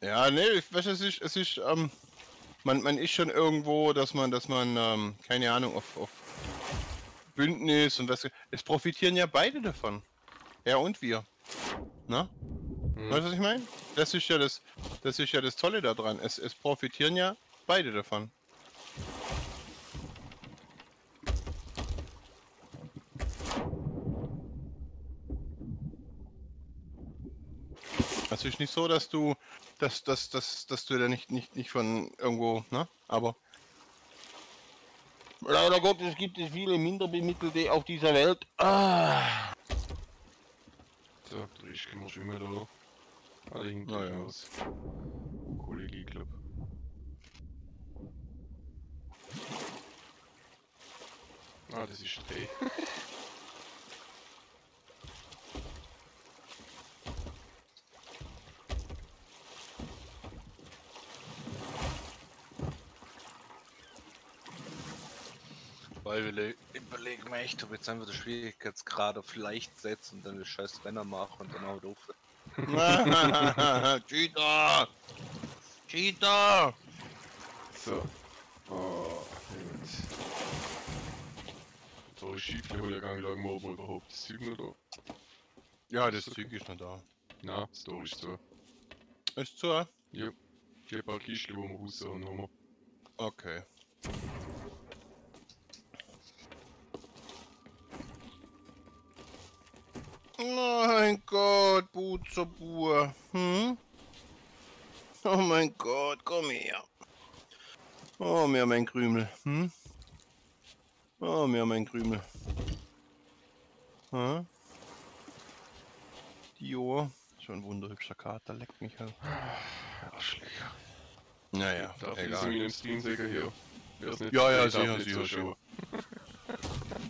Ja, nee, weißt, es ist, es ist, ähm, man, man ist schon irgendwo, dass man, dass man, ähm, keine Ahnung, auf, auf Bündnis und das, es profitieren ja beide davon. Er und wir. Na? Hm. Weißt du, was ich meine? Das ist ja das, das ist ja das Tolle daran. Es, es profitieren ja beide davon. Es ist nicht so, dass du, dass, dass, dass, dass du da nicht, nicht, nicht von irgendwo, ne? Aber leider Gottes gibt es viele Minderbemittelte auf dieser Welt. Ah. So, da ist immer schon immer da. Alle hinten Na ja. raus. Kollege, ich glaub. Ah, das ist Dreh. Weil wir überlegen mir echt, ob jetzt einfach der Schwierigkeitsgrad auf leicht setzen und dann das scheiß Renner machen und dann auch doof. Cheater! Cheater! So. Oh, gut. Da ist Schiefle hol ja gar nicht lang mal oben überhaupt das Zeug noch da. Ja, das Zeug ist noch da. Nein, das Tor ist so. Ist zu? Ja. Ich hab ein paar Kisten, wo wir raushauen haben. Okay. Mein Gott, Buzerbur. Hm? Oh mein Gott, komm her. Oh, mir mein Krümel. Hm? Oh, mir mein Krümel. Hm? Dio. Schon ein wunderhübscher Kater, leckt mich halt. Arschlöcher. Naja, ist egal. er mit dem Streamsäger hier. Ja, ja, sicher, darf sicher, zuschauen.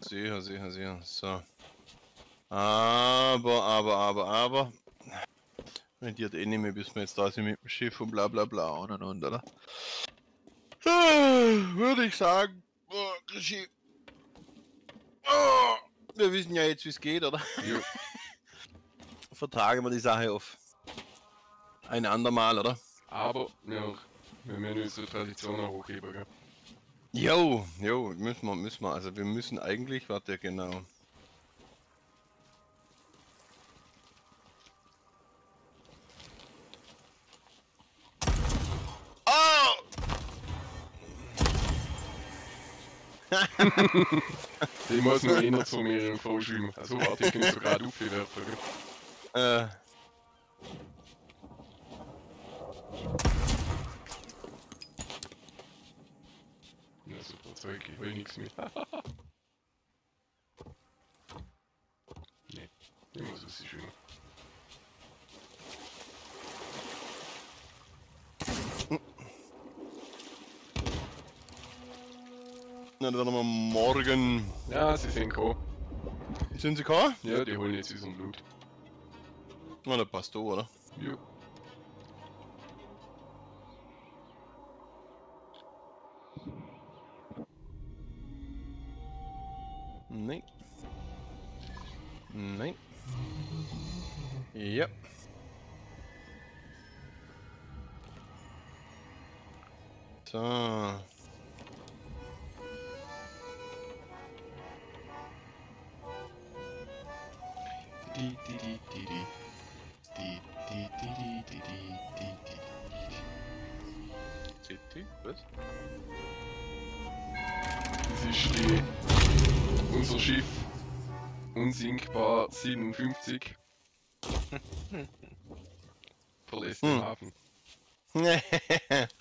Sicher, sicher, sicher. So. Aber, aber, aber, aber. Rendiert eh nicht mehr, bis wir jetzt da sind mit dem Schiff und bla bla bla und und und, oder? Würde ich sagen. Oh. Oh, wir wissen ja jetzt, wie es geht, oder? Jo. Vertragen wir die Sache auf ein andermal, oder? Aber, ja, wir müssen unsere Tradition auch hochheben, gell? Jo, jo, müssen wir, müssen wir. Also wir müssen eigentlich, warte, genau. Ich muss noch einer zu mir im V schwimmen. Also warte, ich kann so gerade aufwerfen? Äh. Ja, super Zeug, ich will nichts mehr. nee, ich muss es schwimmen. Na, dann werden wir morgen. Ja, sie sind gekommen. Sind Sie gekommen? Ja, die holen jetzt unseren Blut. Na, der passt da, oder? Ja. Nein. Nein. Ja. So. CT? Was? Das ist die, unser Schiff. Unsinkbar 57. Verlässt den Hm. Hafen.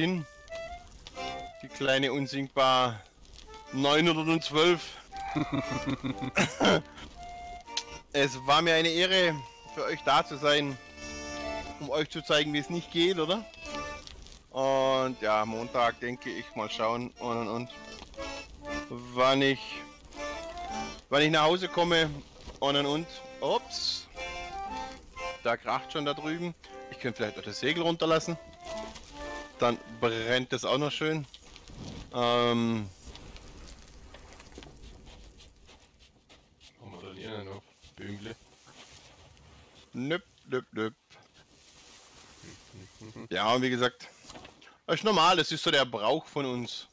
hin. Die kleine unsinkbar 912. es war mir eine Ehre, für euch da zu sein, um euch zu zeigen, wie es nicht geht, oder? Und ja, Montag denke ich mal schauen und und und. Wann ich wann ich nach Hause komme und und und. Ups. Da kracht schon da drüben. Ich könnte vielleicht auch das Segel runterlassen. Dann brennt das auch noch schön. Ähm, Haben wir da drinnen noch Büngle? nüpp, nüpp, nüpp. Ja, und wie gesagt, das ist normal, das ist so der Brauch von uns.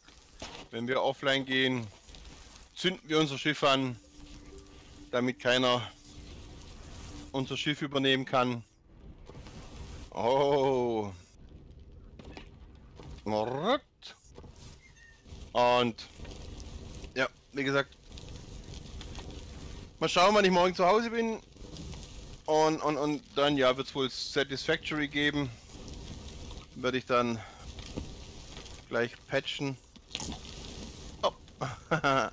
Wenn wir offline gehen, zünden wir unser Schiff an, damit keiner unser Schiff übernehmen kann. Oh. Und ja, wie gesagt, mal schauen, wann ich morgen zu Hause bin. Und, und, und dann ja, wird es wohl Satisfactory geben. Werde ich dann gleich patchen. Oh.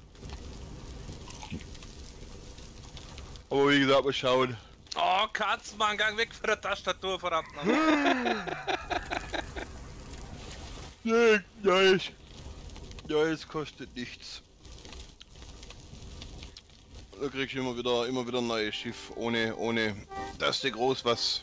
Aber wie gesagt, mal schauen. Oh, Katzmann, gang weg von der Tastatur, verdammt. Ja, ja, es, ja, es kostet nichts. Da krieg ich immer wieder, immer wieder ein neues Schiff, ohne, ohne, dass du groß was.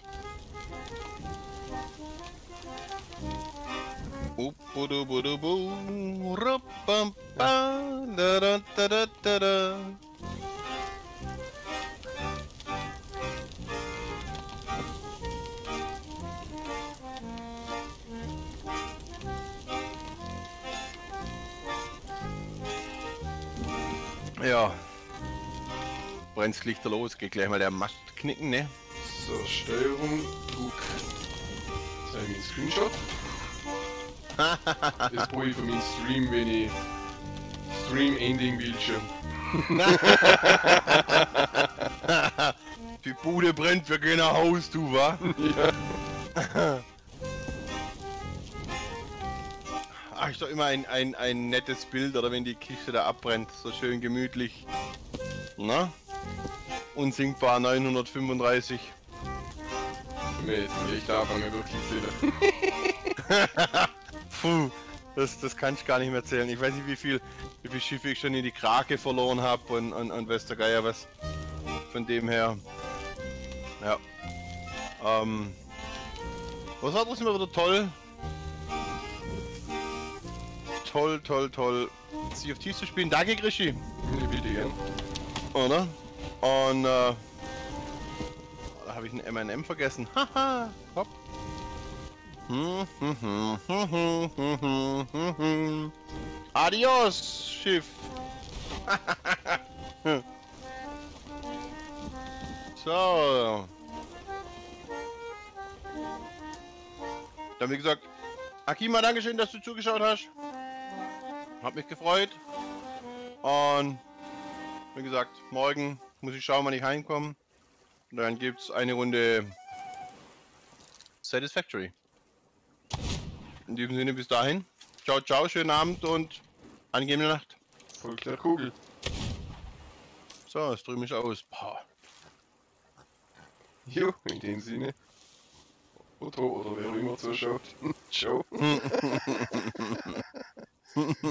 Ja. Brennt's Lichter los, geht gleich mal der Mast knicken, ne? So, Steuerung, Druck. Zeige ich einen Screenshot. Das brauche ich für meinen Stream, wenn ich Stream Ending Bildschirm. Die Bude brennt, wir gehen nach Haus, du, wa? ja. Ach, ist doch immer ein, ein, ein nettes Bild, oder wenn die Kiste da abbrennt, so schön gemütlich. Na? Unsinkbar 935. Mit, ich darf mir wirklich wieder. Puh, das, das kann ich gar nicht mehr zählen. Ich weiß nicht, wie viel, wie viel Schiffe ich schon in die Krake verloren habe und, und, und weiß der Geier was. Von dem her. Ja. Ähm. Was war das immer wieder toll? toll, toll, toll, CFT zu spielen. Danke, Grischi. Oder? Und, äh, oh, da habe ich ein M&M vergessen. Haha, hopp. Adios, Schiff. so. Dann wie gesagt, Akima, Dankeschön, dass du zugeschaut hast. Hat mich gefreut. Und wie gesagt, morgen muss ich schauen, wann ich heimkomme. Und dann gibt's eine Runde Satisfactory. In diesem Sinne bis dahin. Ciao, ciao, schönen Abend und angenehme Nacht. Folgt der Kugel. So, es drüben ist aus. Boah. Jo, in dem Sinne. Otto oder wer immer zuschaut. Ciao.